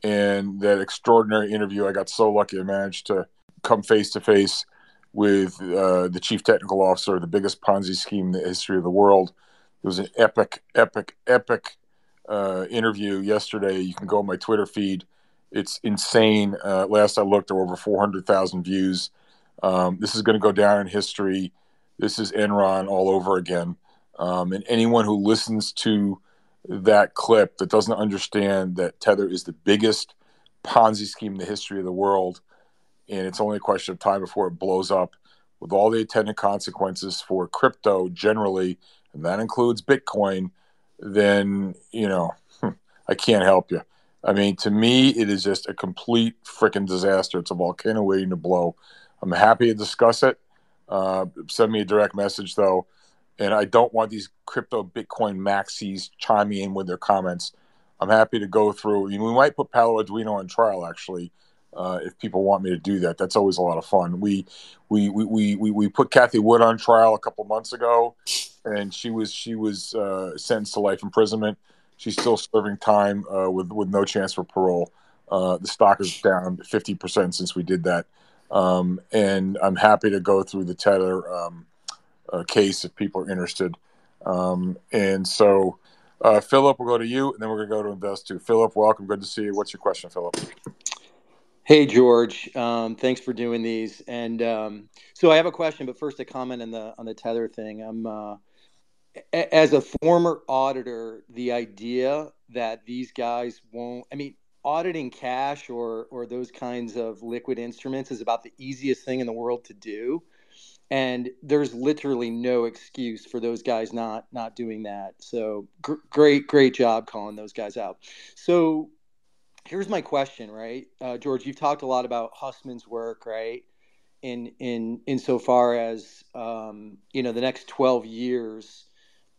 and that extraordinary interview. I got so lucky I managed to come face to face with uh, the chief technical officer of the biggest Ponzi scheme in the history of the world. It was an epic, epic, epic uh, interview yesterday. You can go on my Twitter feed. It's insane. Uh, last I looked, there were over 400,000 views. Um, this is going to go down in history. This is Enron all over again. Um, and anyone who listens to that clip that doesn't understand that Tether is the biggest Ponzi scheme in the history of the world and it's only a question of time before it blows up with all the attendant consequences for crypto generally, and that includes Bitcoin, then, you know, I can't help you. I mean, to me, it is just a complete freaking disaster. It's a volcano waiting to blow. I'm happy to discuss it. Uh, send me a direct message, though. And I don't want these crypto Bitcoin maxis chiming in with their comments. I'm happy to go through. I mean, we might put Paolo Ardoino on trial, actually, uh, if people want me to do that. That's always a lot of fun. We we we we we put Cathie Wood on trial a couple months ago, and she was she was uh, sentenced to life imprisonment. She's still serving time uh, with with no chance for parole. Uh, the stock is down fifty percent since we did that, um, and I'm happy to go through the Tether um, uh, case if people are interested. Um, and so, uh, Philip, we'll go to you, and then we're going to go to Invest too. Philip, welcome. Good to see you. What's your question, Philip? Hey, George. Um, thanks for doing these. And um, so I have a question, but first a comment on the on the tether thing. I'm uh, a- as a former auditor, the idea that these guys won't. I mean, auditing cash or or those kinds of liquid instruments is about the easiest thing in the world to do and there's literally no excuse for those guys not not doing that so gr- great great job calling those guys out so here's my question, right, uh, George? You've talked a lot about Hussman's work, right? In in insofar as um, you know, the next 12 years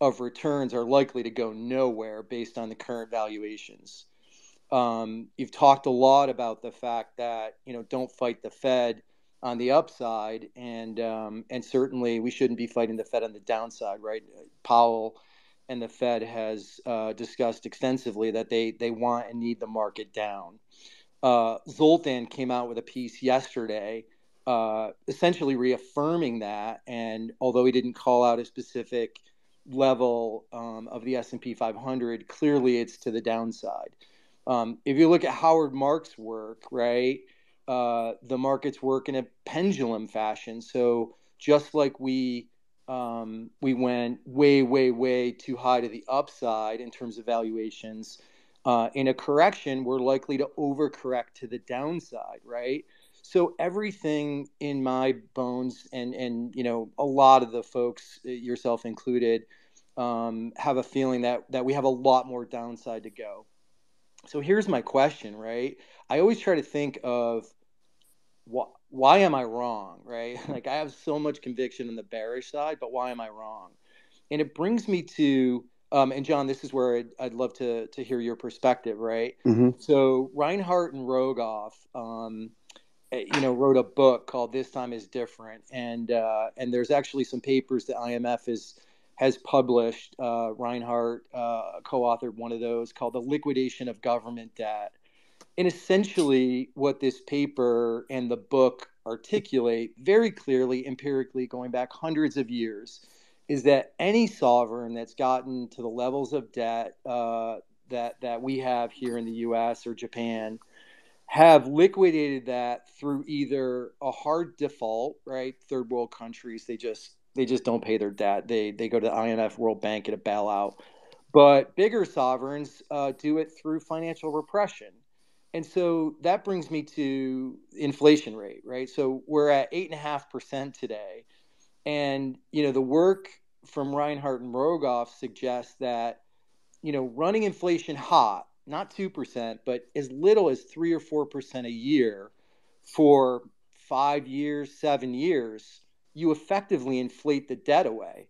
of returns are likely to go nowhere based on the current valuations. Um, you've talked a lot about the fact that you know don't fight the Fed on the upside, and um, and certainly we shouldn't be fighting the Fed on the downside, right? Powell and the Fed has uh, discussed extensively that they they want and need the market down. Uh, Zoltan came out with a piece yesterday, uh, essentially reaffirming that. And although he didn't call out a specific level um, of the S&P 500, clearly it's to the downside. Um, if you look at Howard Marks' work, right, uh, the markets work in a pendulum fashion. So just like we um, we went way, way, way too high to the upside in terms of valuations. Uh, in a correction, we're likely to overcorrect to the downside, right? So everything in my bones, and and you know, a lot of the folks, uh, yourself included, um, have a feeling that that we have a lot more downside to go. So here's my question, right? I always try to think of what why am I wrong, right? Like I have so much conviction on the bearish side, but why am I wrong? And it brings me to, um, and John, this is where I'd, I'd, love to to hear your perspective, right? Mm-hmm. So Reinhart and Rogoff, um, eh, you know, wrote a book called "This Time Is Different," and uh, and there's actually some papers that IMF is has published. Uh, Reinhart uh, co-authored one of those called "The Liquidation of Government Debt." And essentially, what this paper and the book articulate very clearly, empirically, going back hundreds of years, is that any sovereign that's gotten to the levels of debt uh, that that we have here in the U.S. or Japan have liquidated that through either a hard default, right? Third world countries, they just they just don't pay their debt. They they go to the IMF, World Bank, get a bailout. But bigger sovereigns uh, do it through financial repression. And so that brings me to inflation rate, right? So we're at eight and a half percent today. And you know, the work from Reinhart and Rogoff suggests that you know, running inflation hot, not 2%, but as little as 3 or 4% a year for 5 years, 7 years, you effectively inflate the debt away.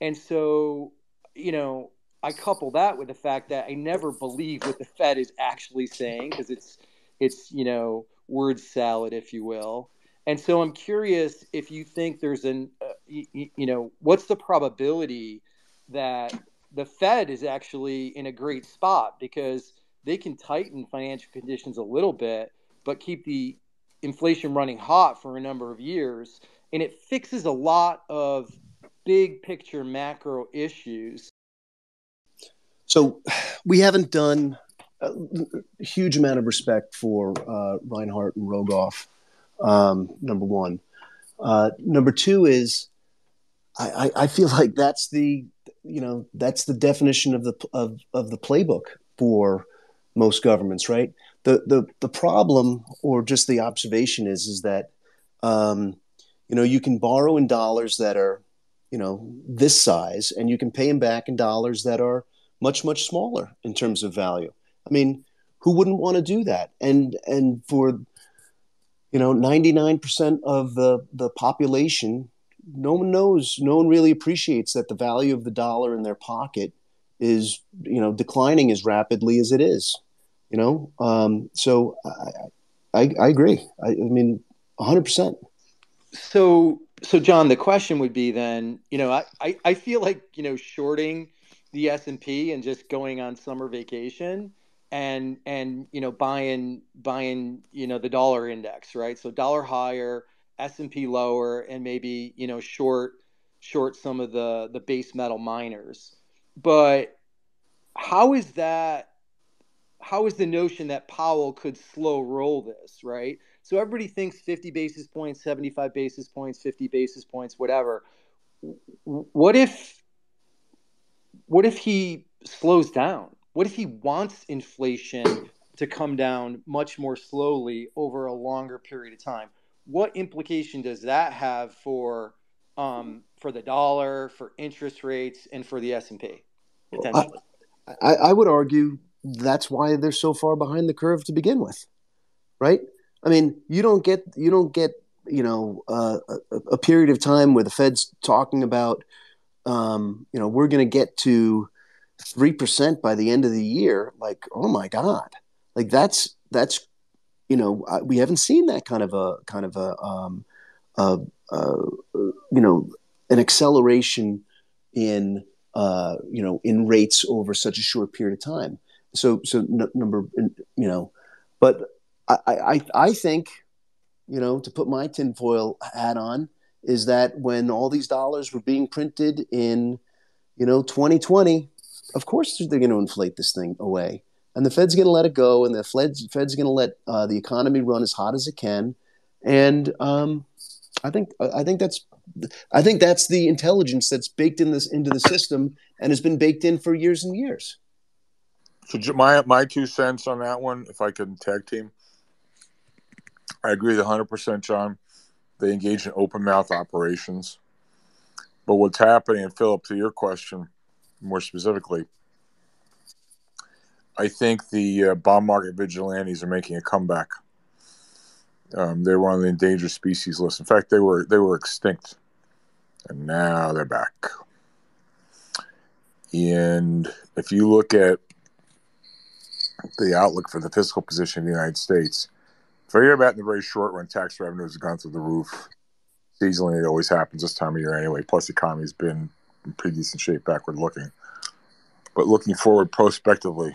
And so, you know, I couple that with the fact that I never believe what the Fed is actually saying because it's it's, you know, word salad if you will. And so I'm curious if you think there's an, uh, you, you know, what's the probability that the Fed is actually in a great spot because they can tighten financial conditions a little bit, but keep the inflation running hot for a number of years. And it fixes a lot of big picture macro issues. So we haven't done a huge amount of respect for uh, Reinhart and Rogoff, um, number one. Uh, number two is I, I, feel like that's the you know that's the definition of the of, of the playbook for most governments, right? The the the problem or just the observation is is that um, you know you can borrow in dollars that are you know this size, and you can pay them back in dollars that are much much smaller in terms of value. I mean, who wouldn't want to do that? And and for you know 99% of the the population no one knows, no one really appreciates that the value of the dollar in their pocket is, you know, declining as rapidly as it is. You know, um, so I, I, I agree. I, I mean, hundred percent. So, so John, the question would be then, you know, I, I, I feel like you know, shorting the S and P and just going on summer vacation and and you know buying buying you know the dollar index right so dollar higher S&P lower and maybe, you know, short short some of the the base metal miners. But how is that how is the notion that Powell could slow roll this, right? So everybody thinks 50 basis points, 75 basis points, 50 basis points, whatever. What if what if he slows down? What if he wants inflation to come down much more slowly over a longer period of time? what implication does that have for um, for the dollar, for interest rates, and for the S and P potentially? I, I, would argue that's why they're so far behind the curve to begin with, right? I mean, you don't get you don't get you know uh, a, a, period of time where the Fed's talking about um, you know we're going to get to three percent by the end of the year. Like, oh my god, like that's that's you know, we haven't seen that kind of a kind of a, um, you know, an acceleration in uh, you know in rates over such a short period of time. So so n- number you know, but I, I I think you know to put my tinfoil hat on is that when all these dollars were being printed in you know 2020, of course they're going to inflate this thing away and the Fed's going to let it go, and the Fed's, Fed's going to let uh, the economy run as hot as it can, and um, I think I think that's I think that's the intelligence that's baked in this into the system and has been baked in for years and years. So my my two cents on that one, if I could tag team, I agree with 100 percent, John. They engage in open mouth operations, but what's happening, and Philip, to your question more specifically I think the uh, bond market vigilantes are making a comeback. Um, they were on the endangered species list. In fact, they were they were extinct, and now they're back. And if you look at the outlook for the fiscal position of the United States, forget about in the very short run, tax revenues have gone through the roof. Seasonally, it always happens this time of year anyway. Plus, the economy's been in pretty decent shape backward looking. But looking forward prospectively,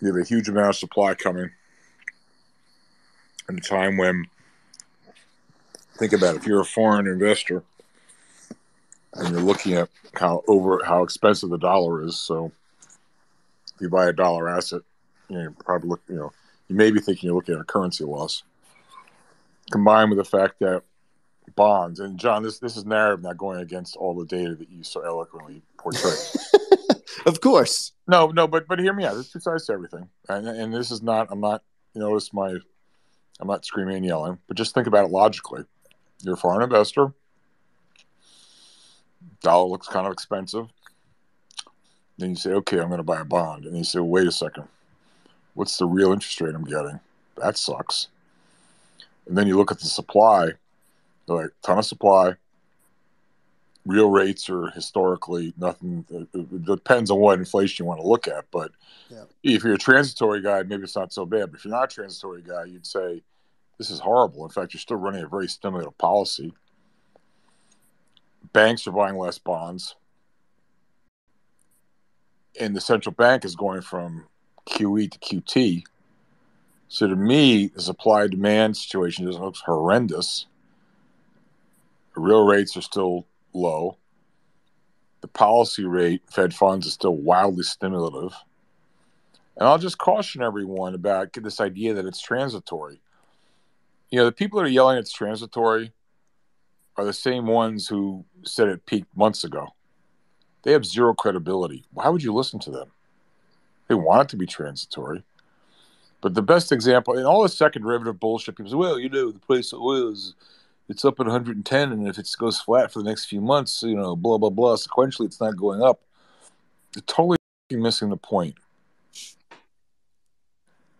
you have a huge amount of supply coming in a time when think about it, if you're a foreign investor and you're looking at how over how expensive the dollar is so if you buy a dollar asset you know probably look you know you may be thinking you're looking at a currency loss combined with the fact that bonds and john this this is narrative not going against all the data that you so eloquently portray of course. No, no, but but hear me out. There's two sides to everything, and, and this is not. I'm not. You notice my. I'm not screaming and yelling, but just think about it logically. You're a foreign investor. Dollar looks kind of expensive. Then you say, okay, I'm going to buy a bond. And you say, wait a second. What's the real interest rate I'm getting? That sucks. And then you look at the supply, like ton of supply. Real rates are historically nothing. It depends on what inflation you want to look at. But Yeah. if you're a transitory guy, maybe it's not so bad. But if you're not a transitory guy, you'd say this is horrible. In fact, you're still running a very stimulative policy. Banks are buying less bonds, and the central bank is going from QE to QT. So to me, the supply demand situation just looks horrendous. The Real rates are still low. The policy rate, Fed funds, is still wildly stimulative. And I'll just caution everyone about this idea that it's transitory. You know, the people that are yelling it's transitory are the same ones who said it peaked months ago. They have zero credibility. Why would you listen to them? They want it to be transitory. But the best example, in all the second derivative bullshit, people say, well, you know, the price of oil is it's up at 110, and if it goes flat for the next few months, you know, blah blah blah. Sequentially, it's not going up. You're totally missing the point.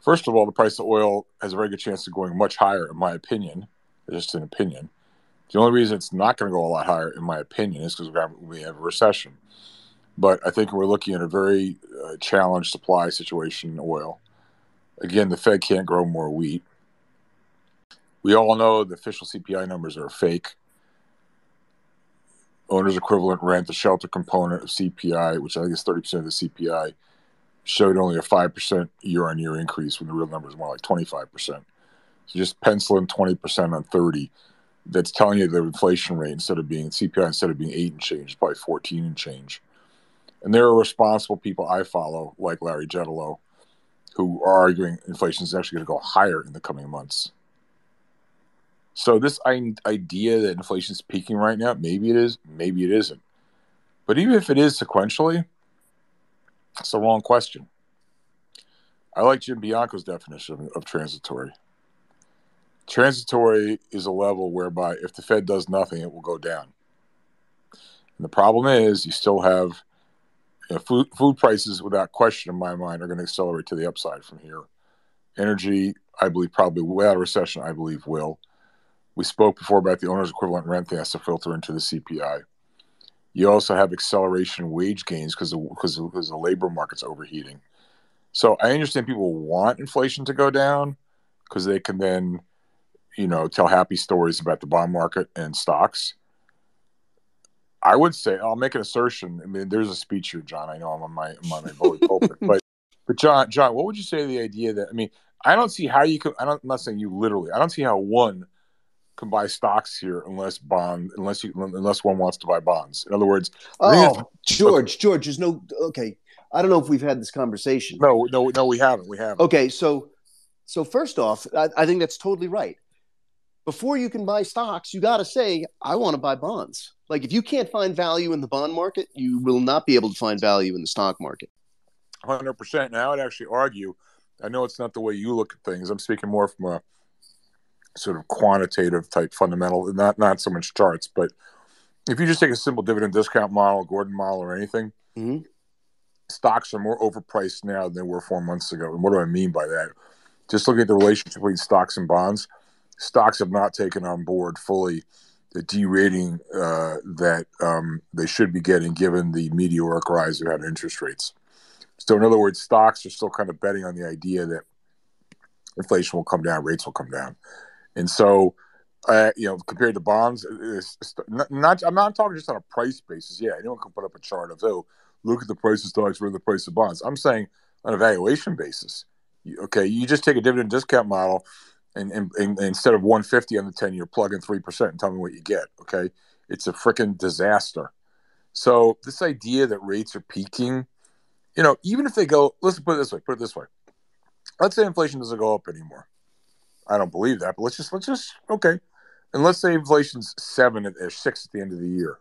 First of all, the price of oil has a very good chance of going much higher, in my opinion. It's just an opinion. The only reason it's not going to go a lot higher, in my opinion, is because we have a recession. But I think we're looking at a very challenged supply situation in oil. Again, the Fed can't grow more wheat. We all know the official CPI numbers are fake. Owner's equivalent rent, the shelter component of CPI, which I think is 30% of the CPI, showed only a 5% year on year increase when the real number is more like 25%. So just pencil in 20% on 30. That's telling you the inflation rate instead of being CPI instead of being 8 and change, it's probably 14 and change. And there are responsible people I follow, like Larry Jeddeloh, who are arguing inflation is actually going to go higher in the coming months. So this idea that inflation is peaking right now, maybe it is, maybe it isn't. But even if it is sequentially, it's the wrong question. I like Jim Bianco's definition of, of transitory. Transitory is a level whereby if the Fed does nothing, it will go down. And the problem is you still have you know, food, food prices, without question in my mind, are going to accelerate to the upside from here. Energy, I believe, probably without a recession, I believe will. We spoke before about the owner's equivalent rent that has to filter into the CPI. You also have acceleration wage gains because because the labor market's overheating. So I understand people want inflation to go down because they can then, you know, tell happy stories about the bond market and stocks. I would say I'll make an assertion. I mean, there's a speech here, John. I know I'm on my I'm on my bully pulpit, but but John, John, what would you say to the idea that I mean, I don't see how you can. I don't, I'm not saying you literally. I don't see how one can buy stocks here unless bond unless you unless one wants to buy bonds. In other words, oh George, George, there's no okay. I don't know if we've had this conversation. No, no, no, we haven't. We haven't. Okay, so so first off, I, I think that's totally right. Before you can buy stocks, you got to say, I want to buy bonds. Like if you can't find value in the bond market, you will not be able to find value in the stock market. Hundred percent. Now, I would actually argue. I know it's not the way you look at things. I'm speaking more from a sort of quantitative type fundamental, not not so much charts, but if you just take a simple dividend discount model, Gordon model, or anything, mm-hmm. stocks are more overpriced now than they were four months ago. And what do I mean by that? Just looking at the relationship between stocks and bonds, stocks have not taken on board fully the derating uh, that um, they should be getting given the meteoric rise in interest rates. So, in other words, stocks are still kind of betting on the idea that inflation will come down, rates will come down. And so, uh, you know, compared to bonds, it's not, not, I'm not talking just on a price basis. Yeah, anyone can put up a chart of, oh, look at the price of stocks versus the price of bonds. I'm saying on a valuation basis. Okay, you just take a dividend discount model and, and, and instead of 150 on the 10 year, plug in 3% and tell me what you get. Okay, it's a freaking disaster. So, this idea that rates are peaking, you know, even if they go, let's put it this way, put it this way. Let's say inflation doesn't go up anymore. I don't believe that, but let's just let's just okay. And let's say inflation's seven or six at the end of the year.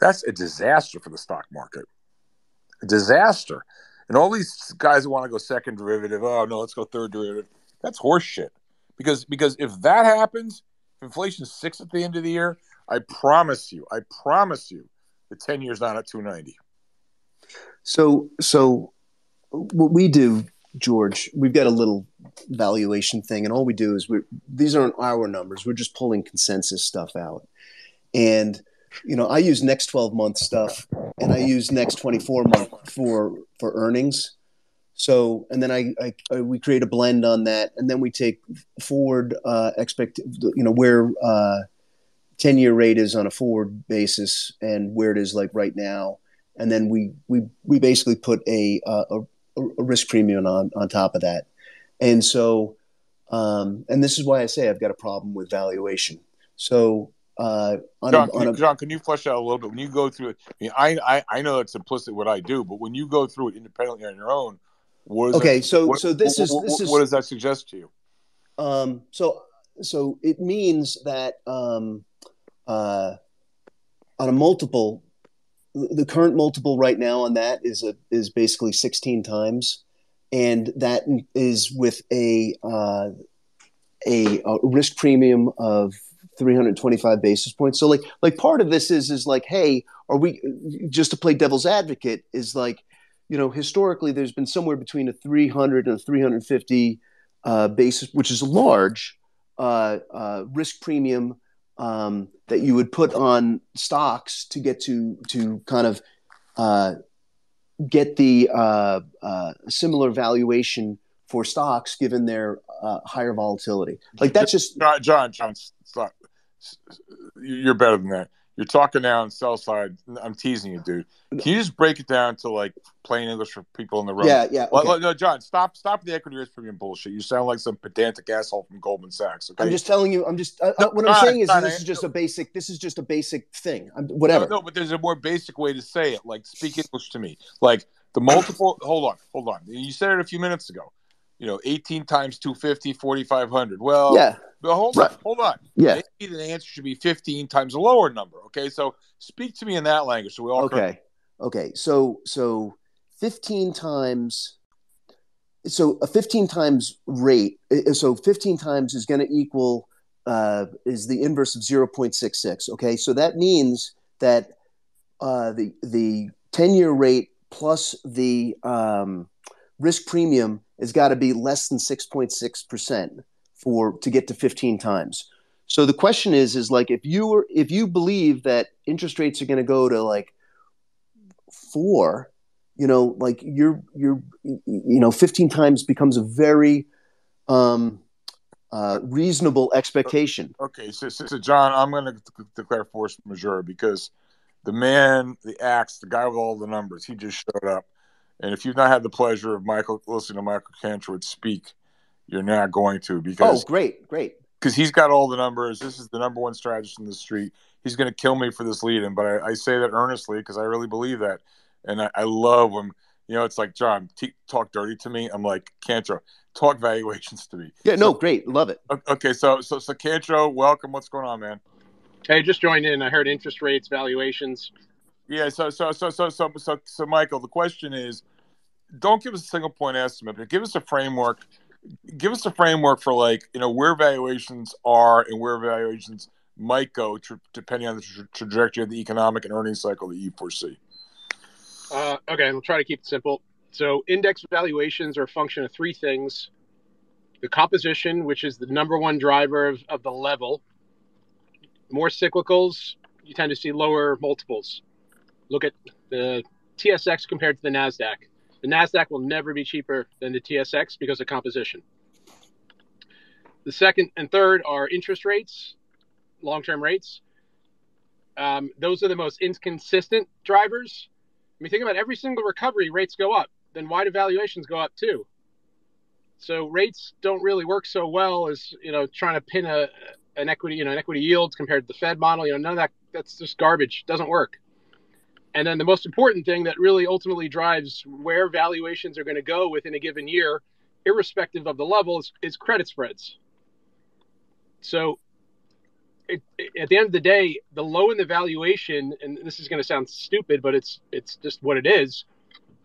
That's a disaster for the stock market. A disaster. And all these guys who want to go second derivative, oh no, let's go third derivative. That's horseshit. Because because if that happens, if six at the end of the year, I promise you, I promise you, the 10 years not at 290. So, so what we do, George, we've got a little valuation thing, and all we do is we these aren't our numbers. We're just pulling consensus stuff out, and you know, I use next 12 month stuff, and I use next 24 month for for earnings. So, and then I, I, I, we create a blend on that, and then we take forward uh, expect, you know, where uh, ten year rate is on a forward basis and where it is like right now, and then we we we basically put a a, a risk premium on on top of that, and so, um, and this is why I say I've got a problem with valuation. So uh, John, a, John, can you flesh out a little bit when you go through it? I mean, I, I, I know it's implicit what I do, but when you go through it independently on your own, what okay, that, so what, so this what, is this is what does that suggest to you? Um, so so it means that um, uh, on a multiple, the current multiple right now on that is a is basically sixteen times, and that is with a uh, a, a risk premium of 325 basis points. So like like part of this is is like, hey, are we just to play devil's advocate is like you know, historically there's been somewhere between a 300 and a 350 uh, basis, which is a large uh, uh, risk premium um, that you would put on stocks to get to to kind of uh, get the uh, uh, similar valuation for stocks given their higher volatility. Like that's just John. John, John. You're better than that. You're talking now on sell side. I'm teasing you, dude. Can you just break it down to like plain English for people in the room? Yeah, yeah. Okay. Well, no, John, stop, stop the equity risk premium bullshit. You sound like some pedantic asshole from Goldman Sachs. Okay? I'm just telling you. I'm just uh, no, what I'm saying is this is just a basic. This is just a basic thing. I'm, whatever. No, no, but there's a more basic way to say it. Like speak English to me. Like the multiple. hold on, hold on. You said it a few minutes ago. You know, 18 times 250, 4,500. Well, yeah. But hold right. on, hold on. Yeah. Maybe the answer should be 15 times a lower number. Okay, so speak to me in that language, so we all. Okay. Okay. So so 15 times. So a 15 times rate. So 15 times is going to equal uh, is the inverse of 0.66. Okay. So that means that uh, the the 10 year rate plus the um, risk premium has got to be less than 6.6 percent for to get to 15 times. So the question is is like if you were if you believe that interest rates are going to go to like 4, you know, like you're you're you know 15 times becomes a very um uh, reasonable expectation. Okay, so, so, so John, I'm going to declare force majeure because the man, the axe, the guy with all the numbers, he just showed up. And if you've not had the pleasure of Michael listening to Michael Kantrowitz speak, you're not going to because oh, great, great. Because he's got all the numbers. This is the number one strategist in the street. He's going to kill me for this lead-in, but I, I say that earnestly because I really believe that, and I, I love when you know it's like John t- talk dirty to me. I'm like Cantro, talk valuations to me. Yeah, no, great, love it. Okay, so so so Cantro, welcome. What's going on, man? Hey, just joined in. I heard interest rates, valuations. Yeah, so so so so so so so Michael, the question is, don't give us a single point estimate, but give us a framework give us a framework for like you know where valuations are and where valuations might go depending on the tra- trajectory of the economic and earnings cycle that you foresee. Uh, okay, we'll try to keep it simple. So, index valuations are a function of three things: the composition, which is the number one driver of, of the level. More cyclicals, you tend to see lower multiples. Look at the TSX compared to the Nasdaq. The NASDAQ will never be cheaper than the TSX because of composition. The second and third are interest rates, long term rates. Um, those are the most inconsistent drivers. I mean, think about every single recovery, rates go up. Then why do valuations go up too? So rates don't really work so well as you know trying to pin a an equity, you know, an equity yield compared to the Fed model. You know, none of that that's just garbage. Doesn't work. And then the most important thing that really ultimately drives where valuations are going to go within a given year, irrespective of the level, is, is credit spreads. So it, it, at the end of the day, the low in the valuation, and this is going to sound stupid, but it's it's just what it is.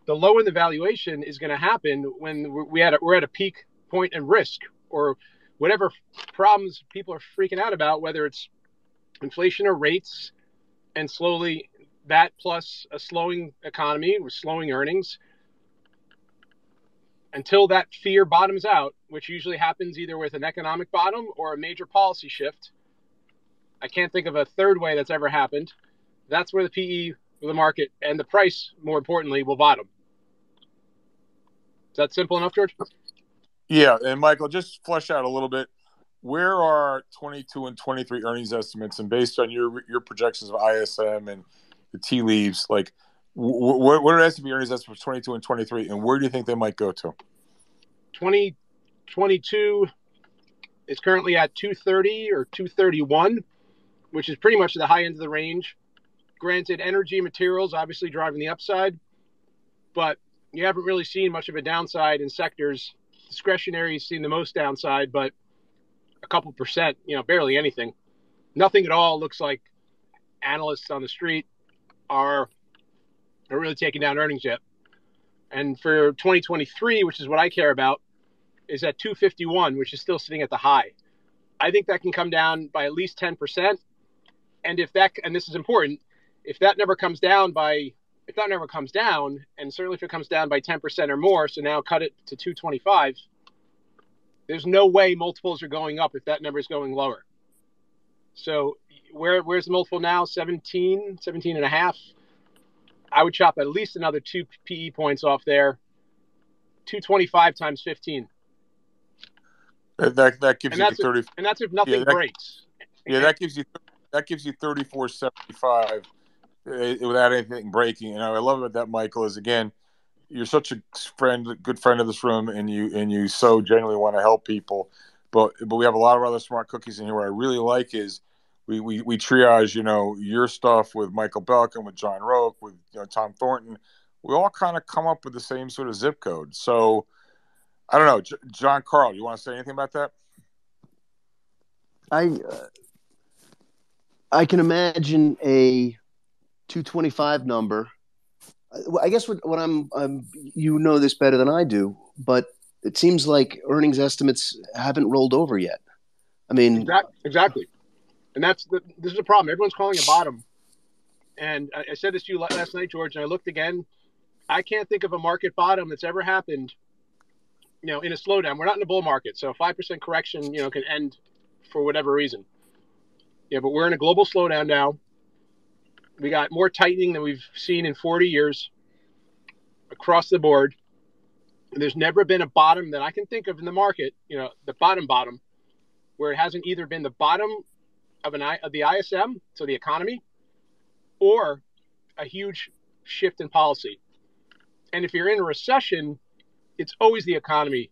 The low in the valuation is going to happen when we had a, we're at a peak point in risk or whatever problems people are freaking out about, whether it's inflation or rates, and slowly that plus a slowing economy with slowing earnings until that fear bottoms out, which usually happens either with an economic bottom or a major policy shift. I can't think of a third way that's ever happened. That's where the PE, the market, and the price, more importantly, will bottom. Is that simple enough, George? Yeah, and Michael, just flesh out a little bit. Where are 22 and 23 earnings estimates, and based on your your projections of ISM and the tea leaves, like what what are S&P earnings estimates for 22 and 23, and where do you think they might go to? 2022 is currently at 230 or 231, which is pretty much the high end of the range. Granted, energy materials obviously driving the upside, but you haven't really seen much of a downside in sectors. Discretionary has seen the most downside, but a couple percent, you know, barely anything. Nothing at all looks like analysts on the street are are really taking down earnings yet. And for 2023, which is what I care about, is at 251, which is still sitting at the high. I think that can come down by at least 10%. And if that, and this is important, if that number comes down by, if that number comes down, and certainly if it comes down by 10% or more, so now cut it to 225, there's no way multiples are going up if that number is going lower. So where where's the multiple now? 17, 17 and a half. I would chop at least another two PE points off there. 225 times 15. That that gives you thirty. If, and that's if nothing yeah, that, breaks. Yeah, that gives you that gives you thirty four seventy five uh, without anything breaking. And I love about that, Michael, is again, you're such a friend, good friend of this room, and you and you so genuinely want to help people. But but we have a lot of other smart cookies in here. What I really like is we, we, we triage, you know, your stuff with Michael Belkin, with John Roque, with you know Tom Thornton. We all kind of come up with the same sort of zip code. So I don't know, J- John Karle. You want to say anything about that? I uh, I can imagine a 225 number. I guess what, what I'm, I'm, you know this better than I do, but it seems like earnings estimates haven't rolled over yet. I mean, exactly and that's the this is a problem. Everyone's calling a bottom, and I, I said this to you last night, George, and I looked again. I can't think of a market bottom that's ever happened. You know, in a slowdown, we're not in a bull market, so five percent correction, you know, can end for whatever reason. Yeah, but we're in a global slowdown now. We got more tightening than we've seen in 40 years across the board. And There's never been a bottom that I can think of in the market, you know, the bottom bottom, where it hasn't either been the bottom of an of the ISM, so the economy, or a huge shift in policy. And if you're in a recession, it's always the economy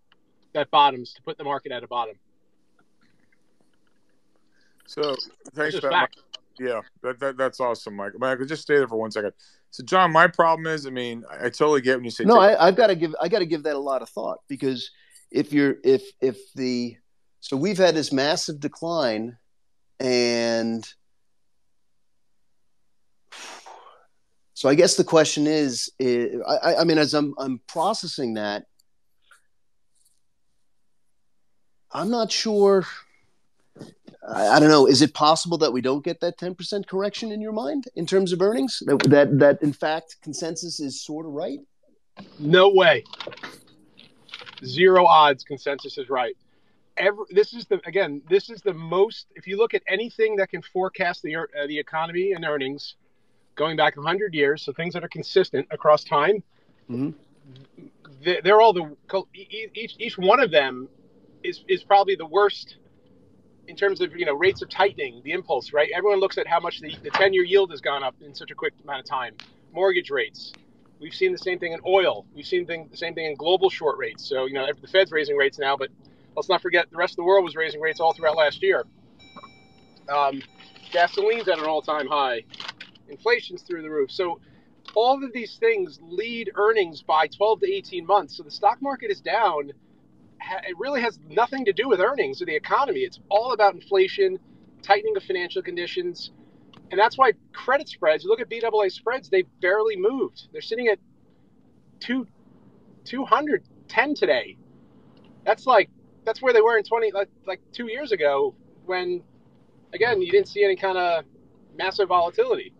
that bottoms to put the market at a bottom. So thanks for that. Yeah, that, that that's awesome, Michael. Michael, just stay there for one second. So, John, my problem is, I mean, I, I totally get when you say no. I, I've got to give I got to give that a lot of thought because if you're if if the so we've had this massive decline and so I guess the question is, is I, I mean, as I'm, I'm processing that, I'm not sure. I, I, don't know. Is it possible that we don't get that 10% correction in your mind in terms of earnings? That, that, that in fact, consensus is sort of right? No way. Zero odds consensus is right every, this is the again this is the most if you look at anything that can forecast the uh, the economy and earnings going back 100 years so things that are consistent across time mm-hmm. they, are all the each each one of them is is probably the worst in terms of you know rates of tightening the impulse right? Everyone looks at how much the, the 10 year yield has gone up in such a quick amount of time. Mortgage rates. We've seen the same thing in oil. We've seen thing, the same thing in global short rates. So you know the fed's raising rates now but Let's not forget the rest of the world was raising rates all throughout last year. Um, gasoline's at an all-time high. Inflation's through the roof. So all of these things lead earnings by 12 to 18 months. So the stock market is down. It really has nothing to do with earnings or the economy. It's all about inflation, tightening of financial conditions. And that's why credit spreads, you look at BAA spreads, they've barely moved. They're sitting at two, 210 today. That's like that's where they were in 20 like, like two years ago when again, you didn't see any kind of massive volatility.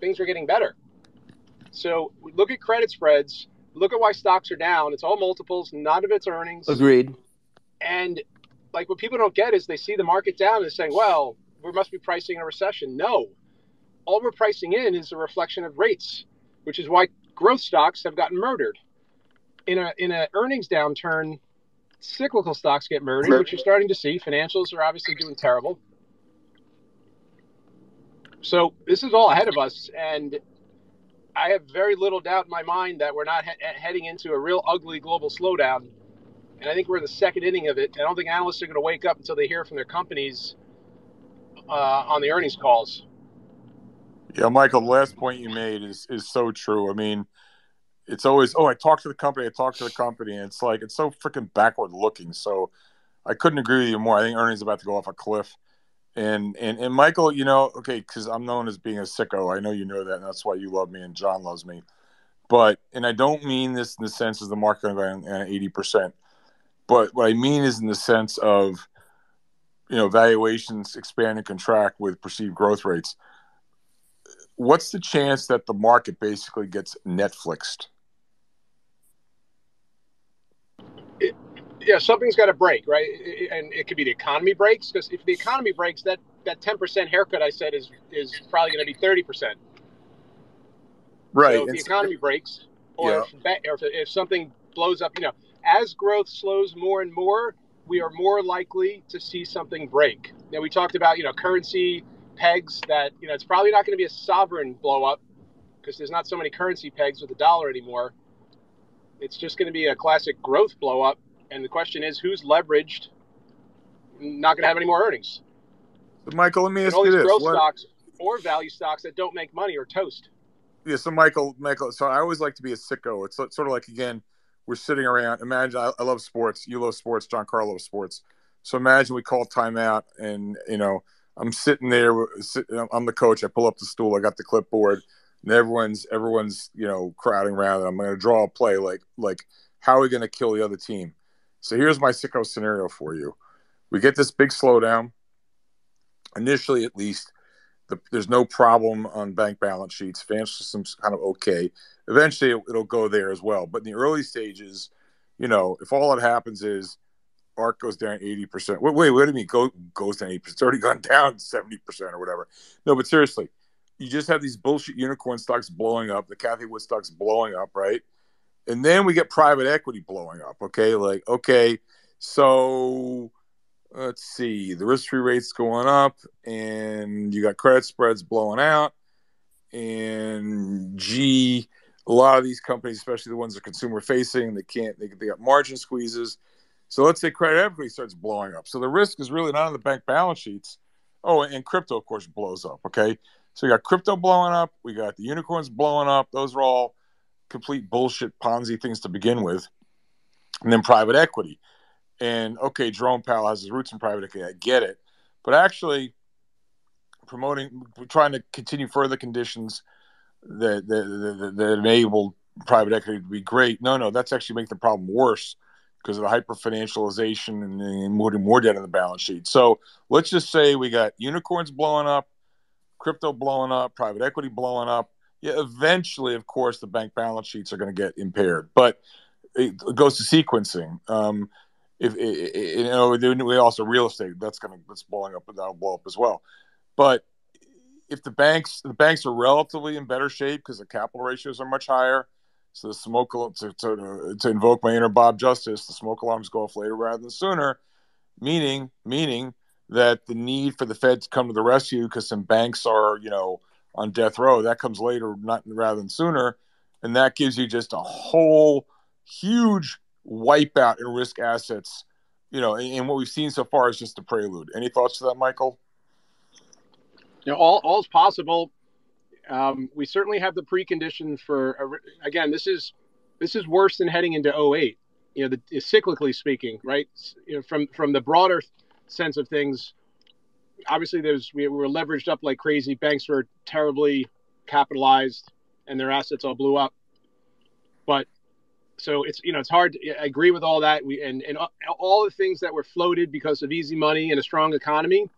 Things are getting better. So look at credit spreads. Look at why stocks are down. It's all multiples. None of it's earnings. Agreed. And like what people don't get is they see the market down and they're saying, well, we must be pricing a recession. No, all we're pricing in is a reflection of rates, which is why growth stocks have gotten murdered. In a in an earnings downturn, cyclical stocks get murdered, which you're starting to see. Financials are obviously doing terrible. So this is all ahead of us, and I have very little doubt in my mind that we're not he- heading into a real ugly global slowdown. And I think we're in the second inning of it. I don't think analysts are going to wake up until they hear from their companies uh, on the earnings calls. Yeah, Michael, the last point you made is is so true. I mean, it's always, oh, I talked to the company, I talked to the company, and it's like it's so freaking backward looking. So I couldn't agree with you more. I think earnings about to go off a cliff. And and and Michael, you know, okay, because I'm known as being a sicko. I know you know that, and that's why you love me and John loves me. But and I don't mean this in the sense of the market going at eighty percent. But what I mean is in the sense of you know valuations expand and contract with perceived growth rates. What's the chance that the market basically gets Netflixed? Yeah, something's got to break, right? And it could be the economy breaks because if the economy breaks, that that ten percent haircut I said is is probably going to be thirty percent. Right. So if the economy breaks, or, yeah. if, or if, if something blows up, you know, as growth slows more and more, we are more likely to see something break. Now we talked about you know currency pegs that you know it's probably not going to be a sovereign blow up because there's not so many currency pegs with the dollar anymore. It's just going to be a classic growth blow up and the question is, who's leveraged? Not going to have any more earnings. But Michael, let me ask all you these this: growth what... stocks or value stocks that don't make money are toast. Yeah. So Michael, Michael. So I always like to be a sicko. It's sort of like again, we're sitting around. Imagine I, I love sports. You love sports. John Karle loves sports. So imagine we call timeout, and you know I'm sitting there. I'm the coach. I pull up the stool. I got the clipboard, and everyone's everyone's you know crowding around. And I'm going to draw a play like like how are we going to kill the other team? So here's my sicko scenario for you. We get this big slowdown. Initially, at least, the, there's no problem on bank balance sheets. Financial system's kind of okay. Eventually, it, it'll go there as well. But in the early stages, you know, if all that happens is ARK goes down 80%. Wait, wait, what do you mean go, goes down 80%? It's already gone down 70% or whatever. No, but seriously, you just have these bullshit unicorn stocks blowing up, the Cathie Wood stocks blowing up, right? And then we get private equity blowing up. Okay, like okay, so let's see, the risk-free rates going up, and you got credit spreads blowing out, and gee, a lot of these companies, especially the ones that are consumer-facing, they can't they, they got margin squeezes. So let's say credit equity starts blowing up. So the risk is really not on the bank balance sheets. Oh, and crypto, of course, blows up. Okay, so we got crypto blowing up, we got the unicorns blowing up. Those are all complete bullshit Ponzi things to begin with, and then private equity. And okay, Jerome Powell has his roots in private equity. I get it, but actually promoting, trying to continue further conditions that that, that, that enable private equity to be great. No, no, that's actually make the problem worse because of the hyper financialization and, and putting more debt on the balance sheet. So let's just say we got unicorns blowing up, crypto blowing up, private equity blowing up, yeah, eventually, of course, the bank balance sheets are going to get impaired, but it goes to sequencing. Um, if you know, we also real estate that's going to that's blowing up, and that'll blow up as well. But if the banks the banks are relatively in better shape because the capital ratios are much higher, so the smoke to, to, to invoke my inner Bob Justice, the smoke alarms go off later rather than sooner. Meaning, meaning that the need for the Fed to come to the rescue because some banks are, you know, on death row. That comes later, not rather than sooner, and that gives you just a whole huge wipeout in risk assets. You know, and, and what we've seen so far is just a prelude. Any thoughts to that, Michael? You know, all all is possible. Um, we certainly have the preconditions for again. This is this is worse than heading into 08. You know, the, cyclically speaking, right? You know, from from the broader sense of things, obviously there's we were leveraged up like crazy. Banks were terribly capitalized, and their assets all blew up. But so it's you know it's hard. To, I agree with all that. We and and all the things that were floated because of easy money and a strong economy.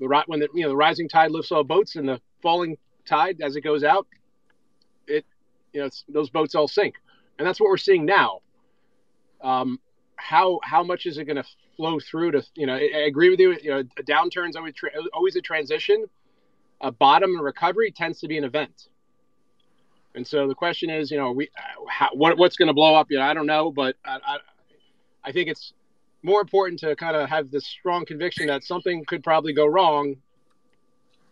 the ri- when the you know the rising tide lifts all boats and the falling tide as it goes out, it you know those boats all sink, and that's what we're seeing now. Um, how how much is it going to flow through to you know? I, I agree with you. You know, a downturn's always tra- always a transition. A bottom and recovery tends to be an event. And so the question is, you know, we uh, how, what what's going to blow up? You know, I don't know, but I, I I think it's more important to kind of have this strong conviction that something could probably go wrong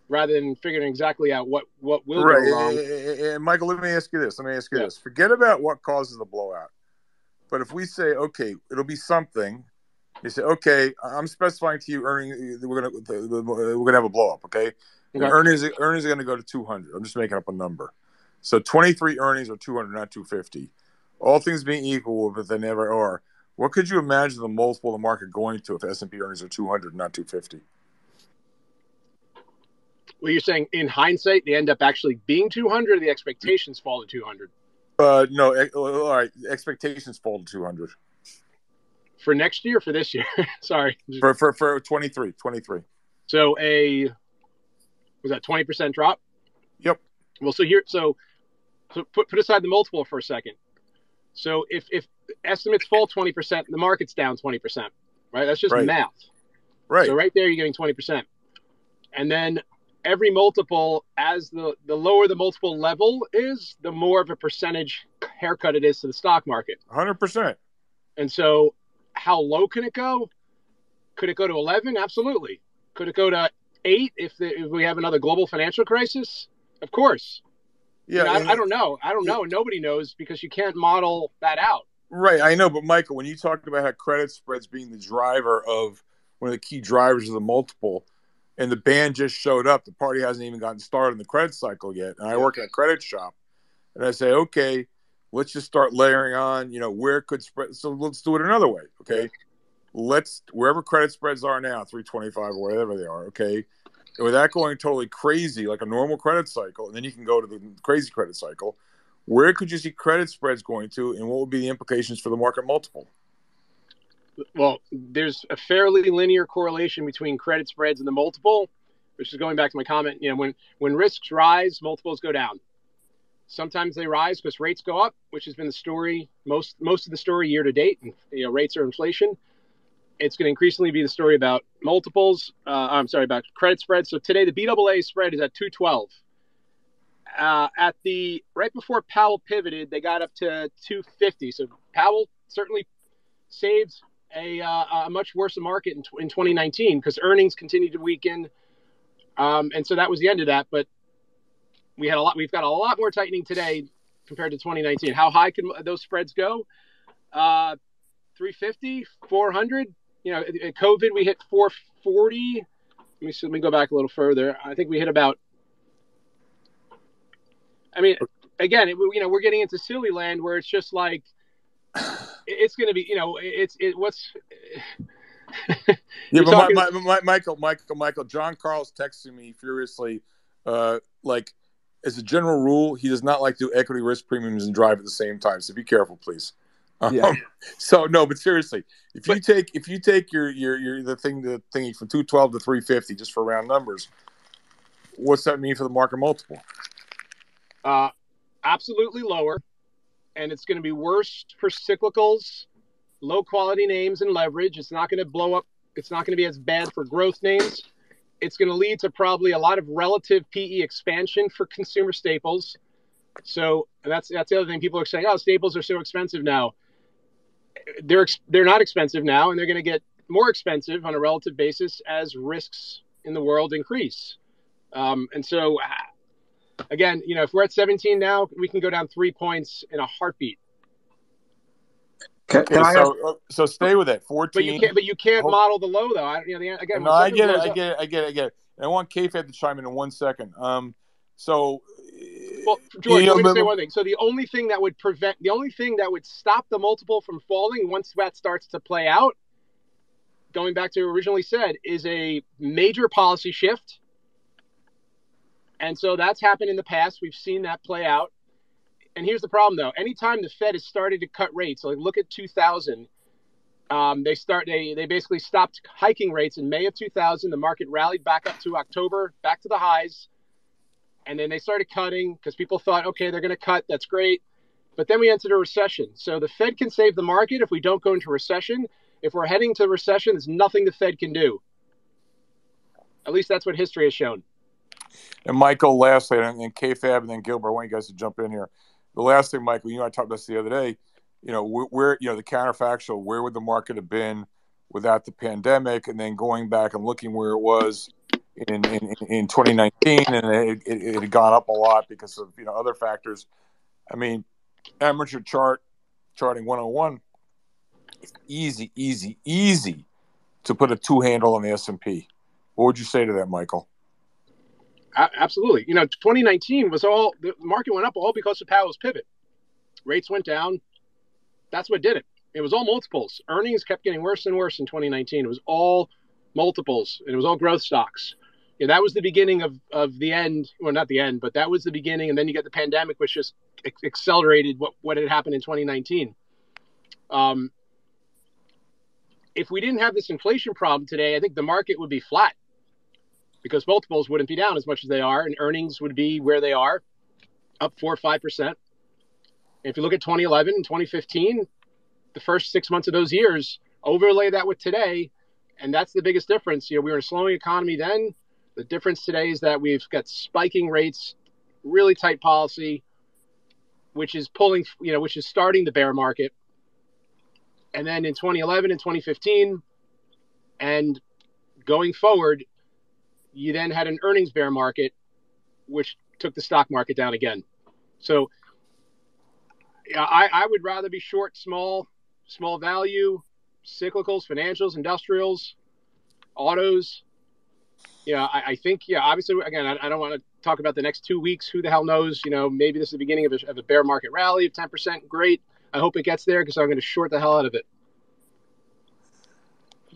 rather than figuring exactly out what what will right. go wrong. And, and Michael, let me ask you this. Let me ask you this. Forget about what causes the blowout. But if we say, okay, it'll be something, you say, okay, I'm specifying to you earning. We're gonna we're gonna have a blow up. Okay, Okay. earnings earnings are gonna go to 200. I'm just making up a number. So 23 earnings are 200, not 250. All things being equal, but they never are. What could you imagine the multiple of the market going to if S&P earnings are 200, not 250? Well, you're saying in hindsight they end up actually being 200, or the expectations fall to 200 Uh, no, eh, all right. Expectations fall to 200 for next year, or for this year. Sorry, for for for 23, 23. So a was that 20 percent drop? Yep. Well, so here, so so put put aside the multiple for a second. So if if estimates fall 20 percent, the market's down 20 percent, right? That's just Right. math. Right. So right there, you're getting 20 percent, and then every multiple, as the the lower the multiple level is, the more of a percentage haircut it is to the stock market. 100 percent. And so, how low can it go? Could it go to 11? Absolutely. Could it go to eight if, the, if we have another global financial crisis? Of course. Yeah, You know, I, I don't know. I don't know. Nobody knows because you can't model that out. Right, I know, but Michael, when you talked about how credit spreads being the driver of one of the key drivers of the multiple, and the band just showed up, the party hasn't even gotten started in the credit cycle yet. And I work in a credit shop, and I say, okay, let's just start layering on. You know, where could spread? So let's do it another way. Okay, let's wherever credit spreads are now, three twenty five or whatever they are. Okay, without going totally crazy like a normal credit cycle, and then you can go to the crazy credit cycle. Where could you see credit spreads going to, and what would be the implications for the market multiple? Well, there's a fairly linear correlation between credit spreads and the multiple, which is going back to my comment. You know, when when risks rise, multiples go down. Sometimes they rise because rates go up, which has been the story most most of the story year to date. And you know, rates are inflation. It's going to increasingly be the story about multiples. Uh, I'm sorry about credit spreads. So today the BAA spread is at 212. Uh, at the right before Powell pivoted, they got up to 250. So Powell certainly saved a, uh, a much worse market in, in 2019 because earnings continued to weaken, um, and so that was the end of that. But we had a lot. We've got a lot more tightening today compared to 2019. How high can those spreads go? Uh, 350, 400. You know, at- COVID we hit 440. Let me see, let me go back a little further. I think we hit about. I mean, again, it, you know, we're getting into silly land where it's just like it's going to be, you know, it's it. What's Yeah, but talking- my, my, my, Michael, Michael, Michael, John Karle's texting me furiously. Uh, like, as a general rule, he does not like to do equity risk premiums and drive at the same time. So be careful, please. Um, Yeah. So no, but seriously, if you take if you take your your your the thing the thingy from two twelve to three fifty just for round numbers, what's that mean for the market multiple? uh, absolutely lower, and it's going to be worse for cyclicals, low quality names, and leverage. It's not going to blow up. It's not going to be as bad for growth names. It's going to lead to probably a lot of relative PE expansion for consumer staples. So that's that's the other thing. People are saying, "Oh, staples are so expensive now." They're they're not expensive now, and they're going to get more expensive on a relative basis as risks in the world increase. Um, and so, again, you know, if we're at 17 now, we can go down three points in a heartbeat. Can, can so uh, so stay with it. But Fourteen. you can't. But you can't model the low though. I, you know, the, again, No, I get it. I get it. I get it. I get it. And I want KFAB to chime in in one second. Um, so Well, George, You know, let me say one thing. So the only thing that would prevent, the only thing that would stop the multiple from falling once that starts to play out, going back to what originally said, is a major policy shift. And so that's happened in the past. We've seen that play out. And here's the problem, though. Anytime the Fed has started to cut rates, like look at 2000, Um, they start they they basically stopped hiking rates in May of 2000. The market rallied back up to October, back to the highs, and then they started cutting because people thought, okay, they're going to cut. That's great. But then we entered a recession. So the Fed can save the market if we don't go into recession. If we're heading to recession, there's nothing the Fed can do. At least that's what history has shown. And Michael, lastly, and, and KFAB and then Gilbert, I want you guys to jump in here. The last thing, Michael, you and I talked about this the other day. You know, where, you know the counterfactual, where would the market have been without the pandemic? And then going back and looking where it was in in, in 2019, and it, it, it had gone up a lot because of you know other factors. I mean, amateur chart charting 101 it's easy easy easy to put a two handle on the s&p what would you say to that michael absolutely you know 2019 was all the market went up all because of powell's pivot rates went down that's what did it it was all multiples earnings kept getting worse and worse in 2019 it was all multiples and it was all growth stocks yeah, that was the beginning of, of the end. Well, not the end, but that was the beginning. And then you get the pandemic, which just accelerated what, what had happened in 2019. Um, if we didn't have this inflation problem today, I think the market would be flat because multiples wouldn't be down as much as they are, and earnings would be where they are, up four or five percent. If you look at 2011 and 2015, the first six months of those years, overlay that with today, and that's the biggest difference. You know, we were in a slowing economy then. The difference today is that we've got spiking rates, really tight policy, which is pulling, you know, which is starting the bear market. And then in 2011 and 2015, and going forward, you then had an earnings bear market, which took the stock market down again. So I, I would rather be short, small, small value, cyclicals, financials, industrials, autos, yeah, I, I, think, yeah, obviously, again, I, I don't want to talk about the next two weeks. Who the hell knows? You know, maybe this is the beginning of a, of a bear market rally of 10%. Great. I hope it gets there because I'm going to short the hell out of it.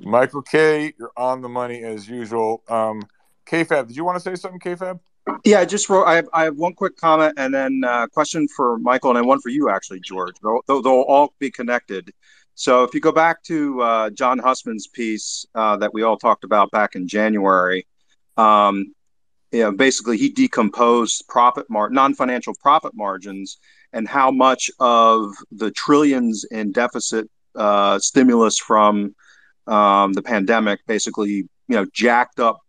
Michael K, you're on the money as usual. Um, KFAB, did you want to say something, KFAB? Yeah, I just wrote. I have, I have one quick comment and then a uh, question for Michael and then one for you, actually, George. They'll, they'll, all be connected. So if you go back to uh, John Hussman's piece uh, that we all talked about back in January, um, you know, basically he decomposed profit mar- non-financial profit margins and how much of the trillions in deficit uh, stimulus from um, the pandemic basically you know jacked up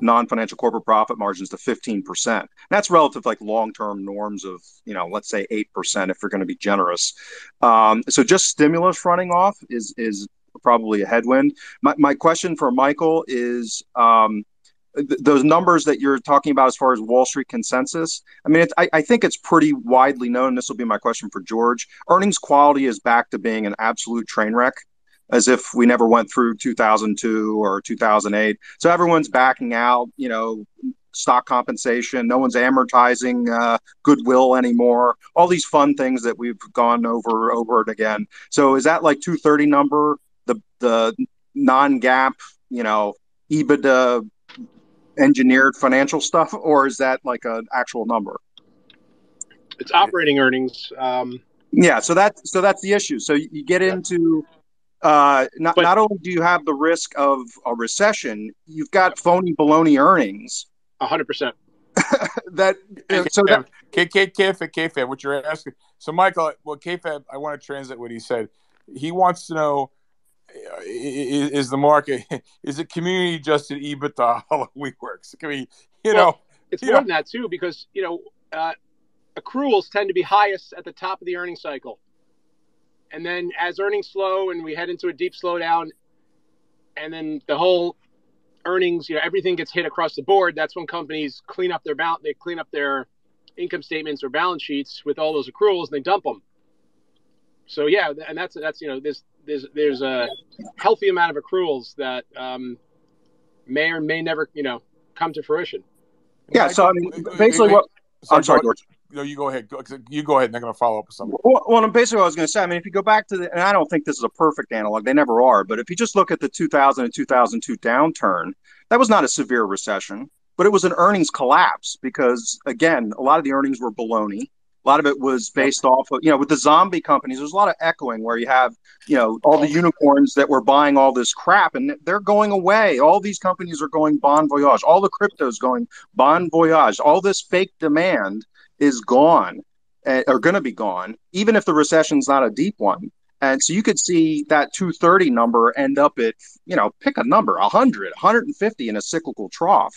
non-financial corporate profit margins to 15%. That's relative like long-term norms of, you know, let's say 8% if you're going to be generous. Um, so just stimulus running off is is probably a headwind. My, my question for Michael is um, th- those numbers that you're talking about as far as Wall Street consensus, I mean, I, I think it's pretty widely known. This will be my question for George. Earnings quality is back to being an absolute train wreck, as if we never went through 2002 or 2008. So everyone's backing out, you know, stock compensation. No one's amortizing uh, goodwill anymore. All these fun things that we've gone over over and again. So is that like 230 number the the non-GAAP, you know, EBITDA engineered financial stuff, or is that like an actual number? It's operating earnings. Um, yeah, so that so that's the issue. So you get into uh, not but, not only do you have the risk of a recession, you've got phony baloney earnings. hundred percent. That so that K K KFAB, KFAB, what you're asking. So Michael, well, KFAB, I want to translate what he said. He wants to know is, is the market is it community adjusted EBITDA how we works? Can we, you well, know, it's more know. than that too because you know uh, accruals tend to be highest at the top of the earnings cycle, and then as earnings slow and we head into a deep slowdown, and then the whole earnings, you know, everything gets hit across the board. That's when companies clean up their balance, they clean up their income statements or balance sheets with all those accruals and they dump them. So yeah, and that's that's you know this there's there's a healthy amount of accruals that um, may or may never you know come to fruition. Yeah. So I mean, basically, what I'm sorry, George. No, you go ahead. You go ahead. And they're going to follow up with something. Well, well, basically, what I was going to say. I mean, if you go back to the, and I don't think this is a perfect analog. They never are. But if you just look at the 2000 and 2002 downturn, that was not a severe recession, but it was an earnings collapse because, again, a lot of the earnings were baloney A lot of it was based off of, you know, with the zombie companies, there's a lot of echoing where you have, you know, all the unicorns that were buying all this crap and they're going away. All these companies are going bon voyage. All the cryptos going bon voyage. All this fake demand is gone uh, are going to be gone, even if the recession's not a deep one. And so you could see that 230 number end up at, you know, pick a number, 100, 150 in a cyclical trough.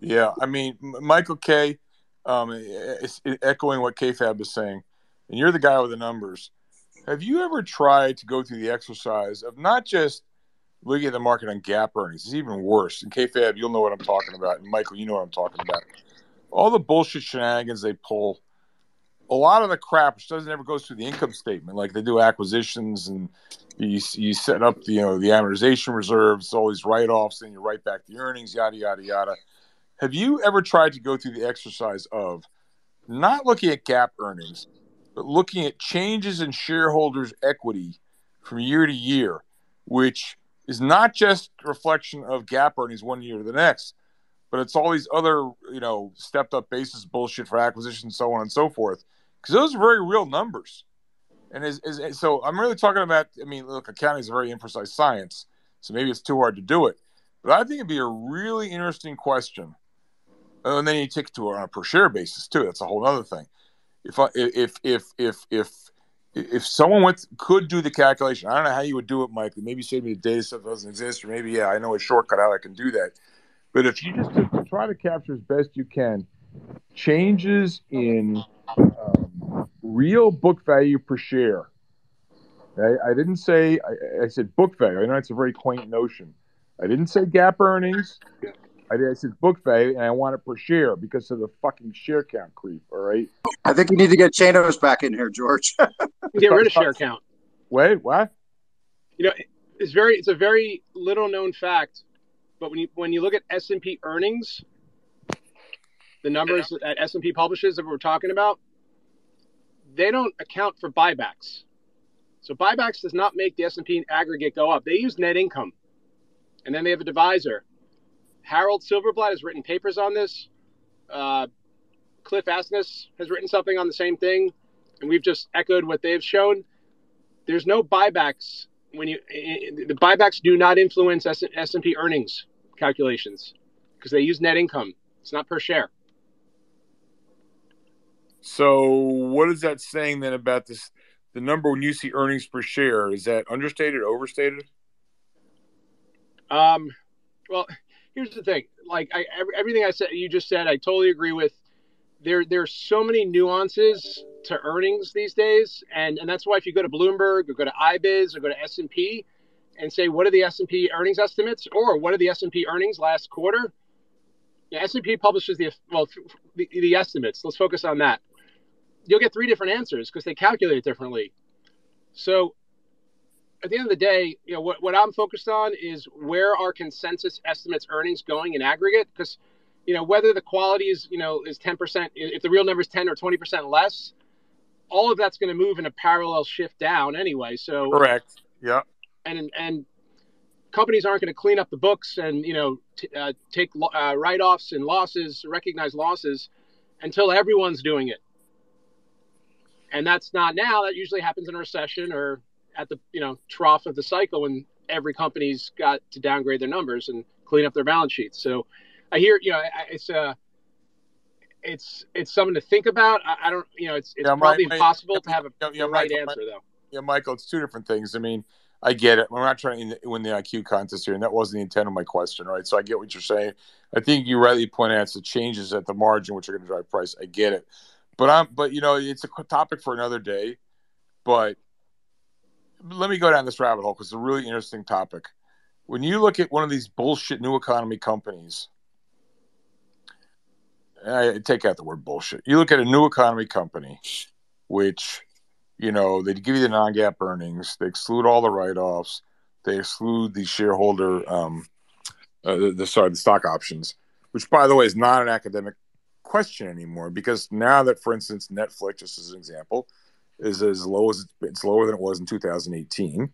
Yeah, I mean, Michael K, um, it's echoing what KFAB is saying, and you're the guy with the numbers. Have you ever tried to go through the exercise of not just looking at the market on GAAP earnings? It's even worse. In KFAB, you'll know what I'm talking about. And Michael, you know what I'm talking about. All the bullshit shenanigans they pull a lot of the crap which doesn't ever goes through the income statement, like they do acquisitions and you you set up the you know the amortization reserves, all these write offs, and you write back the earnings, yada yada yada. Have you ever tried to go through the exercise of not looking at GAAP earnings, but looking at changes in shareholders' equity from year to year, which is not just reflection of GAAP earnings one year to the next, but it's all these other, you know, stepped up basis bullshit for acquisition, so on and so forth because those are very real numbers. And is, is, so I'm really talking about. I mean, look, accounting is a very imprecise science, so maybe it's too hard to do it. But I think it'd be a really interesting question. Oh, and then you take it to on a per share basis too. That's a whole other thing. If I, if if if if if someone went could do the calculation, I don't know how you would do it, Mike. Maybe to me the data set doesn't exist, or maybe yeah, I know a shortcut how I can do that. But if you just try to capture as best you can changes in um, real book value per share. Okay? I didn't say, I, I, said book value. I know it's a very quaint notion. I didn't say GAAP earnings. I, did, I said book value, and I want it per share because of the fucking share count creep. All right. I think you need to get Chanos back in here, George. get rid of share count. Wait, what? You know, it's very, it's a very little known fact, but when you when you look at S and P earnings, the numbers that S and P publishes that we're talking about, they don't account for buybacks. So buybacks does not make the S&P aggregate go up. They use net income. And then they have a divisor. Howard Silverblatt has written papers on this. Uh, Cliff Asness has written something on the same thing, and we've just echoed what they've shown. There's no buybacks when you the buybacks do not influence S&P earnings calculations because they use net income. It's not per share. So what is that saying then about this? The number when you see earnings per share is that understated, overstated? Um, well, here's the thing. Like I, everything I said, you just said, I totally agree with. There, there's so many nuances to earnings these days, and and that's why if you go to Bloomberg or go to IBES or go to S and P, and say what are the S and P earnings estimates, or what are the S and P earnings last quarter, S&P publishes the well the, the, estimates. Let's focus on that you'll get three different answers because they calculate it differently. So at the end of the day, you know, what, what I'm focused on is where are consensus estimates earnings going in aggregate? Because, you know, whether the quality is, you know, is 10%, if the real number is 10 or 20% less, all of that's going to move in a parallel shift down anyway. So correct. Yeah. And, and companies aren't going to clean up the books and, you know, t- uh, take uh, write-offs and losses, recognize losses until everyone's doing it and that's not now. That usually happens in a recession or at the you know trough of the cycle when every company's got to downgrade their numbers and clean up their balance sheets. So I hear you know it's uh it's it's something to think about. I, I don't you know it's it's yeah, probably impossible to have a yeah, yeah, right Michael, answer though. Yeah, Michael, it's two different things. I mean, I get it. We're not trying to win the IQ contest here, and that wasn't the intent of my question, right? So I get what you're saying. I think you rightly point out the changes at the margin, which are going to drive price. I get it. But I'm, but you know, it's a topic for another day. But let me go down this rabbit hole because it's a really interesting topic. When you look at one of these bullshit new economy companies, I take out the word bullshit. You look at a new economy company, which, you know, they give you the non-GAAP earnings, they exclude all the write-offs, they exclude the shareholder, um, uh, the, the sorry, the stock options, which by the way is not an academic question anymore because now that, for instance, Netflix, just as an example, is as low as it's lower than it was in 2018.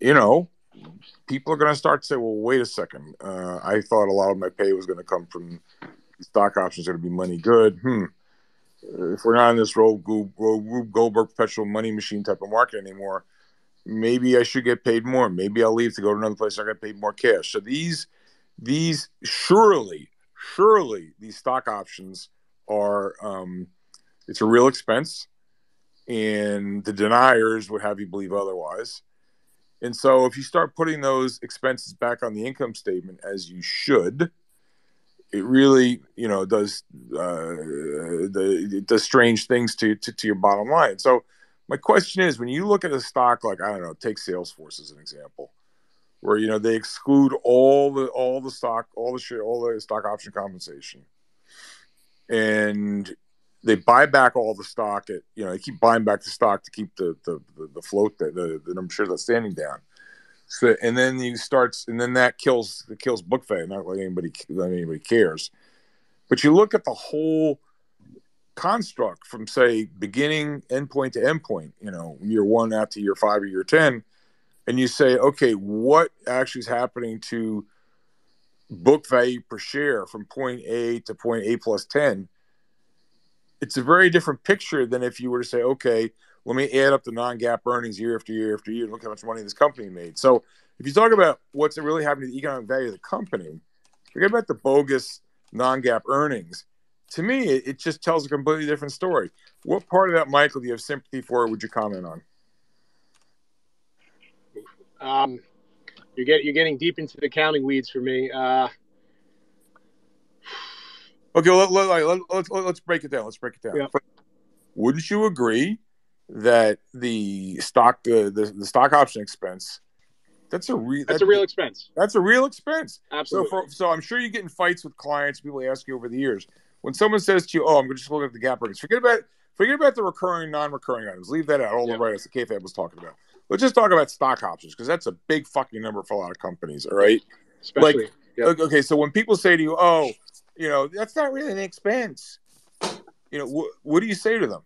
You know, people are going to start to say, "Well, wait a second. Uh, I thought a lot of my pay was going to come from stock options. Going to be money good. Hmm. If we're not in this Rube Goldberg perpetual money machine type of market anymore, maybe I should get paid more. Maybe I'll leave to go to another place. I get paid more cash. So these, these surely, surely these stock options are, um, it's a real expense, and the deniers would have you believe otherwise. And so if you start putting those expenses back on the income statement as you should, it really you know does uh, the it does strange things to, to, to your bottom line. So my question is, when you look at a stock like I don't know, take Salesforce as an example, where you know they exclude all the all the stock, all the share, all the stock option compensation, and they buy back all the stock at you know they keep buying back the stock to keep the the, the, float the, the, the number of shares standing down. So, and then he starts, and then that kills it kills book value. Not like anybody not anybody cares. But you look at the whole construct from say beginning endpoint to endpoint. You know, year one after year five or year ten, and you say, okay, what actually is happening to book value per share from point A to point A plus ten? It's a very different picture than if you were to say, okay, let me add up the non-GAAP earnings year after year after year and look how much money this company made. So if you talk about what's really happening to the economic value of the company, forget about the bogus non-GAAP earnings. To me, it, just tells a completely different story. What part of that, Michael, do you have sympathy for? Would you comment on? Um, you're getting you're getting deep into the accounting weeds for me. Uh, okay, let, let, let, let, let's break it down. Let's break it down. Yeah. Wouldn't you agree that the stock uh, the, the stock option expense that's a real that's a real expense. That's a real expense. Absolutely. So, for, so I'm sure you get in fights with clients. People ask you over the years when someone says to you, "Oh, I'm going to just look at the GAAP earnings." Forget about forget about the recurring, non-recurring items. Leave that out. All the writers the KFAB was talking about. Let's just talk about stock options because that's a big fucking number for a lot of companies. All right. Especially, like, yep. okay, so when people say to you, "Oh, you know, that's not really an expense," you know, wh- what do you say to them?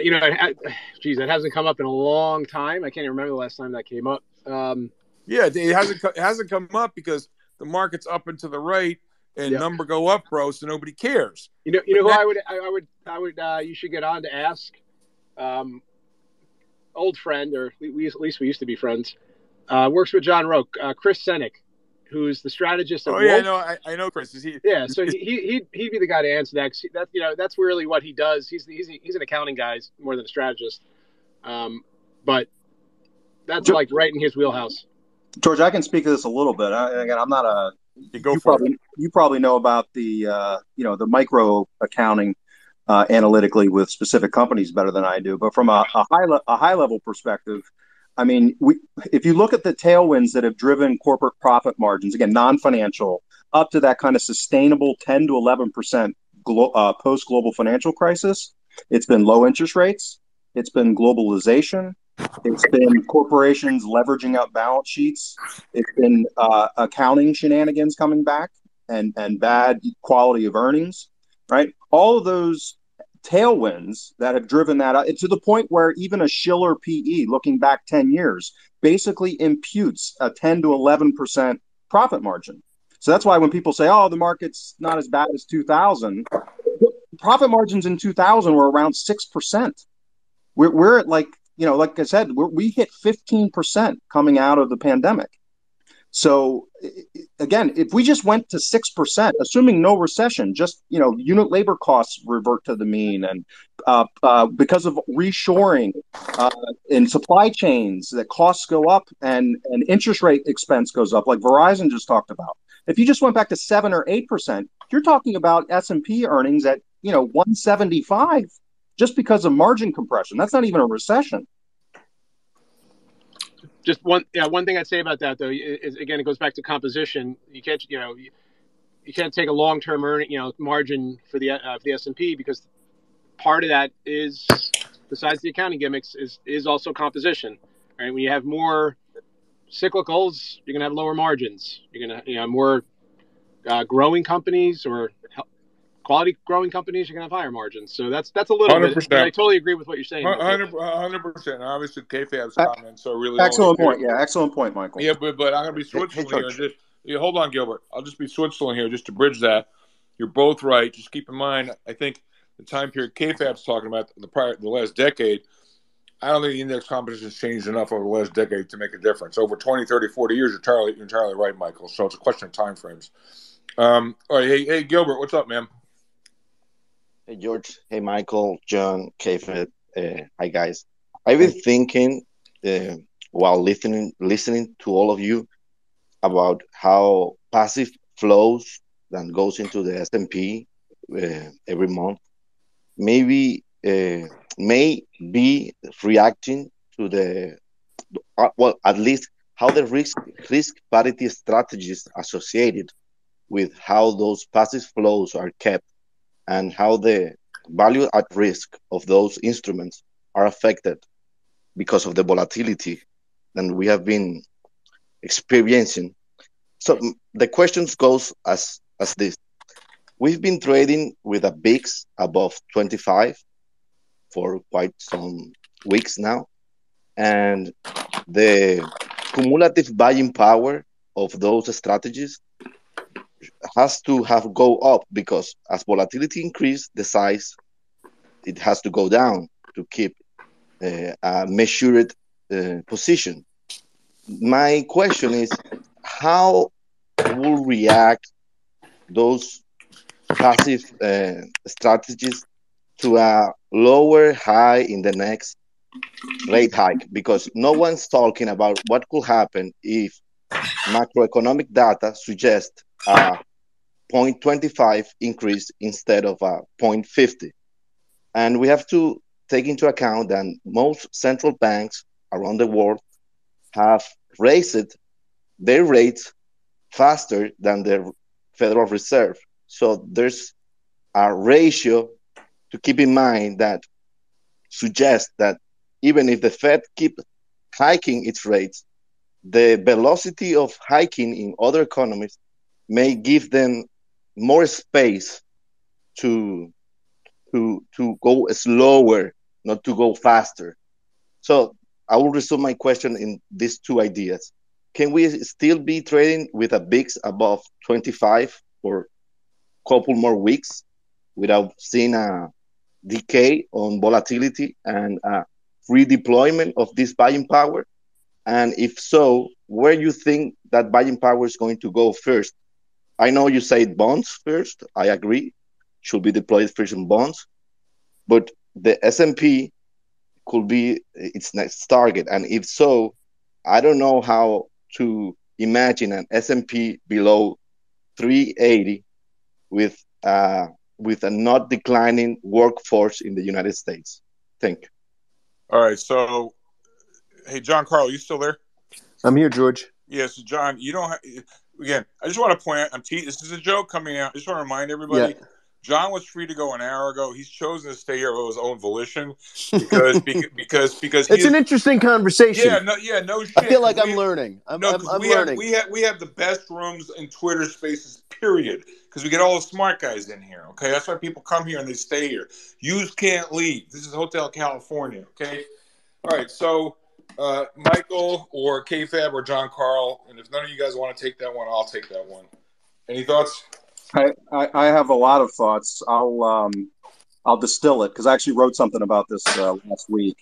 You know, it, geez, that hasn't come up in a long time. I can't even remember the last time that came up. Um, yeah, it hasn't it hasn't come up because the market's up and to the right and number go up, bro. So nobody cares. You know, you know who I would, I, would, I would, uh, you should get on to ask. Um, old friend, or we, at least we used to be friends. Uh, works with John Roque, uh, Chris Senyek who's the strategist. At oh Wolfe. yeah, no, I, I know Chris. Is he? Yeah, so he he he'd be the guy to answer that. That you know that's really what he does. He's he's he's an accounting guy more than a strategist. Um, but that's George, like right in his wheelhouse. George, I can speak to this a little bit. I, again, I'm not a. You go you for probably, it. You probably know about the uh, you know the micro accounting uh, analytically with specific companies better than I do. But from a, a high le- a high level perspective, I mean, we, if you look at the tailwinds that have driven corporate profit margins, again, non financial, up to that kind of sustainable 10 to 11% glo- uh, post global financial crisis, it's been low interest rates, it's been globalization, it's been corporations leveraging up balance sheets, it's been uh, accounting shenanigans coming back and, and bad quality of earnings, right? All of those tailwinds that have driven that up to the point where even a Shiller PE, looking back 10 years, basically imputes a 10 to 11% profit margin. So that's why when people say, oh, the market's not as bad as 2000, profit margins in 2000 were around 6%. We're, we're at like, you know, like I said, we hit 15% coming out of the pandemic. So again, if we just went to six percent, assuming no recession, just you know, unit labor costs revert to the mean, and uh, uh, because of reshoring uh, in supply chains, that costs go up and and interest rate expense goes up, like Verizon just talked about. If you just went back to seven or eight percent, you're talking about S and P earnings at you know 175 just because of margin compression. That's not even a recession just one yeah one thing i'd say about that though is again it goes back to composition. You can't you know you can't take a long-term earning you know margin for the uh, for the s&p because part of that is besides the accounting gimmicks is is also composition right? When you have more cyclicals you're going to have lower margins. You're going to you know more uh, growing companies or quality growing companies, you're gonna have higher margins. So that's that's a little 100%. bit. I totally agree with what you're saying. Hundred percent. Obviously, KFAB's comment. So really, excellent point. Yeah, excellent point, Michael. Yeah, but but I'm gonna be Switzerland hey, here. Just yeah, hold on, Gilbert. I'll just be Switzerland here just to bridge that. you're both right. Just keep in mind, I think the time period KFAB's talking about the prior the last decade. I don't think the index composition has changed enough over the last decade to make a difference. Over 20, 30, 40 years, you're entirely, you're entirely right, Michael. So it's a question of time frames. Um, all right, hey, hey, Gilbert, what's up, man? Hey, George. Hey, Michael, John, Kefet. Uh, hi, guys. I've been thinking uh, while listening listening to all of you about how passive flows that goes into the S&P uh, every month maybe uh, may be reacting to the uh, well at least how the risk risk parity strategies associated with how those passive flows are kept and how the value at risk of those instruments are affected because of the volatility that we have been experiencing. So the questions goes as as this: We've been trading with a VIX above 25 for quite some weeks now, and the cumulative buying power of those strategies has to have go up because as volatility increase, the size it has to go down to keep uh, a measured uh, position. My question is, how will react those passive uh, strategies to a lower high in the next rate hike? Because no one's talking about what could happen if macroeconomic data suggest a 0.25 increase instead of a 0.50. And we have to take into account that most central banks around the world have raised their rates faster than the Federal Reserve. So there's a ratio to keep in mind that suggests that even if the Fed keep hiking its rates, the velocity of hiking in other economies may give them more space to to to go slower, not to go faster. So I will resume my question in these two ideas. Can we still be trading with a VIX above 25 for a couple more weeks without seeing a decay on volatility and a redeployment of this buying power? And if so, where you think that buying power is going to go first? I know you said bonds first. I agree, should be deployed first in bonds, but the S&P could be its next target. And if so, I don't know how to imagine an S&P below 380 with uh, with a not declining workforce in the United States. Thank you. All right. So, hey, John Karle, you still there? I'm here, George. Yes, yeah, so John. You don't. Have, again, I just want to point out. I'm te- this is a joke coming out. I just want to remind everybody. Yeah. John was free to go an hour ago. He's chosen to stay here of his own volition because because because it's an interesting conversation. Yeah, no, yeah, no shit. I feel like we, I'm learning. I'm, no, I'm, I'm we learning. Have, we have we have the best rooms in Twitter Spaces. Period. Because we get all the smart guys in here. Okay, that's why people come here and they stay here. Yous can't leave. This is Hotel California. Okay. All right. So uh, Michael or KFAB or John Karle, and if none of you guys want to take that one, I'll take that one. Any thoughts? I, I, I have a lot of thoughts. I'll um, I'll distill it because I actually wrote something about this uh, last week.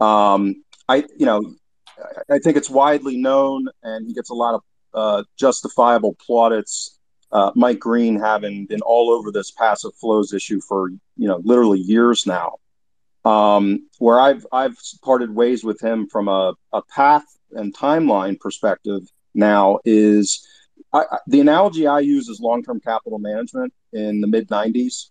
Um, I you know I think it's widely known, and he gets a lot of uh, justifiable plaudits. Uh, Mike Green having been all over this passive flows issue for you know literally years now. Um, where I've I've parted ways with him from a, a path and timeline perspective now is I, the analogy I use is long-term capital management in the mid '90s,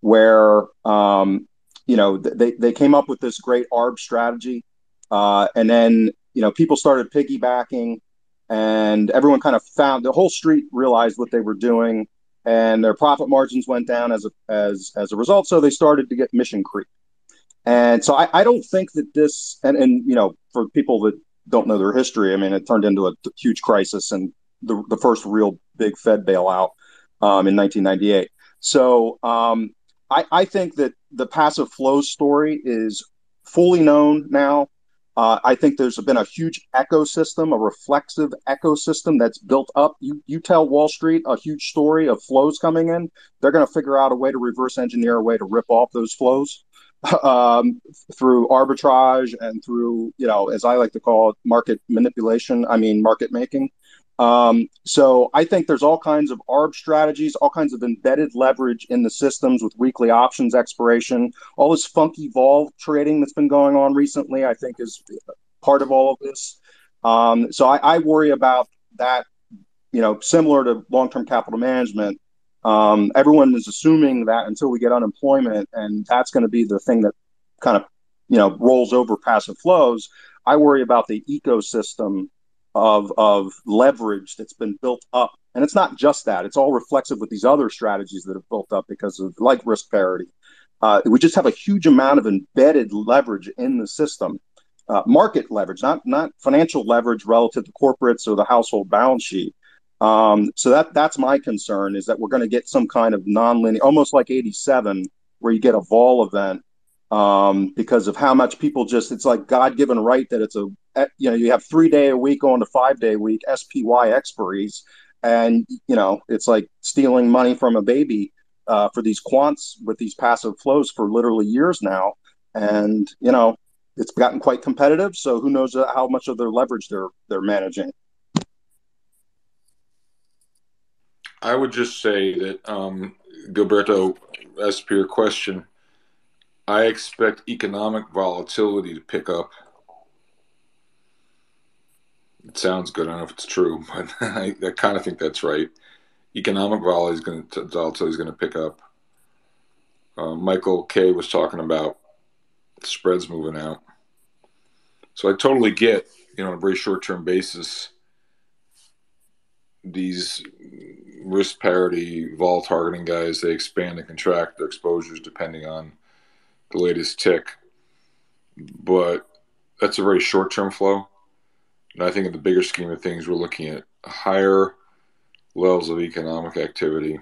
where um, you know they they came up with this great ARB strategy, uh, and then you know people started piggybacking, and everyone kind of found the whole street realized what they were doing, and their profit margins went down as a as as a result. So they started to get mission creep, and so I, I don't think that this and and you know for people that don't know their history, I mean it turned into a huge crisis and the, the first real big Fed bailout um, in 1998. So um, I, I, think that the passive flows story is fully known now. Uh, I think there's been a huge ecosystem, a reflexive ecosystem that's built up. You you tell Wall Street a huge story of flows coming in, they're going to figure out a way to reverse engineer a way to rip off those flows um, through arbitrage and through you know, as I like to call it, market manipulation. I mean, market making. Um, so I think there's all kinds of ARB strategies, all kinds of embedded leverage in the systems with weekly options expiration, all this funky vol trading that's been going on recently, I think is part of all of this. Um, so I, I, worry about that, you know, similar to long-term capital management. Um, everyone is assuming that until we get unemployment, and that's going to be the thing that kind of, you know, rolls over passive flows. I worry about the ecosystem of of leverage that's been built up. And it's not just that it's all reflexive with these other strategies that have built up because of like risk parity. Uh, we just have a huge amount of embedded leverage in the system. Uh, market leverage not not financial leverage relative to corporates or the household balance sheet um, so that that's my concern is that we're going to get some kind of nonlinear almost like 87 where you get a vol event um, because of how much people just it's like God given right that it's a you know you have three day a week going to five day a week SPY expiries, and you know it's like stealing money from a baby uh, for these quants with these passive flows for literally years now, and you know it's gotten quite competitive. So who knows how much of their leverage they're they're managing. I would just say that um, Gilberto, as per your question I expect economic volatility to pick up. It sounds good. I don't know if it's true, but I, I kind of think that's right. Economic volatility is going to pick up. Uh, Michael K was talking about spreads moving out, so I totally get you know on a very short term basis these risk parity vol targeting guys they expand and contract their exposures depending on the latest tick, but that's a very short term flow. And I think in the bigger scheme of things, we're looking at higher levels of economic activity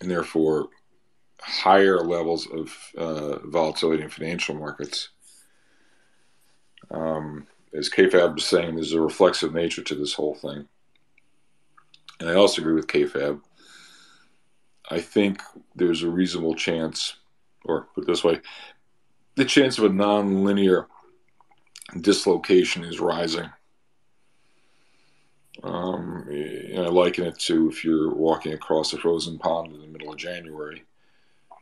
and therefore higher levels of uh, volatility in financial markets. Um, as KFAB was saying, there's a reflexive nature to this whole thing. And I also agree with KFAB. I think there's a reasonable chance or put this way, the chance of a nonlinear dislocation is rising. Um, I liken it to if you're walking across a frozen pond in the middle of January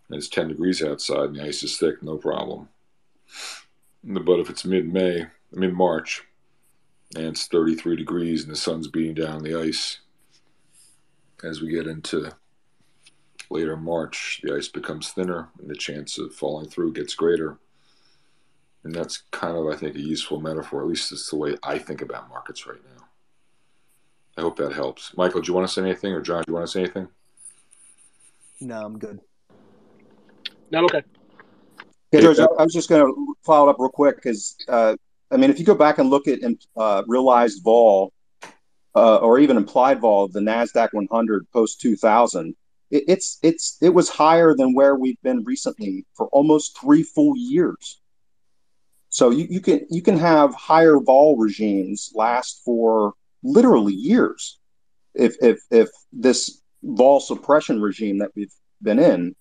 and it's 10 degrees outside and the ice is thick, no problem. But if it's mid May, mid March, and it's 33 degrees and the sun's beating down the ice as we get into later March, the ice becomes thinner and the chance of falling through gets greater. And that's kind of, I think, a useful metaphor. At least it's the way I think about markets right now. I hope that helps. Michael, do you want to say anything? Or John, do you want to say anything? No, I'm good. No, okay. Hey, George, I was just going to follow up real quick because, uh, I mean, if you go back and look at uh, realized vol uh, or even implied vol of the NASDAQ 100 post 2000, it, it's it's it was higher than where we've been recently for almost three full years. So you, you can you can have higher vol regimes last for literally years if if if this vol suppression regime that we've been in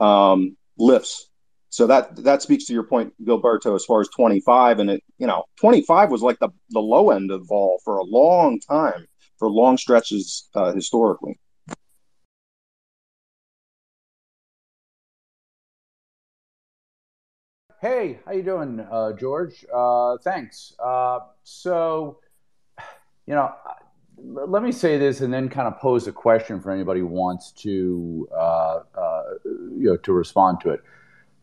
um, lifts. So that that speaks to your point, Gilberto, as far as 25. And it, you know, 25 was like the, the low end of vol for a long time, for long stretches uh, historically. Hey, how you doing, uh, George? Uh, thanks. Uh, so, you know, let me say this and then kind of pose a question for anybody who wants to, uh, uh, you know, to respond to it.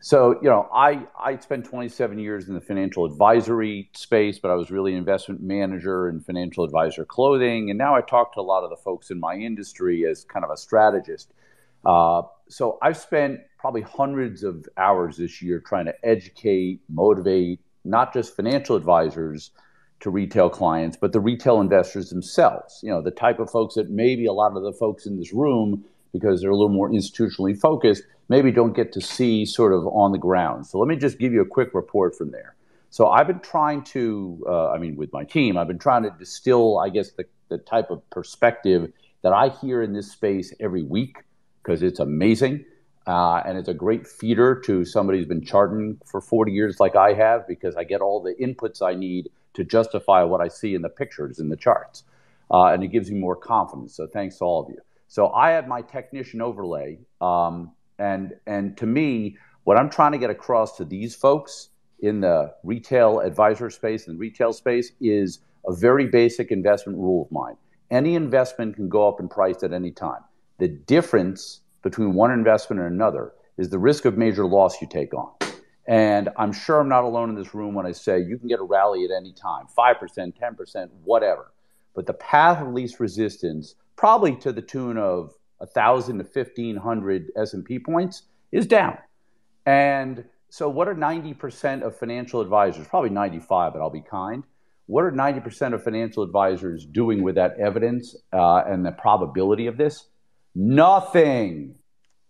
So, you know, I, I spent 27 years in the financial advisory space, but I was really an investment manager and financial advisor clothing. And now I talk to a lot of the folks in my industry as kind of a strategist. Uh, so I've spent probably hundreds of hours this year trying to educate, motivate not just financial advisors to retail clients, but the retail investors themselves. You know, the type of folks that maybe a lot of the folks in this room, because they're a little more institutionally focused, maybe don't get to see sort of on the ground. So let me just give you a quick report from there. So I've been trying to, uh, I mean, with my team, I've been trying to distill, I guess, the, the type of perspective that I hear in this space every week because it's amazing. Uh, and it's a great feeder to somebody who's been charting for 40 years like I have because I get all the inputs I need to justify what I see in the pictures in the charts. Uh, and it gives me more confidence. So thanks to all of you. So I had my technician overlay. Um, and, and to me, what I'm trying to get across to these folks in the retail advisor space and retail space is a very basic investment rule of mine. Any investment can go up in price at any time. The difference between one investment and another is the risk of major loss you take on. And I'm sure I'm not alone in this room when I say you can get a rally at any time 5%, 10%, whatever. But the path of least resistance, probably to the tune of 1,000 to 1,500 S&P points, is down. And so, what are 90% of financial advisors? Probably 95, but I'll be kind. What are 90% of financial advisors doing with that evidence uh, and the probability of this? Nothing.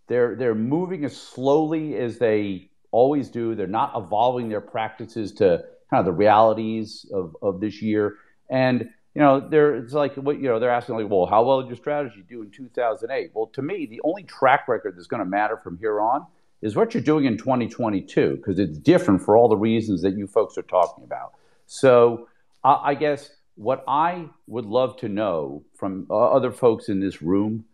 They're they're moving as slowly as they always do. They're not evolving their practices to kind of the realities of, of this year. And you know, they're it's like what you know, they're asking like, well, how well did your strategy do in 2008? Well, to me, the only track record that's going to matter from here on is what you're doing in 2022 because it's different for all the reasons that you folks are talking about. So uh, I guess what I would love to know from uh, other folks in this room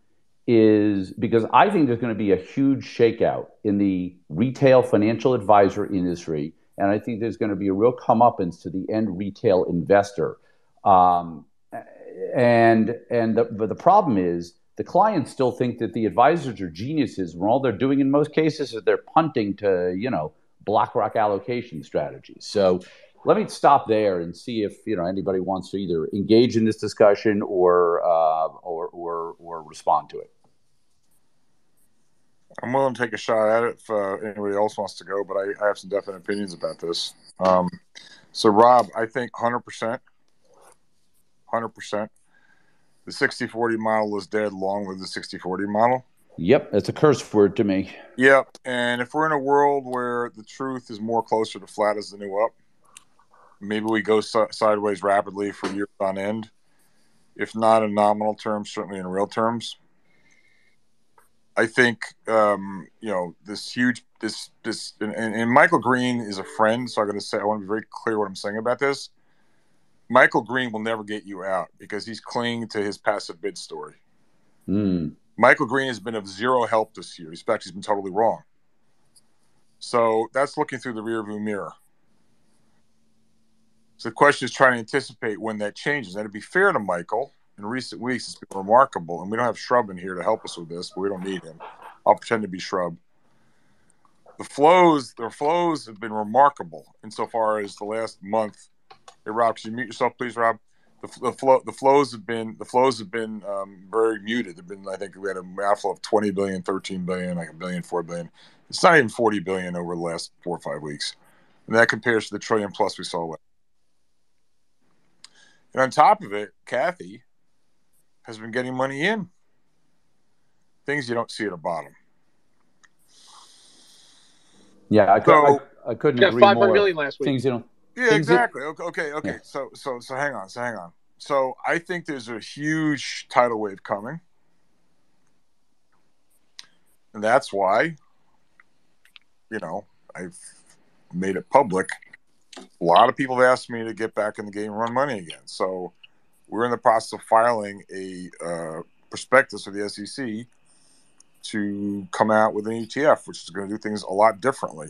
is because I think there's going to be a huge shakeout in the retail financial advisor industry, and I think there's going to be a real comeuppance to the end retail investor. Um, and and the, but the problem is the clients still think that the advisors are geniuses when all they're doing in most cases is they're punting to, you know, BlackRock allocation strategies. So let me stop there and see if you know anybody wants to either engage in this discussion or uh, or, or or respond to it. I'm willing to take a shot at it if uh, anybody else wants to go, but I, I, have some definite opinions about this. Um, so, Rob, I think 100%, 100% the 60 40 model is dead long with the 60 40 model. Yep, it's a curse word to me. Yep, and if we're in a world where the truth is more closer to flat as the new up, maybe we go si- sideways rapidly for years on end. If not in nominal terms, certainly in real terms. I think um, you know this huge this this and, and Michael Green is a friend, so I'm going to say I want to be very clear what I'm saying about this. Michael Green will never get you out because he's clinging to his passive bid story. Mm. Michael Green has been of zero help this year. In fact, he's been totally wrong. So that's looking through the rearview mirror. So the question is trying to anticipate when that changes. And to be fair to Michael, in recent weeks, it's been remarkable. And we don't have Shrub in here to help us with this, but we don't need him. I'll pretend to be Shrub. The flows, their flows have been remarkable insofar as the last month Hey, Rob, could you mute yourself, please, Rob? The, the flow, the flows have been the flows have been um, very muted. They've been, I think, we had a outflow of 20 billion, 13 billion, like a billion, four billion. It's not even 40 billion over the last four or five weeks, and that compares to the trillion plus we saw. And on top of it, Cathie has been getting money in. Things you don't see at the bottom. Yeah, I, so, I, I couldn't yeah, agree five more. million last week. Things you don't yeah, exactly. That, okay, okay. Yeah. So, so, so, hang on. So, hang on. So, I think there's a huge tidal wave coming, and that's why, you know, I've made it public. A lot of people have asked me to get back in the game and run money again. So, we're in the process of filing a uh, prospectus with the SEC to come out with an ETF, which is going to do things a lot differently.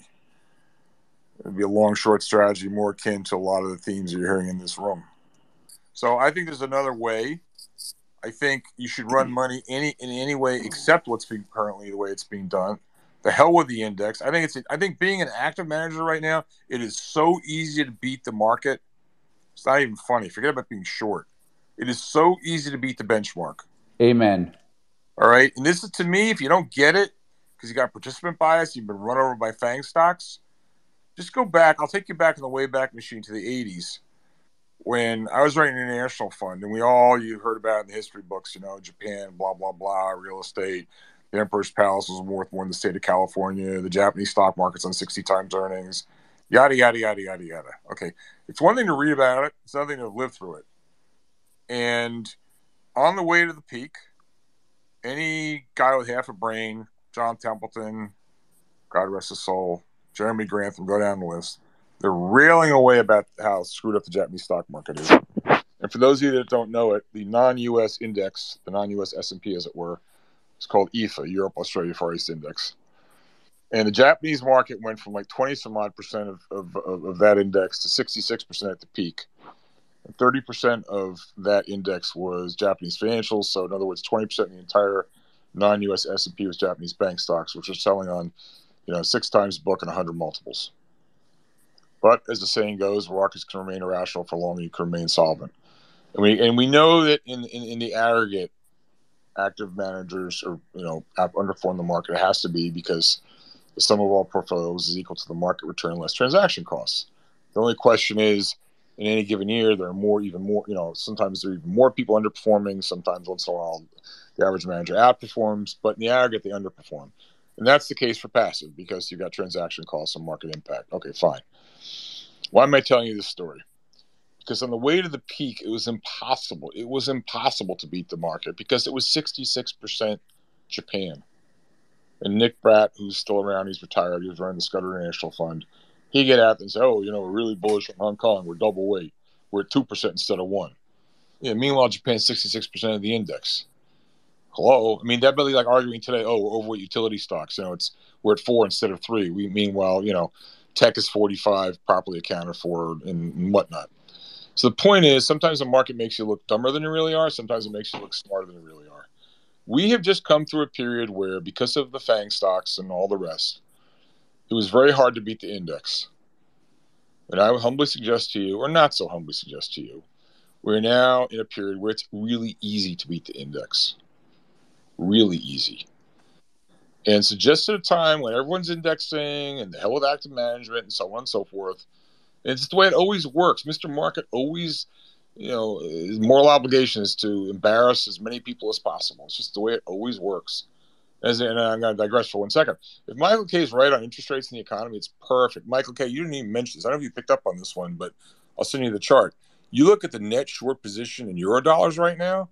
It'd be a long short strategy, more akin to a lot of the themes you're hearing in this room. So I think there's another way. I think you should run money any in any way except what's being currently the way it's being done. The hell with the index. I think it's. I think being an active manager right now, it is so easy to beat the market. It's not even funny. Forget about being short. It is so easy to beat the benchmark. Amen. All right, and this is to me. If you don't get it because you got participant bias, you've been run over by Fang stocks just go back. I'll take you back in the way back machine to the 80s when I was writing an international fund, and we all you heard about in the history books, you know, Japan, blah blah blah, real estate. The Emperor's Palace was worth more than the state of California. The Japanese stock market's on 60 times earnings. Yada yada yada yada yada. Okay, it's one thing to read about it; it's another thing to live through it. And on the way to the peak, any guy with half a brain, John Templeton, God rest his soul, Jeremy Grantham, go down the list. They're railing away about how screwed up the Japanese stock market is. And for those of you that don't know it, the non-U.S. index, the non-U.S. S&P, as it were, is called EAFE, Europe Australia Far East Index. And the Japanese market went from like 20 some odd percent of, of, of, of that index to 66 percent at the peak. And 30 percent of that index was Japanese financials. So in other words, 20 percent of the entire non-U.S. S&P was Japanese bank stocks, which are selling on, you know, six times book and 100 multiples. But as the saying goes, markets can remain irrational for long, and you can remain solvent. And we and we know that in, in, in the aggregate, active managers or you know underperform the market. It has to be because the sum of all portfolios is equal to the market return less transaction costs. The only question is, in any given year, there are more, even more. You know, sometimes there are even more people underperforming. Sometimes once in a while, the average manager outperforms, but in the aggregate, they underperform. And that's the case for passive because you've got transaction costs and market impact. Okay, fine. Why am I telling you this story? Because on the way to the peak, it was impossible. It was impossible to beat the market because it was 66% Japan. And Nick Bratt, who's still around, he's retired, he was running the Scudder International Fund. He get out and say, "Oh, you know, we're really bullish on Hong Kong. We're double weight. We're at two percent instead of one." Yeah. Meanwhile, Japan's sixty-six percent of the index. Hello. I mean, that'd be like arguing today. Oh, we're overweight utility stocks. You know, it's we're at four instead of three. We meanwhile, you know, tech is forty-five, properly accounted for, and, and whatnot. So the point is, sometimes the market makes you look dumber than you really are. Sometimes it makes you look smarter than you really are. We have just come through a period where, because of the FANG stocks and all the rest, it was very hard to beat the index. And I would humbly suggest to you, or not so humbly suggest to you, we're now in a period where it's really easy to beat the index. Really easy. And so, just at a time when everyone's indexing and the hell with active management and so on and so forth, it's the way it always works. Mr. Market always, you know, moral obligation is to embarrass as many people as possible. It's just the way it always works. As and I'm going to digress for one second. If Michael K is right on interest rates in the economy, it's perfect. Michael K, you didn't even mention this. I don't know if you picked up on this one, but I'll send you the chart. You look at the net short position in euro dollars right now.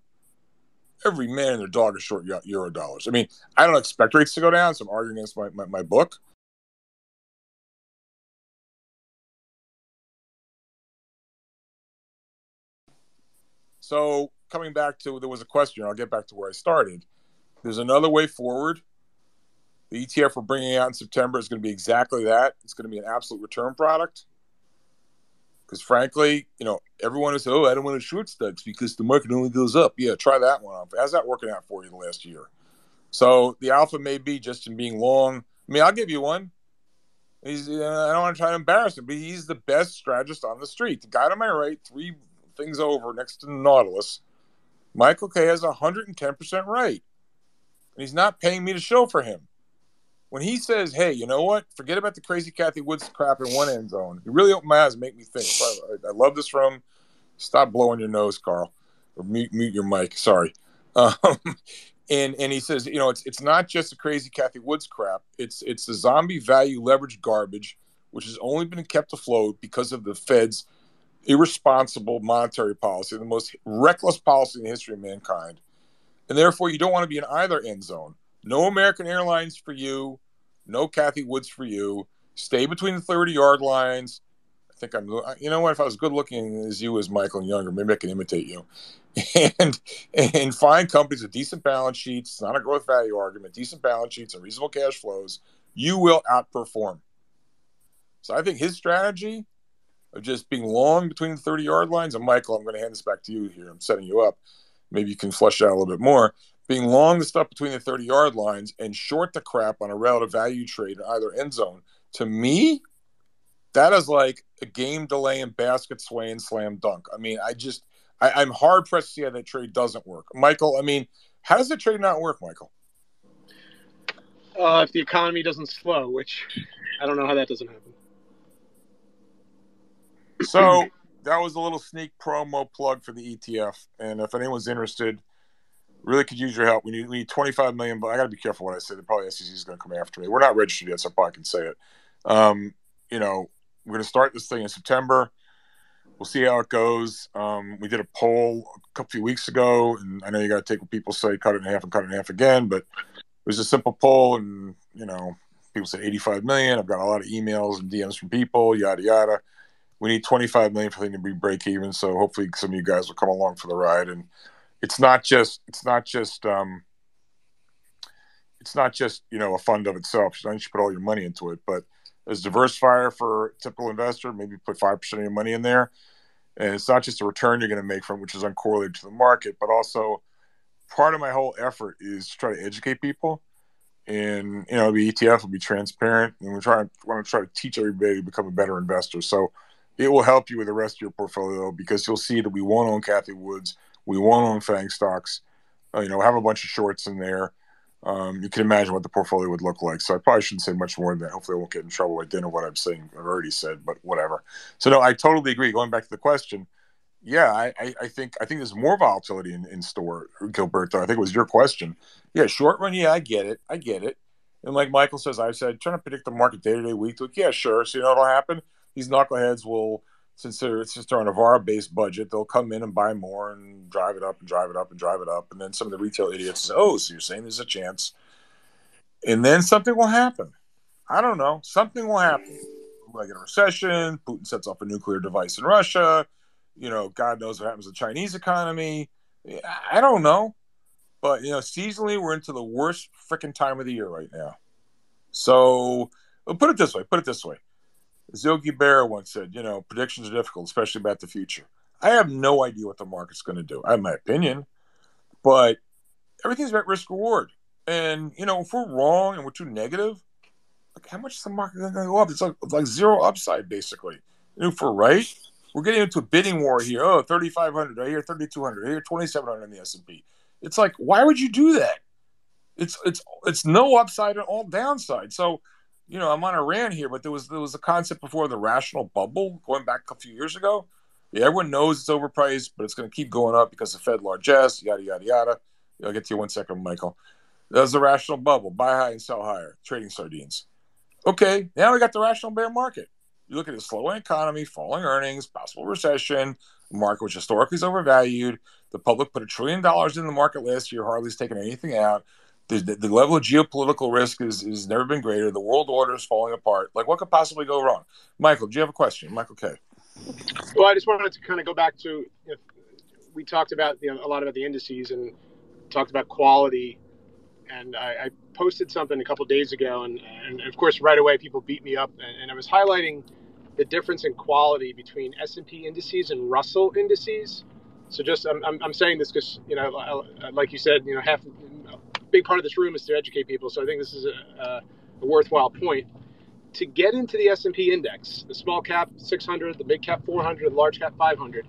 Every man and their dog is short euro dollars. I mean, I don't expect rates to go down, so I'm arguing against my, my, my book. So coming back to there was a question. I'll get back to where I started. There's another way forward. The ETF we're bringing out in September is going to be exactly that. It's going to be an absolute return product. Because frankly, you know, everyone is, oh, I don't want to short stocks because the market only goes up. Yeah, try that one. How's that working out for you the last year? So the alpha may be just in being long. I mean, I'll give you one. He's, uh, I don't want to try to embarrass him, but he's the best strategist on the street. The guy to my right, three things over next to the Nautilus, Michael Kay has 110% right. And he's not paying me to show for him. When he says, hey, you know what? Forget about the crazy Cathie Wood's crap in one end zone. He really opened my eyes and make me think. I, I love this from. Stop blowing your nose, Karle. Or mute, mute your mic. Sorry. Um, and and he says, you know, it's it's not just the crazy Cathie Wood's crap. It's it's the zombie value leverage garbage, which has only been kept afloat because of the Fed's irresponsible monetary policy, the most reckless policy in the history of mankind. And therefore, you don't want to be in either end zone. No American Airlines for you, no Cathie Wood's for you. Stay between the 30 yard lines. I think I'm, you know what? If I was good looking as you as Michael and younger, maybe I can imitate you. And and find companies with decent balance sheets. It's not a growth value argument. Decent balance sheets and reasonable cash flows. You will outperform. So I think his strategy of just being long between the 30 yard lines. And Michael, I'm going to hand this back to you here. I'm setting you up. Maybe you can flesh out a little bit more. Being long the stuff between the 30 yard lines and short the crap on a relative value trade in either end zone, to me, that is like a game delay and basket sway and slam dunk. I mean, I just, I, am hard pressed to see how that trade doesn't work. Michael, I mean, how does the trade not work, Michael? Uh, if the economy doesn't slow, which I don't know how that doesn't happen. So that was a little sneak promo plug for the ETF. And if anyone's interested, really could use your help. We need, we need 25 million, but I got to be careful what I say. The probably SEC is going to come after me. We're not registered yet, so I probably can say it. Um, you know, we're going to start this thing in September. We'll see how it goes. Um, we did a poll a couple few weeks ago, and I know you got to take what people say, cut it in half, and cut it in half again. But it was a simple poll, and you know, people said 85 million. I've got a lot of emails and DMs from people, yada yada. We need 25 million for thing to be break even. So hopefully, some of you guys will come along for the ride. And it's not just it's not just um, it's not just you know a fund of itself. You should put all your money into it, but as diversifier for typical investor, maybe put five percent of your money in there. And it's not just a return you're going to make from which is uncorrelated to the market, but also part of my whole effort is to try to educate people. And you know, the ETF will be transparent, and we're trying want to try to teach everybody to become a better investor. So it will help you with the rest of your portfolio because you'll see that we won't own Cathie Wood's, we won't own Fang stocks. Uh, you know, have a bunch of shorts in there um, you can imagine what the portfolio would look like. So I probably shouldn't say much more than that. Hopefully, I won't get in trouble. Didn't know what I'm saying. I've already said, but whatever. So no, I totally agree. Going back to the question, yeah, I, I, I think I think there's more volatility in, in store, Gilberto. I think it was your question. Yeah, short run. Yeah, I get it. I get it. And like Michael says, I said trying to predict the market day to day, week to week. Yeah, sure. So you know what'll happen? These knuckleheads will since they're on a VAR based budget, they'll come in and buy more and drive it up and drive it up and drive it up. And then some of the retail idiots say, Oh, so you're saying there's a chance. And then something will happen. I don't know. Something will happen. Like a recession, Putin sets off a nuclear device in Russia. You know, God knows what happens to the Chinese economy. I don't know. But, you know, seasonally, we're into the worst freaking time of the year right now. So, put it this way put it this way Yogi Berra once said, you know, predictions are difficult, especially about the future. I have no idea what the market's going to do. I have my opinion, but everything's about risk reward. And, you know, if we're wrong and we're too negative, like how much is the market going to go up? It's like, like zero upside, basically. And if we're right, we're getting into a bidding war here. Oh, 3,500, I hear 3,200, I hear 2,700 in the S&P. It's like, why would you do that? It's, it's, it's no upside and all downside. So, you know, I'm on a rant here, but there was there was a concept before the rational bubble going back a few years ago. Yeah, everyone knows it's overpriced, but it's going to keep going up because the Fed largesse, yada yada yada. I'll get to you one second, Michael. There's a rational bubble: buy high and sell higher, trading sardines. Okay, now we got the rational bear market. You look at a slowing economy, falling earnings, possible recession, market which historically is overvalued. The public put a trillion dollars in the market last year, hardly's taken anything out the, the, level of geopolitical risk is has never been greater. The world order is falling apart. Like, what could possibly go wrong? Michael, do you have a question? Michael K. Well, I just wanted to kind of go back to if we talked about a lot about the indices and talked about quality, and I, I posted something a couple days ago, and, and, of course, right away people beat me up, and, and I was highlighting the difference in quality between S and P indices and Russell indices. So just I'm, I'm, I'm saying this because you know, like you said, you know, half big part of this room is to educate people. So I think this is a, a, a worthwhile point. To get into the S&P index, the small cap 600, the big cap 400, the large cap 500,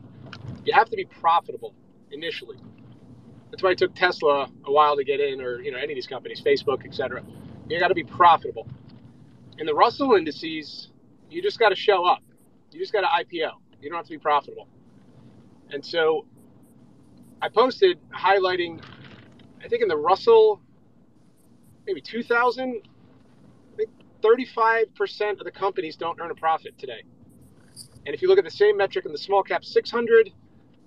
you have to be profitable initially. That's why it took Tesla a while to get in, or you know any of these companies, Facebook, etc. You got to be profitable. In the Russell indices, you just got to show up. You just got to IPO. You don't have to be profitable. And so, I posted highlighting I think in the Russell, maybe 2000, I think 35% of the companies don't earn a profit today. And if you look at the same metric in the small cap 600,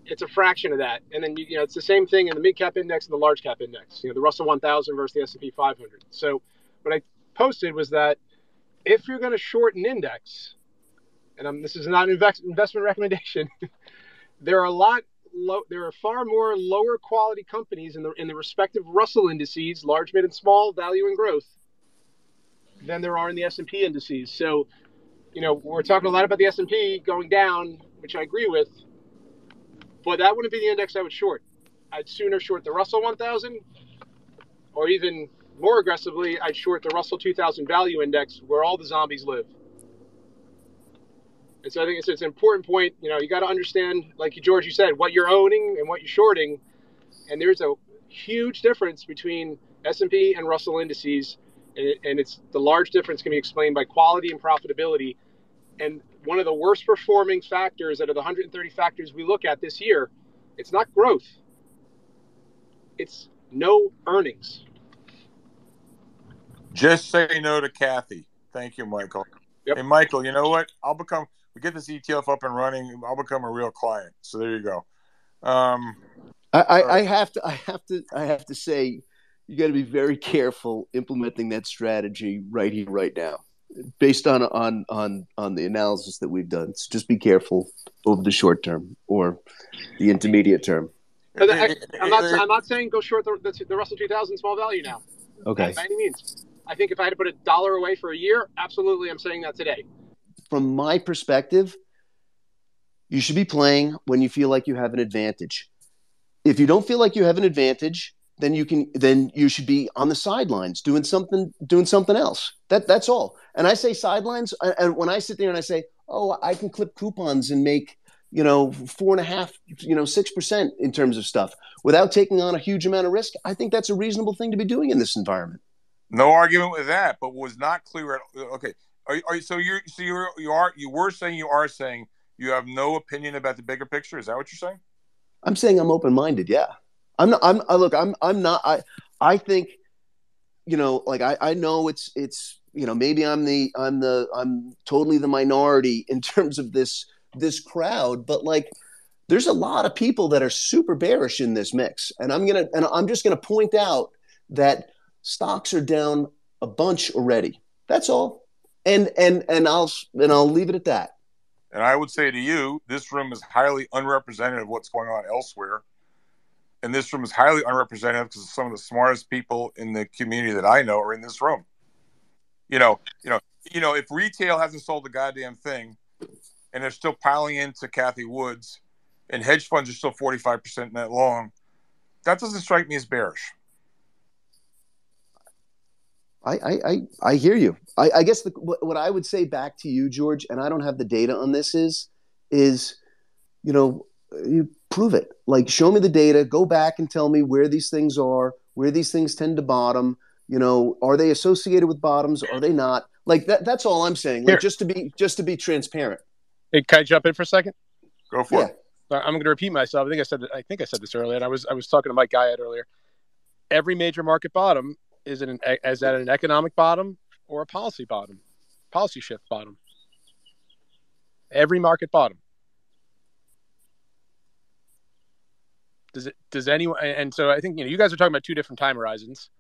it's a fraction of that. And then you know it's the same thing in the mid cap index and the large cap index. You know the Russell 1000 versus the S&P 500. So what I posted was that if you're going to short an index, and I'm, this is not an invest, investment recommendation, there are a lot low, there are far more lower quality companies in the in the respective Russell indices, large, mid, and small, value and growth, than there are in the S and P indices. So, you know, we're talking a lot about the S and P going down, which I agree with, but that wouldn't be the index I would short. I'd sooner short the Russell 1000, or even more aggressively, I'd short the Russell 2000 Value Index, where all the zombies live. And so I think it's, it's an important point. You know, you got to understand, like George, you said, what you're owning and what you're shorting. And there's a huge difference between S&P and Russell indices. And, it, and it's the large difference can be explained by quality and profitability. And one of the worst performing factors out of the 130 factors we look at this year, it's not growth. It's no earnings. Just say no to Cathie. Thank you, Michael. Yep. Hey, Michael, you know what? I'll become. We get this ETF up and running. I'll become a real client. So there you go. Um, I, I, I have to I have to I have to say you got to be very careful implementing that strategy right here right now based on on on on the analysis that we've done so just be careful over the short term or the intermediate term I, am not. I'm not saying go short the, the, the Russell 2000 small value now. okay By any means. I think if I had to put a dollar away for a year, absolutely, I'm saying that today. From my perspective you should be playing when you feel like you have an advantage. If you don't feel like you have an advantage then you can then you should be on the sidelines doing something doing something else. That that's all. And i say sidelines and- when i sit there and i say oh i can clip coupons and make you know four and a half you know six percent in terms of stuff without taking on a huge amount of risk i think that's a reasonable thing to be doing in this environment. No argument with that, but was not clear. At, okay, are, you- are you, so you're so you're you are you were saying you are saying you have no opinion about the bigger picture. Is that what you're saying? I'm saying I'm open minded. Yeah, I'm not. I'm I, look. I'm. I'm not. I. I think, you know, like I. I know it's. It's. You know, maybe I'm the. I'm the. I'm totally the minority in terms of this. This crowd, but like, there's a lot of people that are super bearish in this mix, and I'm gonna. And I'm just gonna point out that stocks are down a bunch already. That's all. And and and I'll and I'll leave it at that. And I would say to you, this room is highly unrepresentative of what's going on elsewhere. And this room is highly unrepresentative because some of the smartest people in the community that I know are in this room. You know, you know, you know, if retail hasn't sold a goddamn thing and they're still piling into Cathie Wood's and hedge funds are still 45% net long, that doesn't strike me as bearish. I, I, I, I hear you. I, I guess the, what, what I would say back to you, George, and I don't have the data on this is, is, you know, you prove it. Like, show me the data. Go back and tell me where these things are, where these things tend to bottom. You know, are they associated with bottoms? Are they not? Like that. That's all I'm saying. Like, Here. just to be, just to be transparent. Hey, can I jump in for a second? Go for Yeah. it. I'm going to repeat myself. I think I said I think I said this earlier, and I was I was talking to Mike Guyad earlier. Every major market bottom is an is that an economic bottom or a policy bottom, policy shift bottom. Every market bottom. Does it? Does anyone? And so I think you know you guys are talking about two different time horizons,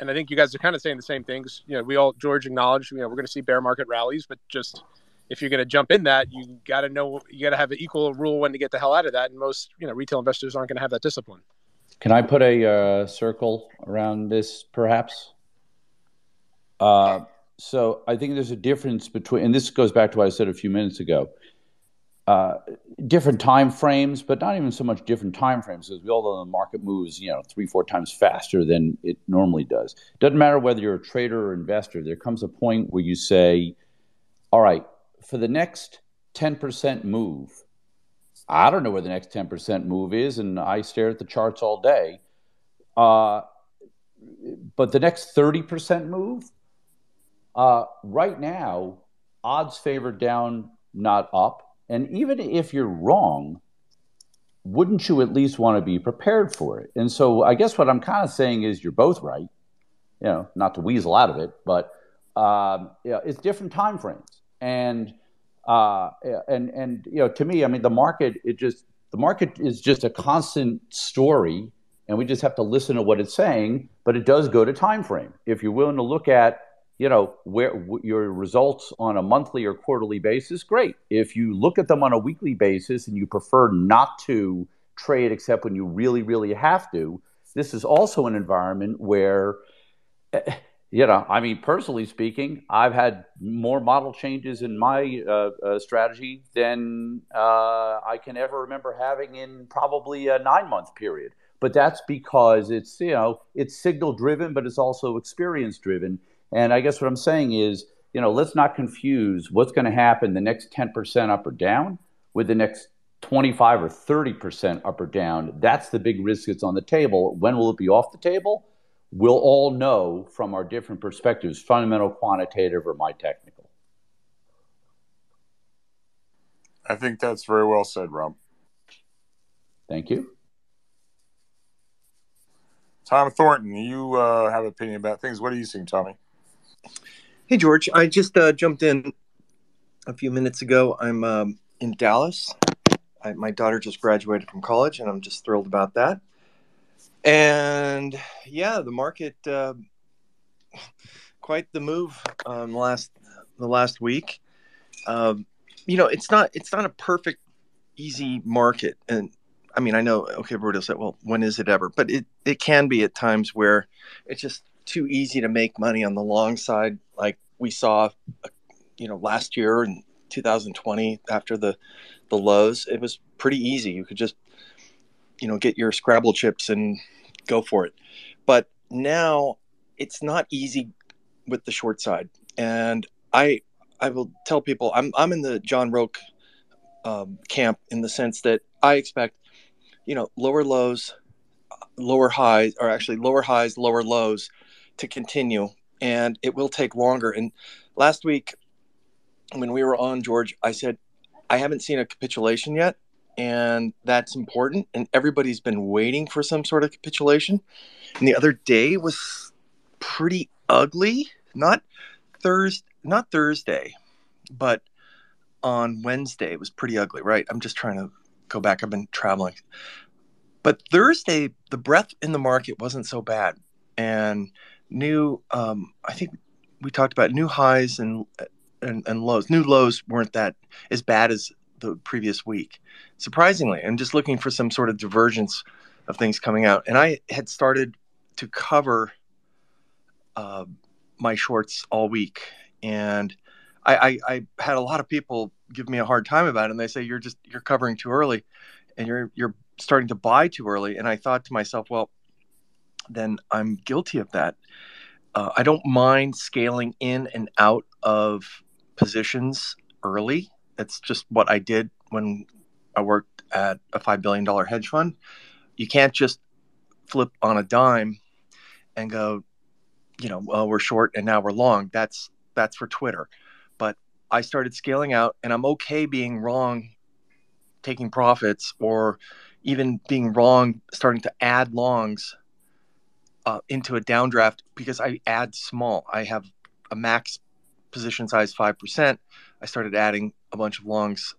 and I think you guys are kind of saying the same things. You know, we all George acknowledged. You know, we're going to see bear market rallies, but just if you're going to jump in that, you got to know you got to have an equal rule when to get the hell out of that. And most you know retail investors aren't going to have that discipline. Can I put a uh, circle around this, perhaps? Uh, so I think there's a difference between, and this goes back to what I said a few minutes ago. Uh, different time frames, but not even so much different time frames, because we all know the market moves, you know, three, four times faster than it normally does. Doesn't matter whether you're a trader or investor. There comes a point where you say, "All right, for the next ten percent move, I don't know where the next 10% move is, and I stare at the charts all day. Uh, but the next 30% move, uh, right now, odds favor down, not up. And even if you're wrong, wouldn't you at least want to be prepared for it? And so I guess what I'm kind of saying is you're both right, you know, not to weasel out of it, but um, it's different time frames. And uh, and and you know, to me, I mean, the market it just the market is just a constant story, and we just have to listen to what it's saying. But it does go to time frame. If you're willing to look at you know where w- your results on a monthly or quarterly basis, great. If you look at them on a weekly basis and you prefer not to trade except when you really really have to, this is also an environment where. You know, I mean, personally speaking, I've had more model changes in my uh, uh, strategy than uh, I can ever remember having in probably a nine month period. But that's because it's, you know, it's signal driven, but it's also experience driven. And I guess what I'm saying is, you know, let's not confuse what's going to happen the next 10% up or down with the next 25 or 30% up or down. That's the big risk that's on the table. When will it be off the table? We'll all know from our different perspectives fundamental, quantitative, or my technical. I think that's very well said, Rob. Thank you. Tom Thornton, you uh, have an opinion about things. What are you seeing, Tommy? Hey, George. I just uh, jumped in a few minutes ago. I'm um, in Dallas. I, my daughter just graduated from college, and I'm just thrilled about that. And yeah, the market, uh, quite the move um, last the last week. Um, you know, it's not it's not a perfect, easy market, and I mean, I know. Okay, everybody will say, "Well, when is it ever?" But it it can be at times where it's just too easy to make money on the long side, like we saw, you know, last year in 2020 after the the lows. It was pretty easy. You could just, you know, get your Scrabble chips and go for it. But now it's not easy with the short side, and I I will tell people I'm I'm in the John Roque um, camp in the sense that I expect, you know, lower lows, lower highs, or actually lower highs, lower lows to continue, and it will take longer. And last week, when we were on George, I said I haven't seen a capitulation yet, and that's important. And everybody's been waiting for some sort of capitulation. And the other day was pretty ugly. Not Thursday, not Thursday, but on Wednesday it was pretty ugly, right? I'm just trying to go back. I've been traveling. But Thursday, the breadth in the market wasn't so bad. And new, um, I think we talked about new highs and, and, and lows. New lows weren't that as bad as the previous week, surprisingly. I'm just looking for some sort of divergence of things coming out. And I had started to cover uh, my shorts all week. And I, I, I had a lot of people give me a hard time about it, and they say you're just you're covering too early, and you're you're starting to buy too early. And I thought to myself, well, then I'm guilty of that. Uh, I don't mind scaling in and out of positions early. That's just what I did when I worked at a five billion dollar hedge fund. You can't just flip on a dime and go, you know, well, we're short and now we're long. That's that's for Twitter. But I started scaling out, and I'm okay being wrong, taking profits, or even being wrong, starting to add longs uh, into a downdraft because I add small. I have a max position size five percent. I started adding a bunch of lungs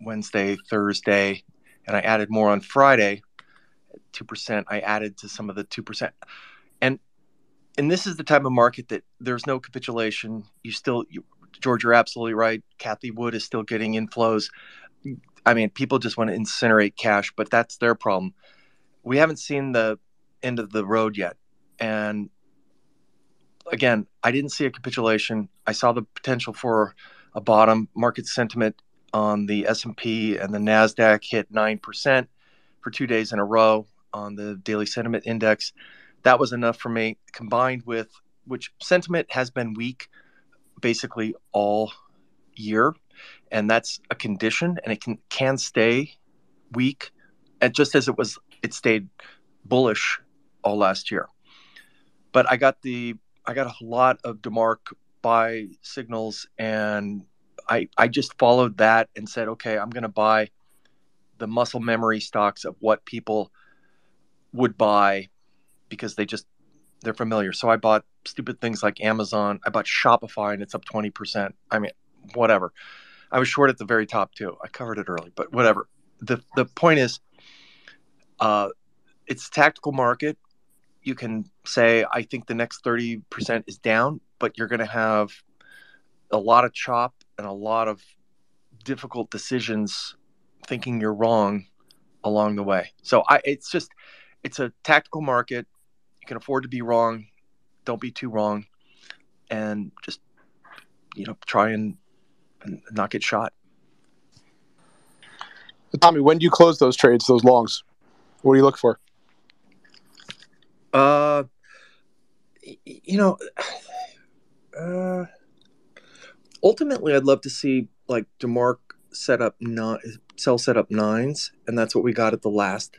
Wednesday, Thursday, and I added more on Friday. Two percent. I added to some of the two percent, and and this is the type of market that there's no capitulation. You still, you, George, you're absolutely right. Cathie Wood is still getting inflows. I mean, people just want to incinerate cash, but that's their problem. We haven't seen the end of the road yet, and again, I didn't see a capitulation. I saw the potential for a bottom. Market sentiment on the S&P and the Nasdaq hit 9% for 2 days in a row on the daily sentiment index. That was enough for me combined with which sentiment has been weak basically all year and that's a condition and it can can stay weak and just as it was it stayed bullish all last year but i got the I got a lot of DeMark buy signals, and I I just followed that and said, okay, I'm going to buy the muscle memory stocks of what people would buy because they just they're familiar. So I bought stupid things like Amazon. I bought Shopify, and it's up twenty percent. I mean, whatever. I was short at the very top too. I covered it early, but whatever. the The point is, uh, it's tactical market you can say, I think the next 30% is down, but you're going to have a lot of chop and a lot of difficult decisions thinking you're wrong along the way. So I, it's just, it's a tactical market. You can afford to be wrong. Don't be too wrong. And just, you know, try and, and not get shot. Tommy, when do you close those trades, those longs? What do you look for? Uh, you know, uh, ultimately, I'd love to see like DeMark set up not sell set up nines, and that's what we got at the last,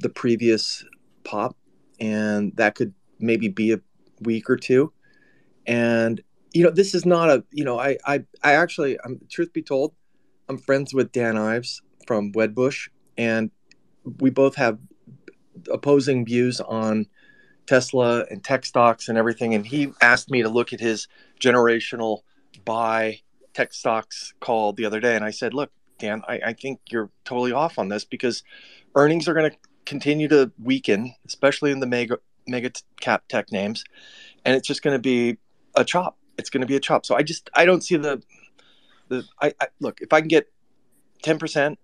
the previous pop, and that could maybe be a week or two, and you know, this is not a you know, I I I actually, I'm truth be told, I'm friends with Dan Ives from Wedbush, and we both have opposing views on Tesla and tech stocks and everything. And he asked me to look at his generational buy tech stocks call the other day. And I said, look, Dan, I, I think you're totally off on this because earnings are going to continue to weaken, especially in the mega mega cap tech names, and it's just going to be a chop. It's going to be a chop. So I just I don't see the the I, I look if I can get ten percent,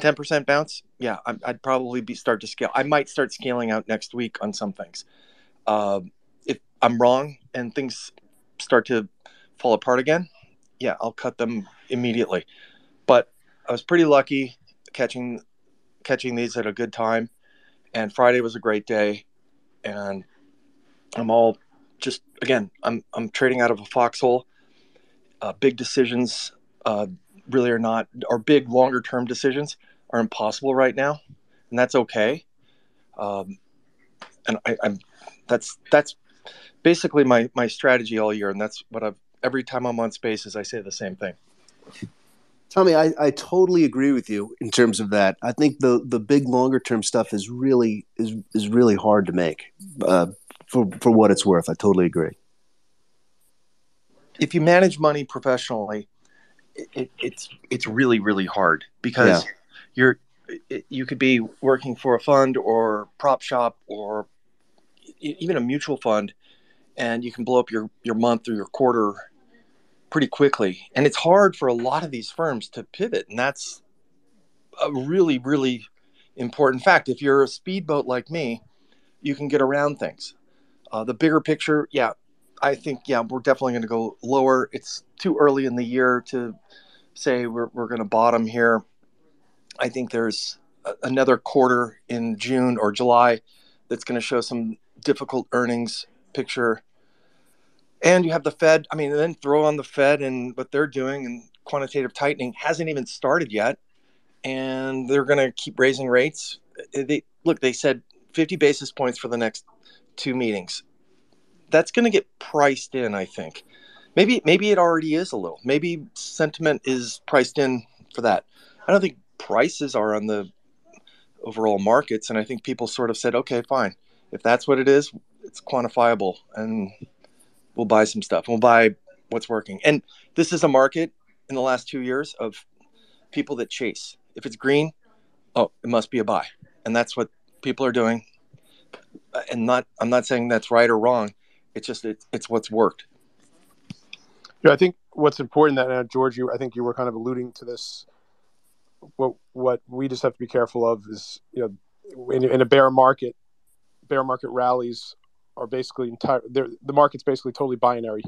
ten percent bounce, yeah, i would probably be start to scale. I might start scaling out next week on some things. Um, if I'm wrong and things start to fall apart again, yeah, I'll cut them immediately. But I was pretty lucky catching catching these at a good time, and Friday was a great day, and I'm all just again I'm I'm trading out of a foxhole. Uh, big decisions uh, really are not, our big longer term decisions are impossible right now, and that's okay. Um, and I, I'm that's that's basically my my strategy all year, and that's what I've every time I'm on Spaces, I say the same thing. Tommy, I, I totally agree with you in terms of that. I think the the big longer term stuff is really is is really hard to make uh, for for what it's worth. I totally agree. If you manage money professionally, it, it's it's really really hard because yeah. you're you could be working for a fund or prop shop or even a mutual fund, and you can blow up your your month or your quarter pretty quickly. And it's hard for a lot of these firms to pivot. And that's a really, really important fact. If you're a speedboat like me, you can get around things. Uh, the bigger picture, yeah, I think, yeah, we're definitely going to go lower. It's too early in the year to say we're, we're going to bottom here. I think there's a, another quarter in June or July that's going to show some difficult earnings picture and you have the Fed. I mean, then throw on the Fed and what they're doing and quantitative tightening hasn't even started yet, and they're going to keep raising rates. They look. They said 50 basis points for the next two meetings. That's going to get priced in, I think. Maybe maybe it already is a little. Maybe sentiment is priced in for that. I don't think prices are on the overall markets, and I think people sort of said, okay, fine. If that's what it is, it's quantifiable, and we'll buy some stuff. We'll buy what's working. And this is a market in the last two years of people that chase. If it's green, oh, it must be a buy, and that's what people are doing. And not, I'm not saying that's right or wrong. It's just it's, it's what's worked. Yeah, I think what's important that uh, George, you I think you were kind of alluding to this. What what we just have to be careful of is you know in, in a bear market, bear market rallies are basically entire. The market's basically totally binary.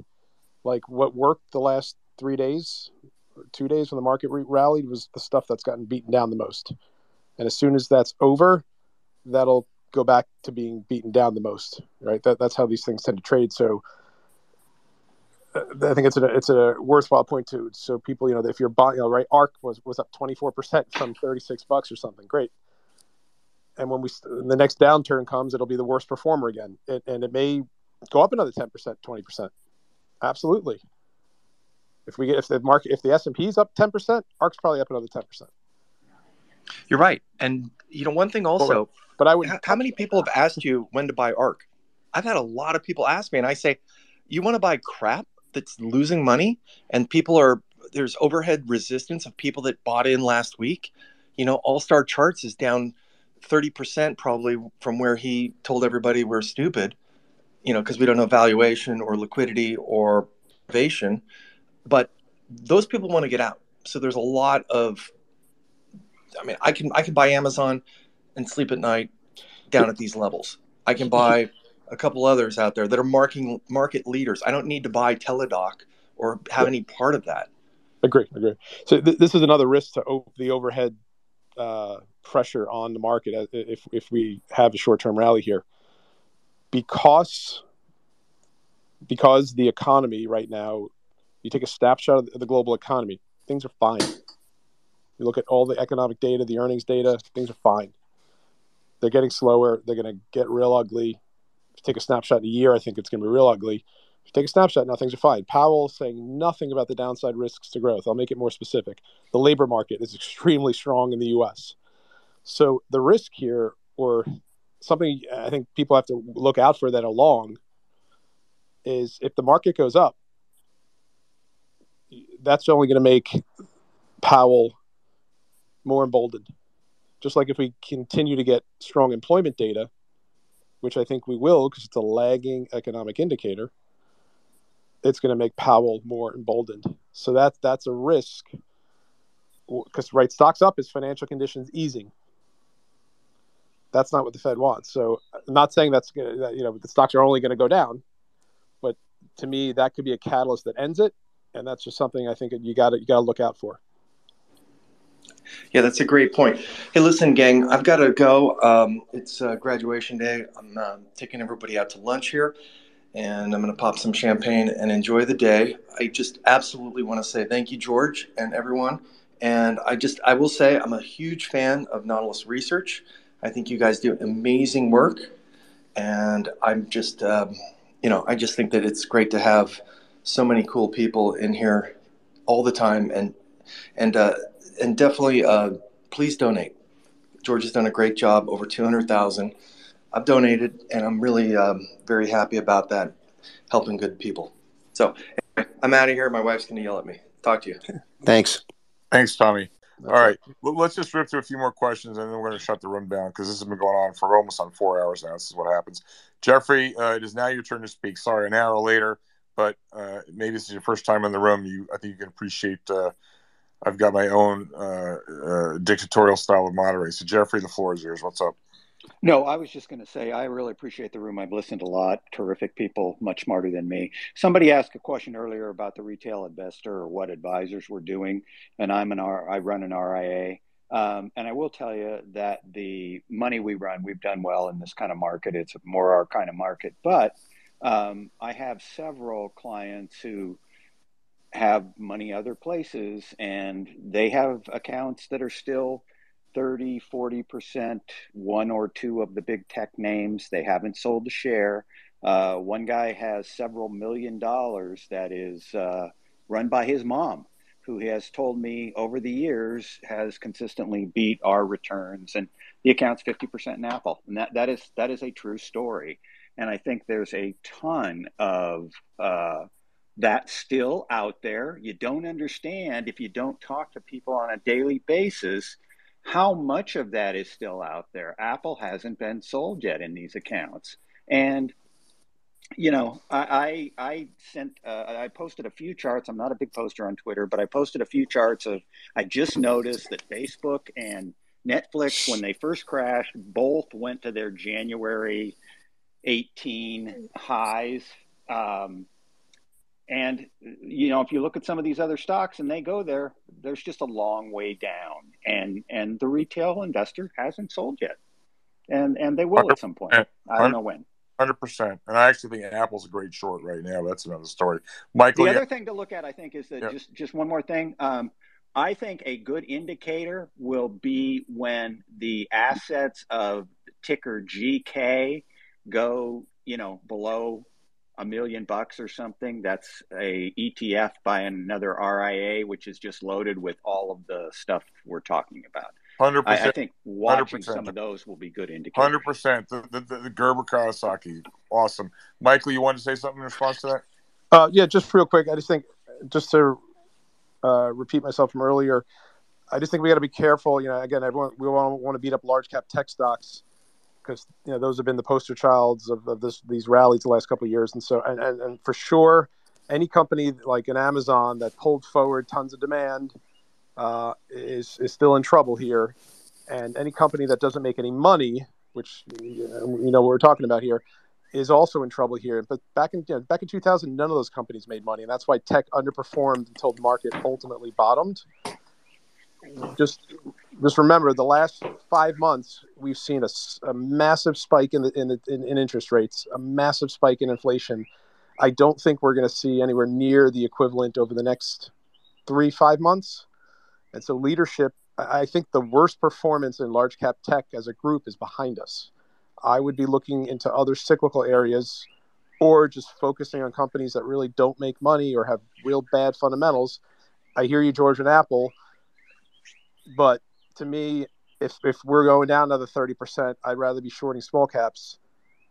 Like what worked the last three days, or two days when the market re- rallied was the stuff that's gotten beaten down the most. And as soon as that's over, that'll go back to being beaten down the most. Right. That, that's how these things tend to trade. So uh, I think it's a it's a worthwhile point to So people, you know, if you're buying, you know, right, ARK was was up 24 percent from 36 bucks or something. Great and when we the next downturn comes, it'll be the worst performer again, it, and it may go up another ten percent, twenty percent. Absolutely. If we get if the market if the S and P is up ten percent, ARK's probably up another ten percent. You're right, and you know one thing also. But I would. How, how many people have asked you when to buy ARK? I've had a lot of people ask me, and I say, "You want to buy crap that's losing money, and people are there's overhead resistance of people that bought in last week. You know, All Star Charts is down 30% probably from where he told everybody we're stupid, you know, because we don't know valuation or liquidity or innovation. But those people want to get out. So there's a lot of, I mean, I can I can buy Amazon and sleep at night down at these levels. I can buy a couple others out there that are marking market leaders. I don't need to buy Teladoc or have any part of that. Agree, agree. So th- this is another risk to the overhead uh, pressure on the market if if we have a short term rally here, because because the economy right now, you take a snapshot of the global economy, things are fine. You look at all the economic data, the earnings data, things are fine. They're getting slower. They're going to get real ugly. If you take a snapshot in a year, I think it's going to be real ugly. If you take a snapshot now, things are fine. Powell saying nothing about the downside risks to growth. I'll make it more specific. The labor market is extremely strong in the U.S. So the risk here, or something I think people have to look out for that along is if the market goes up, that's only going to make Powell more emboldened. Just like if we continue to get strong employment data, which I think we will because it's a lagging economic indicator, it's going to make Powell more emboldened. So that's that's a risk because right stocks up is financial conditions easing. That's not what the Fed wants. So I'm not saying that's going to, you know the stocks are only going to go down, but to me that could be a catalyst that ends it, and that's just something I think you got you got to look out for. Yeah, that's a great point. Hey, listen, gang, I've got to go. Um, it's uh, graduation day. I'm uh, taking everybody out to lunch here, and I'm going to pop some champagne and enjoy the day. I just absolutely want to say thank you, George, and everyone. And I just, I will say, I'm a huge fan of Nautilus Research. I think you guys do amazing work, and I'm just, um, you know, I just think that it's great to have so many cool people in here all the time, and and uh, and definitely uh, please donate. George has done a great job, over 200,000. I've donated, and I'm really um, very happy about that, helping good people. So anyway, I'm out of here. My wife's going to yell at me. Talk to you. Thanks. Thanks, Tommy. All right, let's just rip through a few more questions, and then we're going to shut the room down because this has been going on for almost on four hours now. This is what happens. Jeffrey, uh, it is now your turn to speak. Sorry, an hour later, but uh, maybe this is your first time in the room. You, I think you can appreciate uh, I've got my own uh, uh, dictatorial style of moderating. So, Jeffrey, the floor is yours. What's up? No, I was just going to say I really appreciate the room. I've listened a lot. Terrific people, much smarter than me. Somebody asked a question earlier about the retail investor or what advisors were doing, and I'm an R. I run an RIA, um, and I will tell you that the money we run, we've done well in this kind of market. It's a more our kind of market, but um, I have several clients who have money other places and they have accounts that are still 30 40% one or two of the big tech names. They haven't sold a share. Uh, one guy has several million dollars that is uh, run by his mom who has told me over the years has consistently beat our returns and the account's 50% in apple. And that, that is that is a true story. And i think there's a ton of uh, that's still out there. You don't understand if you don't talk to people on a daily basis how much of that is still out there. Apple hasn't been sold yet in these accounts. And you know, I I, I sent uh, I posted a few charts. I'm not a big poster on Twitter, but I posted a few charts of I just noticed that Facebook and Netflix, when they first crashed, both went to their January 18 highs. Um, and you know, if you look at some of these other stocks and they go there, there's just a long way down, and and the retail investor hasn't sold yet, and and they will at some point. I don't know when. Hundred percent, and I actually think Apple's a great short right now. That's another story. Michael, the other yeah. thing to look at, I think, is that Yeah. just just one more thing. Um, I think a good indicator will be when the assets of ticker GK go, you know, below a million bucks or something. That's a ETF by another RIA, which is just loaded with all of the stuff we're talking about. Hundred I, I think watching 100%. some of those will be good indicators. Hundred percent. The, the, the Gerber Kawasaki, awesome. Michael, you wanted to say something in response to that? Uh, yeah, just real quick. I just think, just to uh, repeat myself from earlier, I just think we got to be careful. You know, again, everyone we want, want to beat up large cap tech stocks because you know those have been the poster childs of, of this these rallies the last couple of years, and so and, and, and for sure, any company like an Amazon that pulled forward tons of demand uh, is is still in trouble here, and any company that doesn't make any money, which you know what we're talking about here, is also in trouble here. But back in you know, back in 2000, none of those companies made money, and that's why tech underperformed until the market ultimately bottomed. Just just remember, the last five months we've seen a massive spike in the in, the, in in interest rates, a massive spike in inflation. I don't think we're going to see anywhere near the equivalent over the next three five months. And so leadership, I think the worst performance in large cap tech as a group is behind us. I would be looking into other cyclical areas or just focusing on companies that really don't make money or have real bad fundamentals. I hear you, George and Apple, but to me, if if we're going down another thirty percent, I'd rather be shorting small caps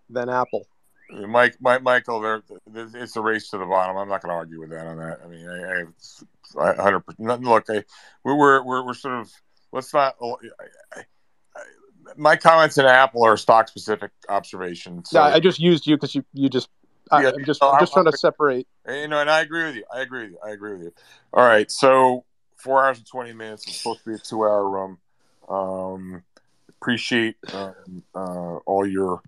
than Apple. Mike, Mike, Michael, it's a race to the bottom. I'm not going to argue with that on that. I mean, I, I 100%. Look, I, we're, we're, we're sort of, let's not, oh, I, I, my comments in Apple are stock specific observations. So. Yeah, I just used you because you, you just, I, yeah, I'm just, I'm just oh, trying to separate. You know, and I agree with you. I agree with you. I agree with you. All right. So four hours and 20 minutes. It's supposed to be a two hour room. Um, appreciate um, uh, all your,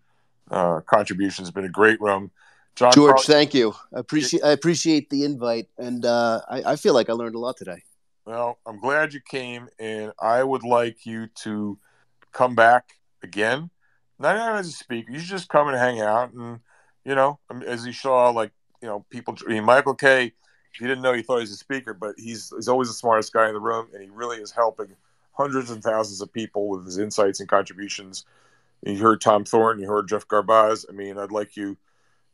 uh, contribution. has been a great room. John George, Karle- thank you. I appreciate I appreciate the invite, and uh, I, I feel like I learned a lot today. Well, I'm glad you came, and I would like you to come back again. Not as a speaker, you should just come and hang out, and you know, as you saw, like you know, people. I mean, Michael Kay, you didn't know he thought he was a speaker, but he's he's always the smartest guy in the room, and he really is helping hundreds and thousands of people with his insights and contributions you heard Tom Thornton, you heard Jeff Garbaz. I mean, I'd like you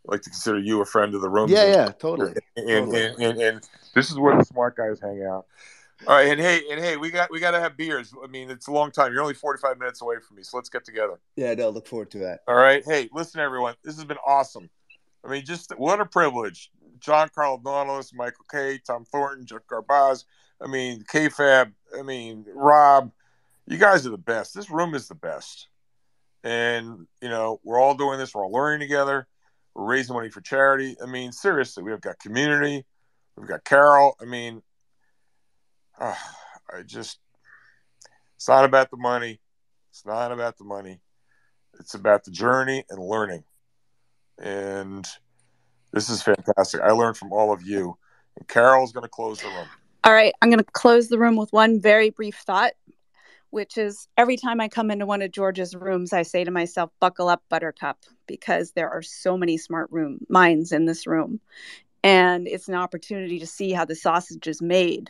like to consider you a friend of the room. Yeah, yeah, totally. And, totally. And, and, and, this is where the smart guys hang out. All right, and hey, and hey, we got we got to have beers. I mean, it's a long time. You're only 45 minutes away from me, so let's get together. Yeah, no, look forward to that. All right, hey, listen, everyone, this has been awesome. I mean, just what a privilege. John Karle Nautilus, Michael Kay, Tom Thornton, Jeff Garbaz. I mean, KFAB. I mean, Rob. You guys are the best. This room is the best and you know we're all doing this we're all learning together we're raising money for charity i mean seriously we've got community we've got carol i mean uh, i just it's not about the money it's not about the money it's about the journey and learning and this is fantastic i learned from all of you and carol's going to close the room all right i'm going to close the room with one very brief thought which is every time I come into one of George's rooms, I say to myself, buckle up, buttercup, because there are so many smart room minds in this room. And it's an opportunity to see how the sausage is made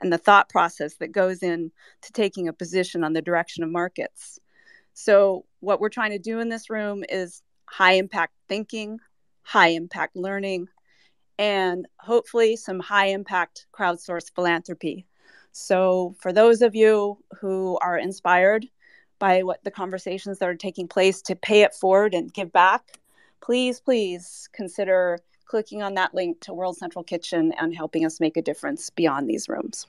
and the thought process that goes in to taking a position on the direction of markets. So, what we're trying to do in this room is high impact thinking, high impact learning, and hopefully some high impact crowdsourced philanthropy. So, for those of you who are inspired by what the conversations that are taking place to pay it forward and give back, please, please consider clicking on that link to World Central Kitchen and helping us make a difference beyond these rooms.